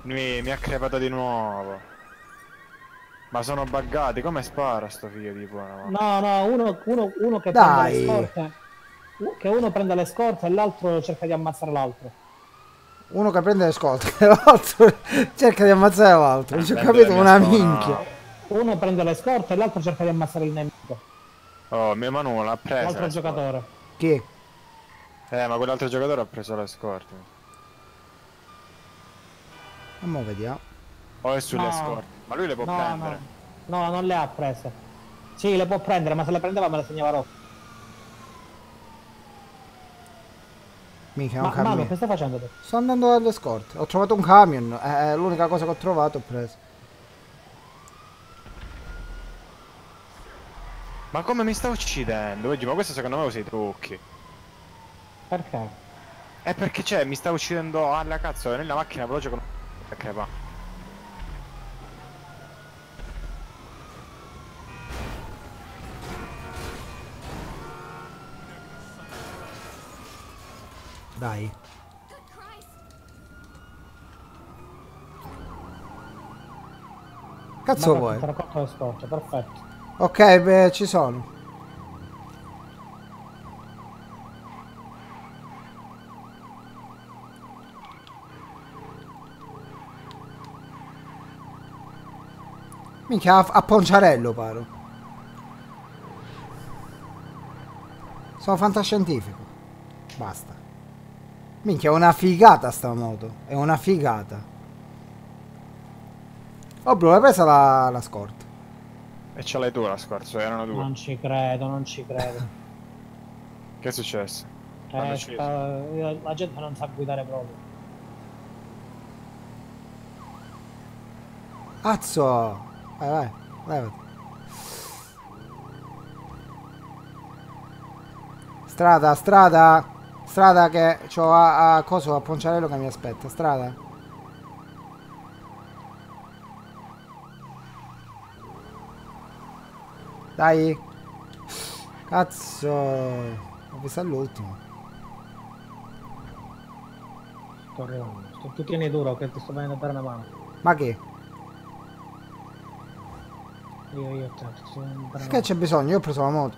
C: Mi, mi ha crepato di nuovo. Ma sono buggati, come spara sto figlio di buona?
B: No, no, uno, uno, uno che
A: Dai.
B: prende le scorte. Che uno prende le scorte e l'altro cerca di ammazzare l'altro.
A: Uno che prende le scorte, l'altro *laughs* cerca di ammazzare l'altro. Non ci ho capito una
C: spona.
A: minchia.
B: Uno prende le scorte e l'altro cerca di ammazzare il nemico.
C: Oh, mio Manu l'ha presa.
B: L'altro giocatore.
A: Chi?
C: Eh, ma quell'altro giocatore ha preso la scorta.
A: E mo vediamo.
C: O è sulle
B: No.
C: scorte. Ma lui le può
B: No,
C: prendere.
B: no. No, non le ha prese. Sì, le può prendere, ma se le prendeva me le segnava rotto.
A: Mica è un
B: Ma Manu,
A: camion.
B: che stai facendo tu?
A: Sto andando alle scorte. Ho trovato un camion. È l'unica cosa che ho trovato, ho preso.
C: Ma come mi sta uccidendo? Oggi, ma questo secondo me usa i trucchi.
B: Perché?
C: È perché c'è, mi sta uccidendo alla cazzo nella macchina veloce con... a crepa.
A: Dai. Cazzo
B: Ma
A: vuoi?
B: Perfetto.
A: Ok, beh, ci sono. Minchia, a, a Ponciarello paro. Sono fantascientifico. Basta. Minchia, è una figata sta moto. È una figata. Oh, bro, hai presa la, la scorta.
C: E ce l'hai tu la scorza, erano due.
B: Non ci credo, non ci credo. *laughs*
C: Che è successo?
B: Eh, sta- la gente non sa guidare proprio.
A: Cazzo! Vai, vai, levati. Strada, strada! Strada che c'ho a, a coso a Ponciarello che mi aspetta, strada. Dai! Cazzo! Ho visto all'ultimo.
B: Sto arrivando. Sto- Tu tieni duro che ti sto venendo a dare una mano.
A: Ma che?
B: Io, io, te, ti sto venendo a dare una
A: Che c'è bisogno? Io ho preso la moto.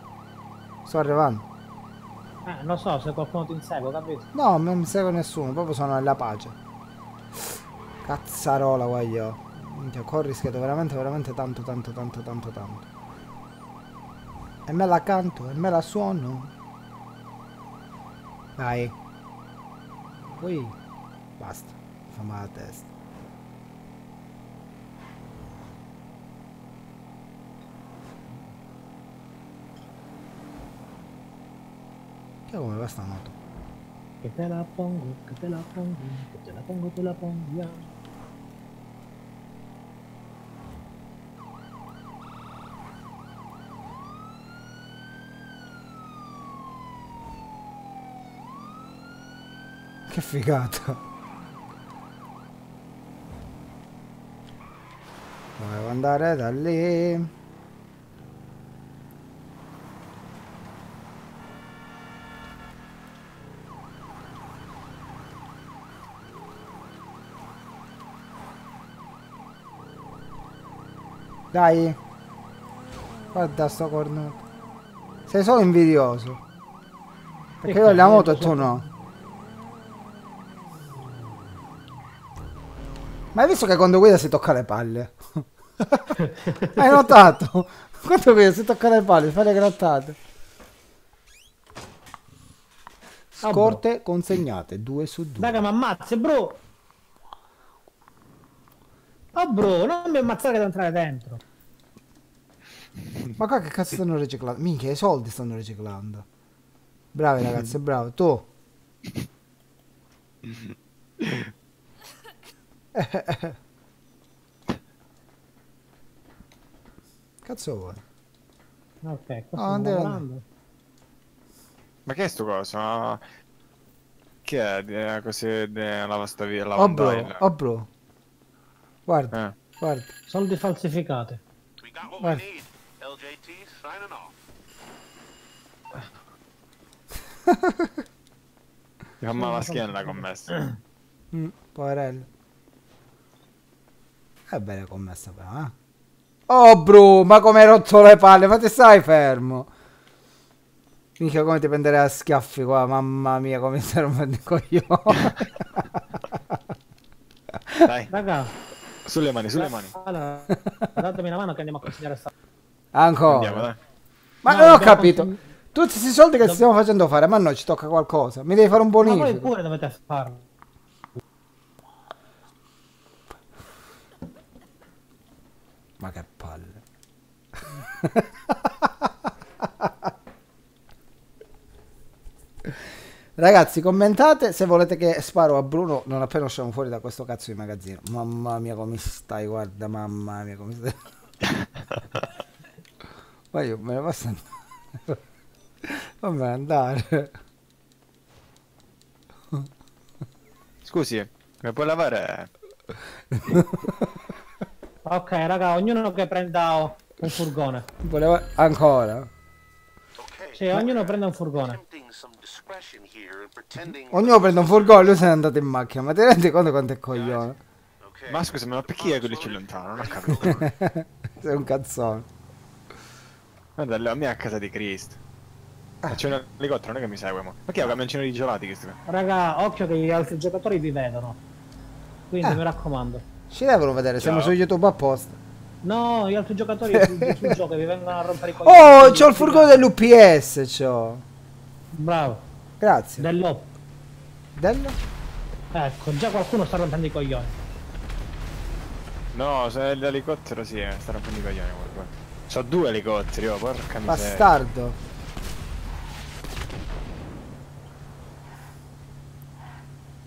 A: Sto arrivando.
B: Eh, non so se qualcuno ti insegue, capito?
A: No, non mi segue nessuno, proprio sono nella pace. Cazzarola, guaglio. Minchia, qua ho rischiato veramente, veramente tanto, tanto, tanto, tanto, tanto. E me la canto, e me la suono. Dai. Poi, basta. Mi fa male la testa. Che come va sta moto?
B: Che te la pongo, che te la pongo, che te la pongo, te la pongo.
A: Che figata. Volevo andare da lì. Dai. Guarda sto cornuto. Sei solo invidioso. Perché io ho la moto e tu no. Ma hai visto che quando guida si tocca le palle? *laughs* hai notato? Quando guida si tocca le palle, fa le grattate. Scorte consegnate, 2 su 2.
B: Dai che mi ammazzi, bro! Oh bro, non mi ammazzare da entrare dentro.
A: Ma qua che cazzo stanno riciclando? Minchia, i soldi stanno riciclando. Bravi *laughs* ragazzi, bravo. Tu. *laughs* Cazzo vuoi?
B: Ok, qua oh,
C: Ma che è sto coso? Che è? Così... La vastavia, via?
A: oh bro, oh bro. Guarda,
C: Eh.
A: guarda.
B: Soldi falsificati.
A: Guarda.
E: we need. LJT signing off.
C: Mi fa male la schiena la commessa.
A: Mm, poverello. È bene commessa però, eh. Oh bro, ma come hai rotto le palle? Ma ti stai fermo? Mica come ti prenderei a schiaffi qua, mamma mia, come stai *laughs* rompendo i coglioni.
C: Dai,
B: Raga,
C: sulle mani, sulle mani.
B: allora, datemi una mano che andiamo a consegnare sta...
A: Ancora.
C: Andiamo, dai.
A: Ma
B: No,
A: non ho capito.
B: consum-
A: Tutti questi soldi che stiamo facendo fare, ma a noi ci tocca qualcosa. Mi devi fare un
B: Ma voi
A: bonifico.
B: pure dovete farlo.
A: Ma che palle. *laughs* Ragazzi, commentate se volete che sparo a Bruno non appena usciamo fuori da questo cazzo di magazzino. Mamma mia, come stai? Guarda, mamma mia, come stai. *laughs* Ma io me ne posso andare. Vabbè, andare.
C: Scusi, mi puoi lavare? *laughs*
B: Ok, raga, ognuno che prenda un furgone.
A: Volevo ancora.
E: Okay.
B: Sì, ognuno prenda un furgone.
A: Ognuno prende un furgone, lui se n'è andato in macchina. Ma ti rendi conto quanto è coglione?
C: Ma scusami, ma perché è quello lì lontano? Non ho capito. *laughs*
A: Sei un cazzone.
C: Guarda, la mia è a casa di Cristo. Ma c'è un elicottero, non è che mi segue, mo. Ma che è un camioncino di gelati che sta?
B: Raga, occhio che gli altri giocatori vi vedono. Quindi
A: Eh.
B: mi raccomando.
A: Ci devono vedere, siamo
C: Ciao.
A: su YouTube apposta.
B: No, gli altri giocatori *laughs* sul, sul gioco vi vengono a rompere i coglioni.
A: Oh, c'ho il furgone dell'UPS, c'ho.
B: Bravo.
A: Grazie.
B: Dell'op.
A: Del?
B: Ecco, già qualcuno sta rompendo i coglioni.
C: No, se è l'elicottero sì, eh, sta rompendo i coglioni guarda. C'ho due elicotteri, oh, porca miseria.
A: Bastardo.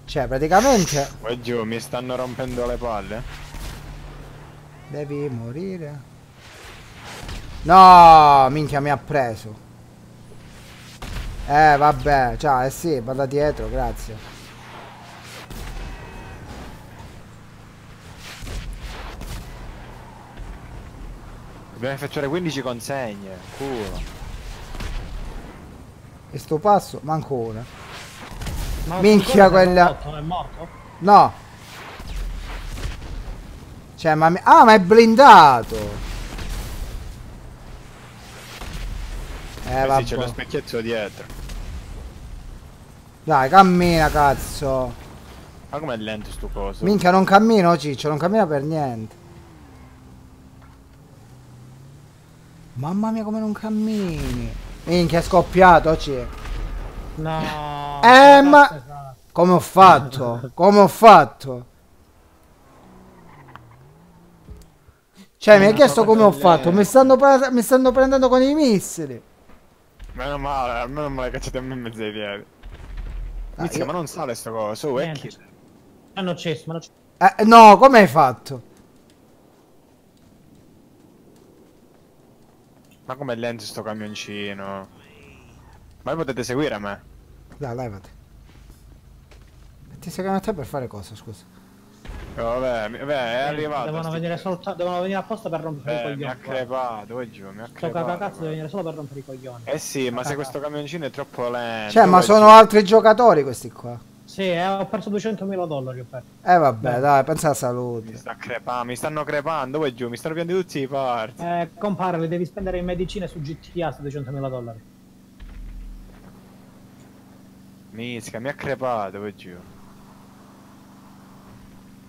A: Cioè, praticamente
C: Poi giù, mi stanno rompendo le palle.
A: devi morire. No, minchia mi ha preso. Eh, vabbè, ciao, eh sì, vada dietro, grazie.
C: Dobbiamo effettuare 15 consegne. Culo.
A: E sto passo, manco una.
B: Ma
A: Minchia, quella-
B: è morto, È morto?
A: No. Cioè, ma... mi- Ah, ma è blindato. Eh,
C: Eh sì,
A: vabbè.
C: c'è lo specchietto dietro.
A: Dai, cammina, cazzo.
C: Ma com'è lento sto coso?
A: Minchia, non cammino, Ciccio, non cammina per niente. Mamma mia, come non cammini. Minchia, è scoppiato, ci.
B: No.
A: Eh, ma-? Come ho fatto? Come ho fatto? Cioè, mi hai chiesto come ho fatto? Mi stanno, mi stanno prendendo con i missili.
C: Meno male, almeno me l'hai cacciato a me in mezzo ai piedi.
A: Ah,
C: Mizzica,
A: io-
C: ma non sale sto coso, oh, è chi?
B: Hanno acceso, ma non c'è.
A: Eh, no, come hai fatto?
C: Ma com'è lento sto camioncino? Ma voi potete seguire me?
A: Dai, levati. Ti seguono a te per fare cosa, scusa?
C: Oh, vabbè, mi- vabbè, è arrivato.
B: Devono venire, solta- devono venire apposta per rompere i
C: Eh, mi ha
B: coglioni.
C: crepato, vai giù, mi ha
B: Sto
C: crepato.
B: cagacazzo deve
C: guarda.
B: venire solo per rompere i coglioni.
C: Eh sì, ma se questo camioncino è troppo lento.
A: Cioè, ma sono
C: giù.
A: altri giocatori questi qua.
B: Sì, eh, ho perso 200.000 dollari. Ho perso.
A: Eh vabbè,
B: Beh.
A: dai, pensa alla
C: Mi
A: salute.
C: sta crepando, mi stanno crepando, vai giù, mi stanno piando tutti i parti.
B: Eh, compare, li devi spendere in medicine su GTA su 200.000 dollari.
C: Mizzica, mi ha crepato, vai giù.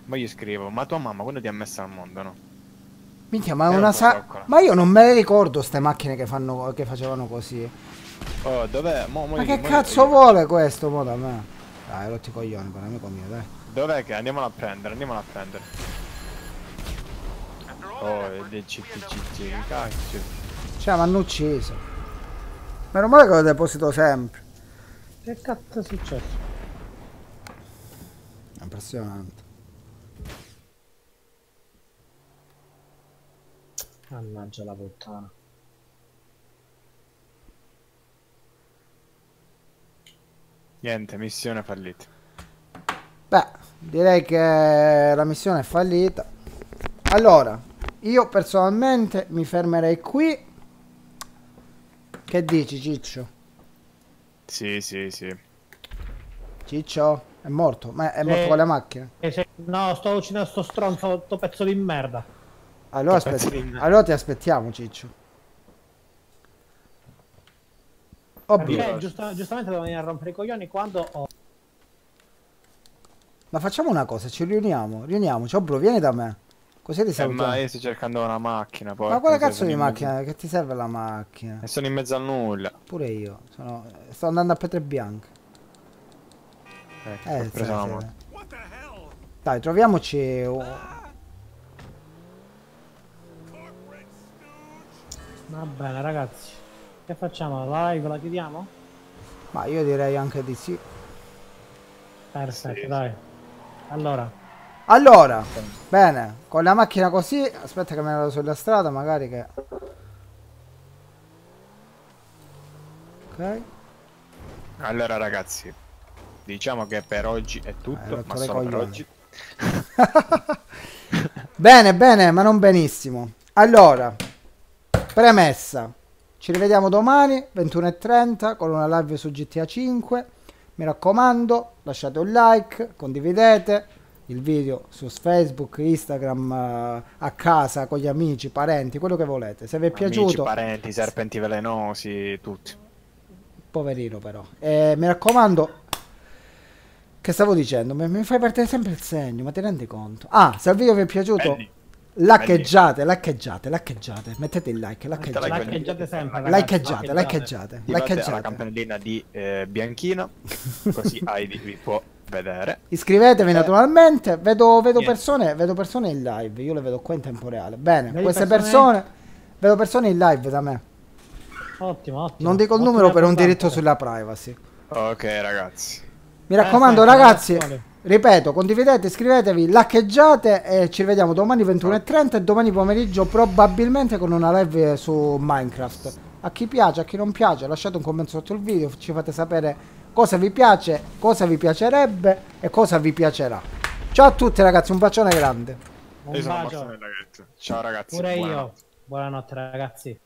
C: Ma io scrivo, ma tua mamma quando ti ha messo al mondo, no?
A: Minchia, ma è una sa... Ma io non me le ricordo ste macchine che, fanno... che facevano così.
C: Oh, dov'è? Mo, mo
A: Ma che cazzo
C: io-
A: vuole questo mo da me? Dai, rotti coglioni per amico mio, dai.
C: Dov'è che? Andiamolo a prendere, andiamolo a prendere. Oh, il CTCT, cazzo.
A: Cioè, mi hanno ucciso. Meno male che lo deposito sempre.
B: Che cazzo è successo?
A: Impressionante.
B: Mannaggia la puttana.
C: Niente, missione fallita.
A: Beh, direi che la missione è fallita. Allora, io personalmente mi fermerei qui. Che dici, Ciccio?
C: Sì, sì, sì.
A: Ciccio è morto, ma è morto
B: Eh.
A: con le macchine.
B: Eh, se- No, sto uccidendo sto stronzo, sto pezzo di merda.
A: Allora, *laughs*
C: merda.
A: allora ti aspettiamo, Ciccio. Ovvio.
B: Perché giusta- giustamente devo venire a rompere i coglioni quando ho...
A: Ma facciamo una cosa, ci riuniamo, riuniamoci. Obro, vieni da me. Così ti
C: Eh,
A: salutiamo.
C: ma io sto cercando una macchina. Poi,
A: Ma quale cazzo di macchina? Che ti serve la macchina?
C: E sono in mezzo a nulla.
A: Pure io. Sono... Sto andando a Petre Bianche.
C: Ecco,
A: Eh,
C: ho preso la.
A: Dai, troviamoci.
B: Va bene ragazzi. Che facciamo? La live la chiudiamo?
A: Ma io direi anche di sì.
B: Perfetto,
C: Sì.
B: dai. Allora,
A: Allora, bene, con la macchina così, aspetta che me la vado sulla strada, magari che... Ok,
C: Allora, ragazzi, diciamo che per oggi è
A: Eh,
C: tutto.
A: rotto
C: ma solo per
A: coglioni.
C: oggi. *laughs*
A: bene, bene, ma non benissimo. Allora, premessa, ci rivediamo domani, 21.30, con una live su GTA 5. Mi raccomando, lasciate un like, condividete il video su Facebook, Instagram, eh, a casa, con gli amici, parenti, quello che volete. Se vi è
C: Amici,
A: piaciuto...
C: parenti, serpenti velenosi, tutti.
A: Poverino però. E mi raccomando, che stavo dicendo? Mi, mi fai perdere sempre il segno, ma ti rendi conto? Ah, se il video vi è piaciuto,
C: Belli.
A: Laccheggiate, laccheggiate, laccheggiate. Mettete il like, laccheggiate.
B: laccheggiate sempre.
A: Laccheggiate, laccheggiate,
C: Attivate la
A: laccheggiate.
C: campanellina di eh, Bianchino, *laughs* così Heidi vi può vedere.
A: Iscrivetevi naturalmente. Vedo, vedo,
C: Eh.
A: Persone, vedo persone in live. Io le vedo qua in tempo reale. Bene,
B: Vedi
A: queste
B: persone?
A: persone. Vedo persone in live da me.
B: Ottimo, ottimo.
A: Non dico il numero per un diritto sulla privacy.
C: Ok, ragazzi.
A: Mi raccomando,
B: Perfetto,
A: ragazzi. Ripeto, condividete, iscrivetevi, laccheggiate e ci vediamo domani 21.30 e domani pomeriggio probabilmente con una live su Minecraft. A chi piace, a chi non piace, lasciate un commento sotto il video, ci fate sapere cosa vi piace, cosa vi piacerebbe e cosa vi piacerà. Ciao a tutti ragazzi, un bacione grande.
B: Un
C: Io
B: bacio.
C: Ciao ragazzi.
B: Pure io.
C: buonanotte.
B: Buonanotte ragazzi.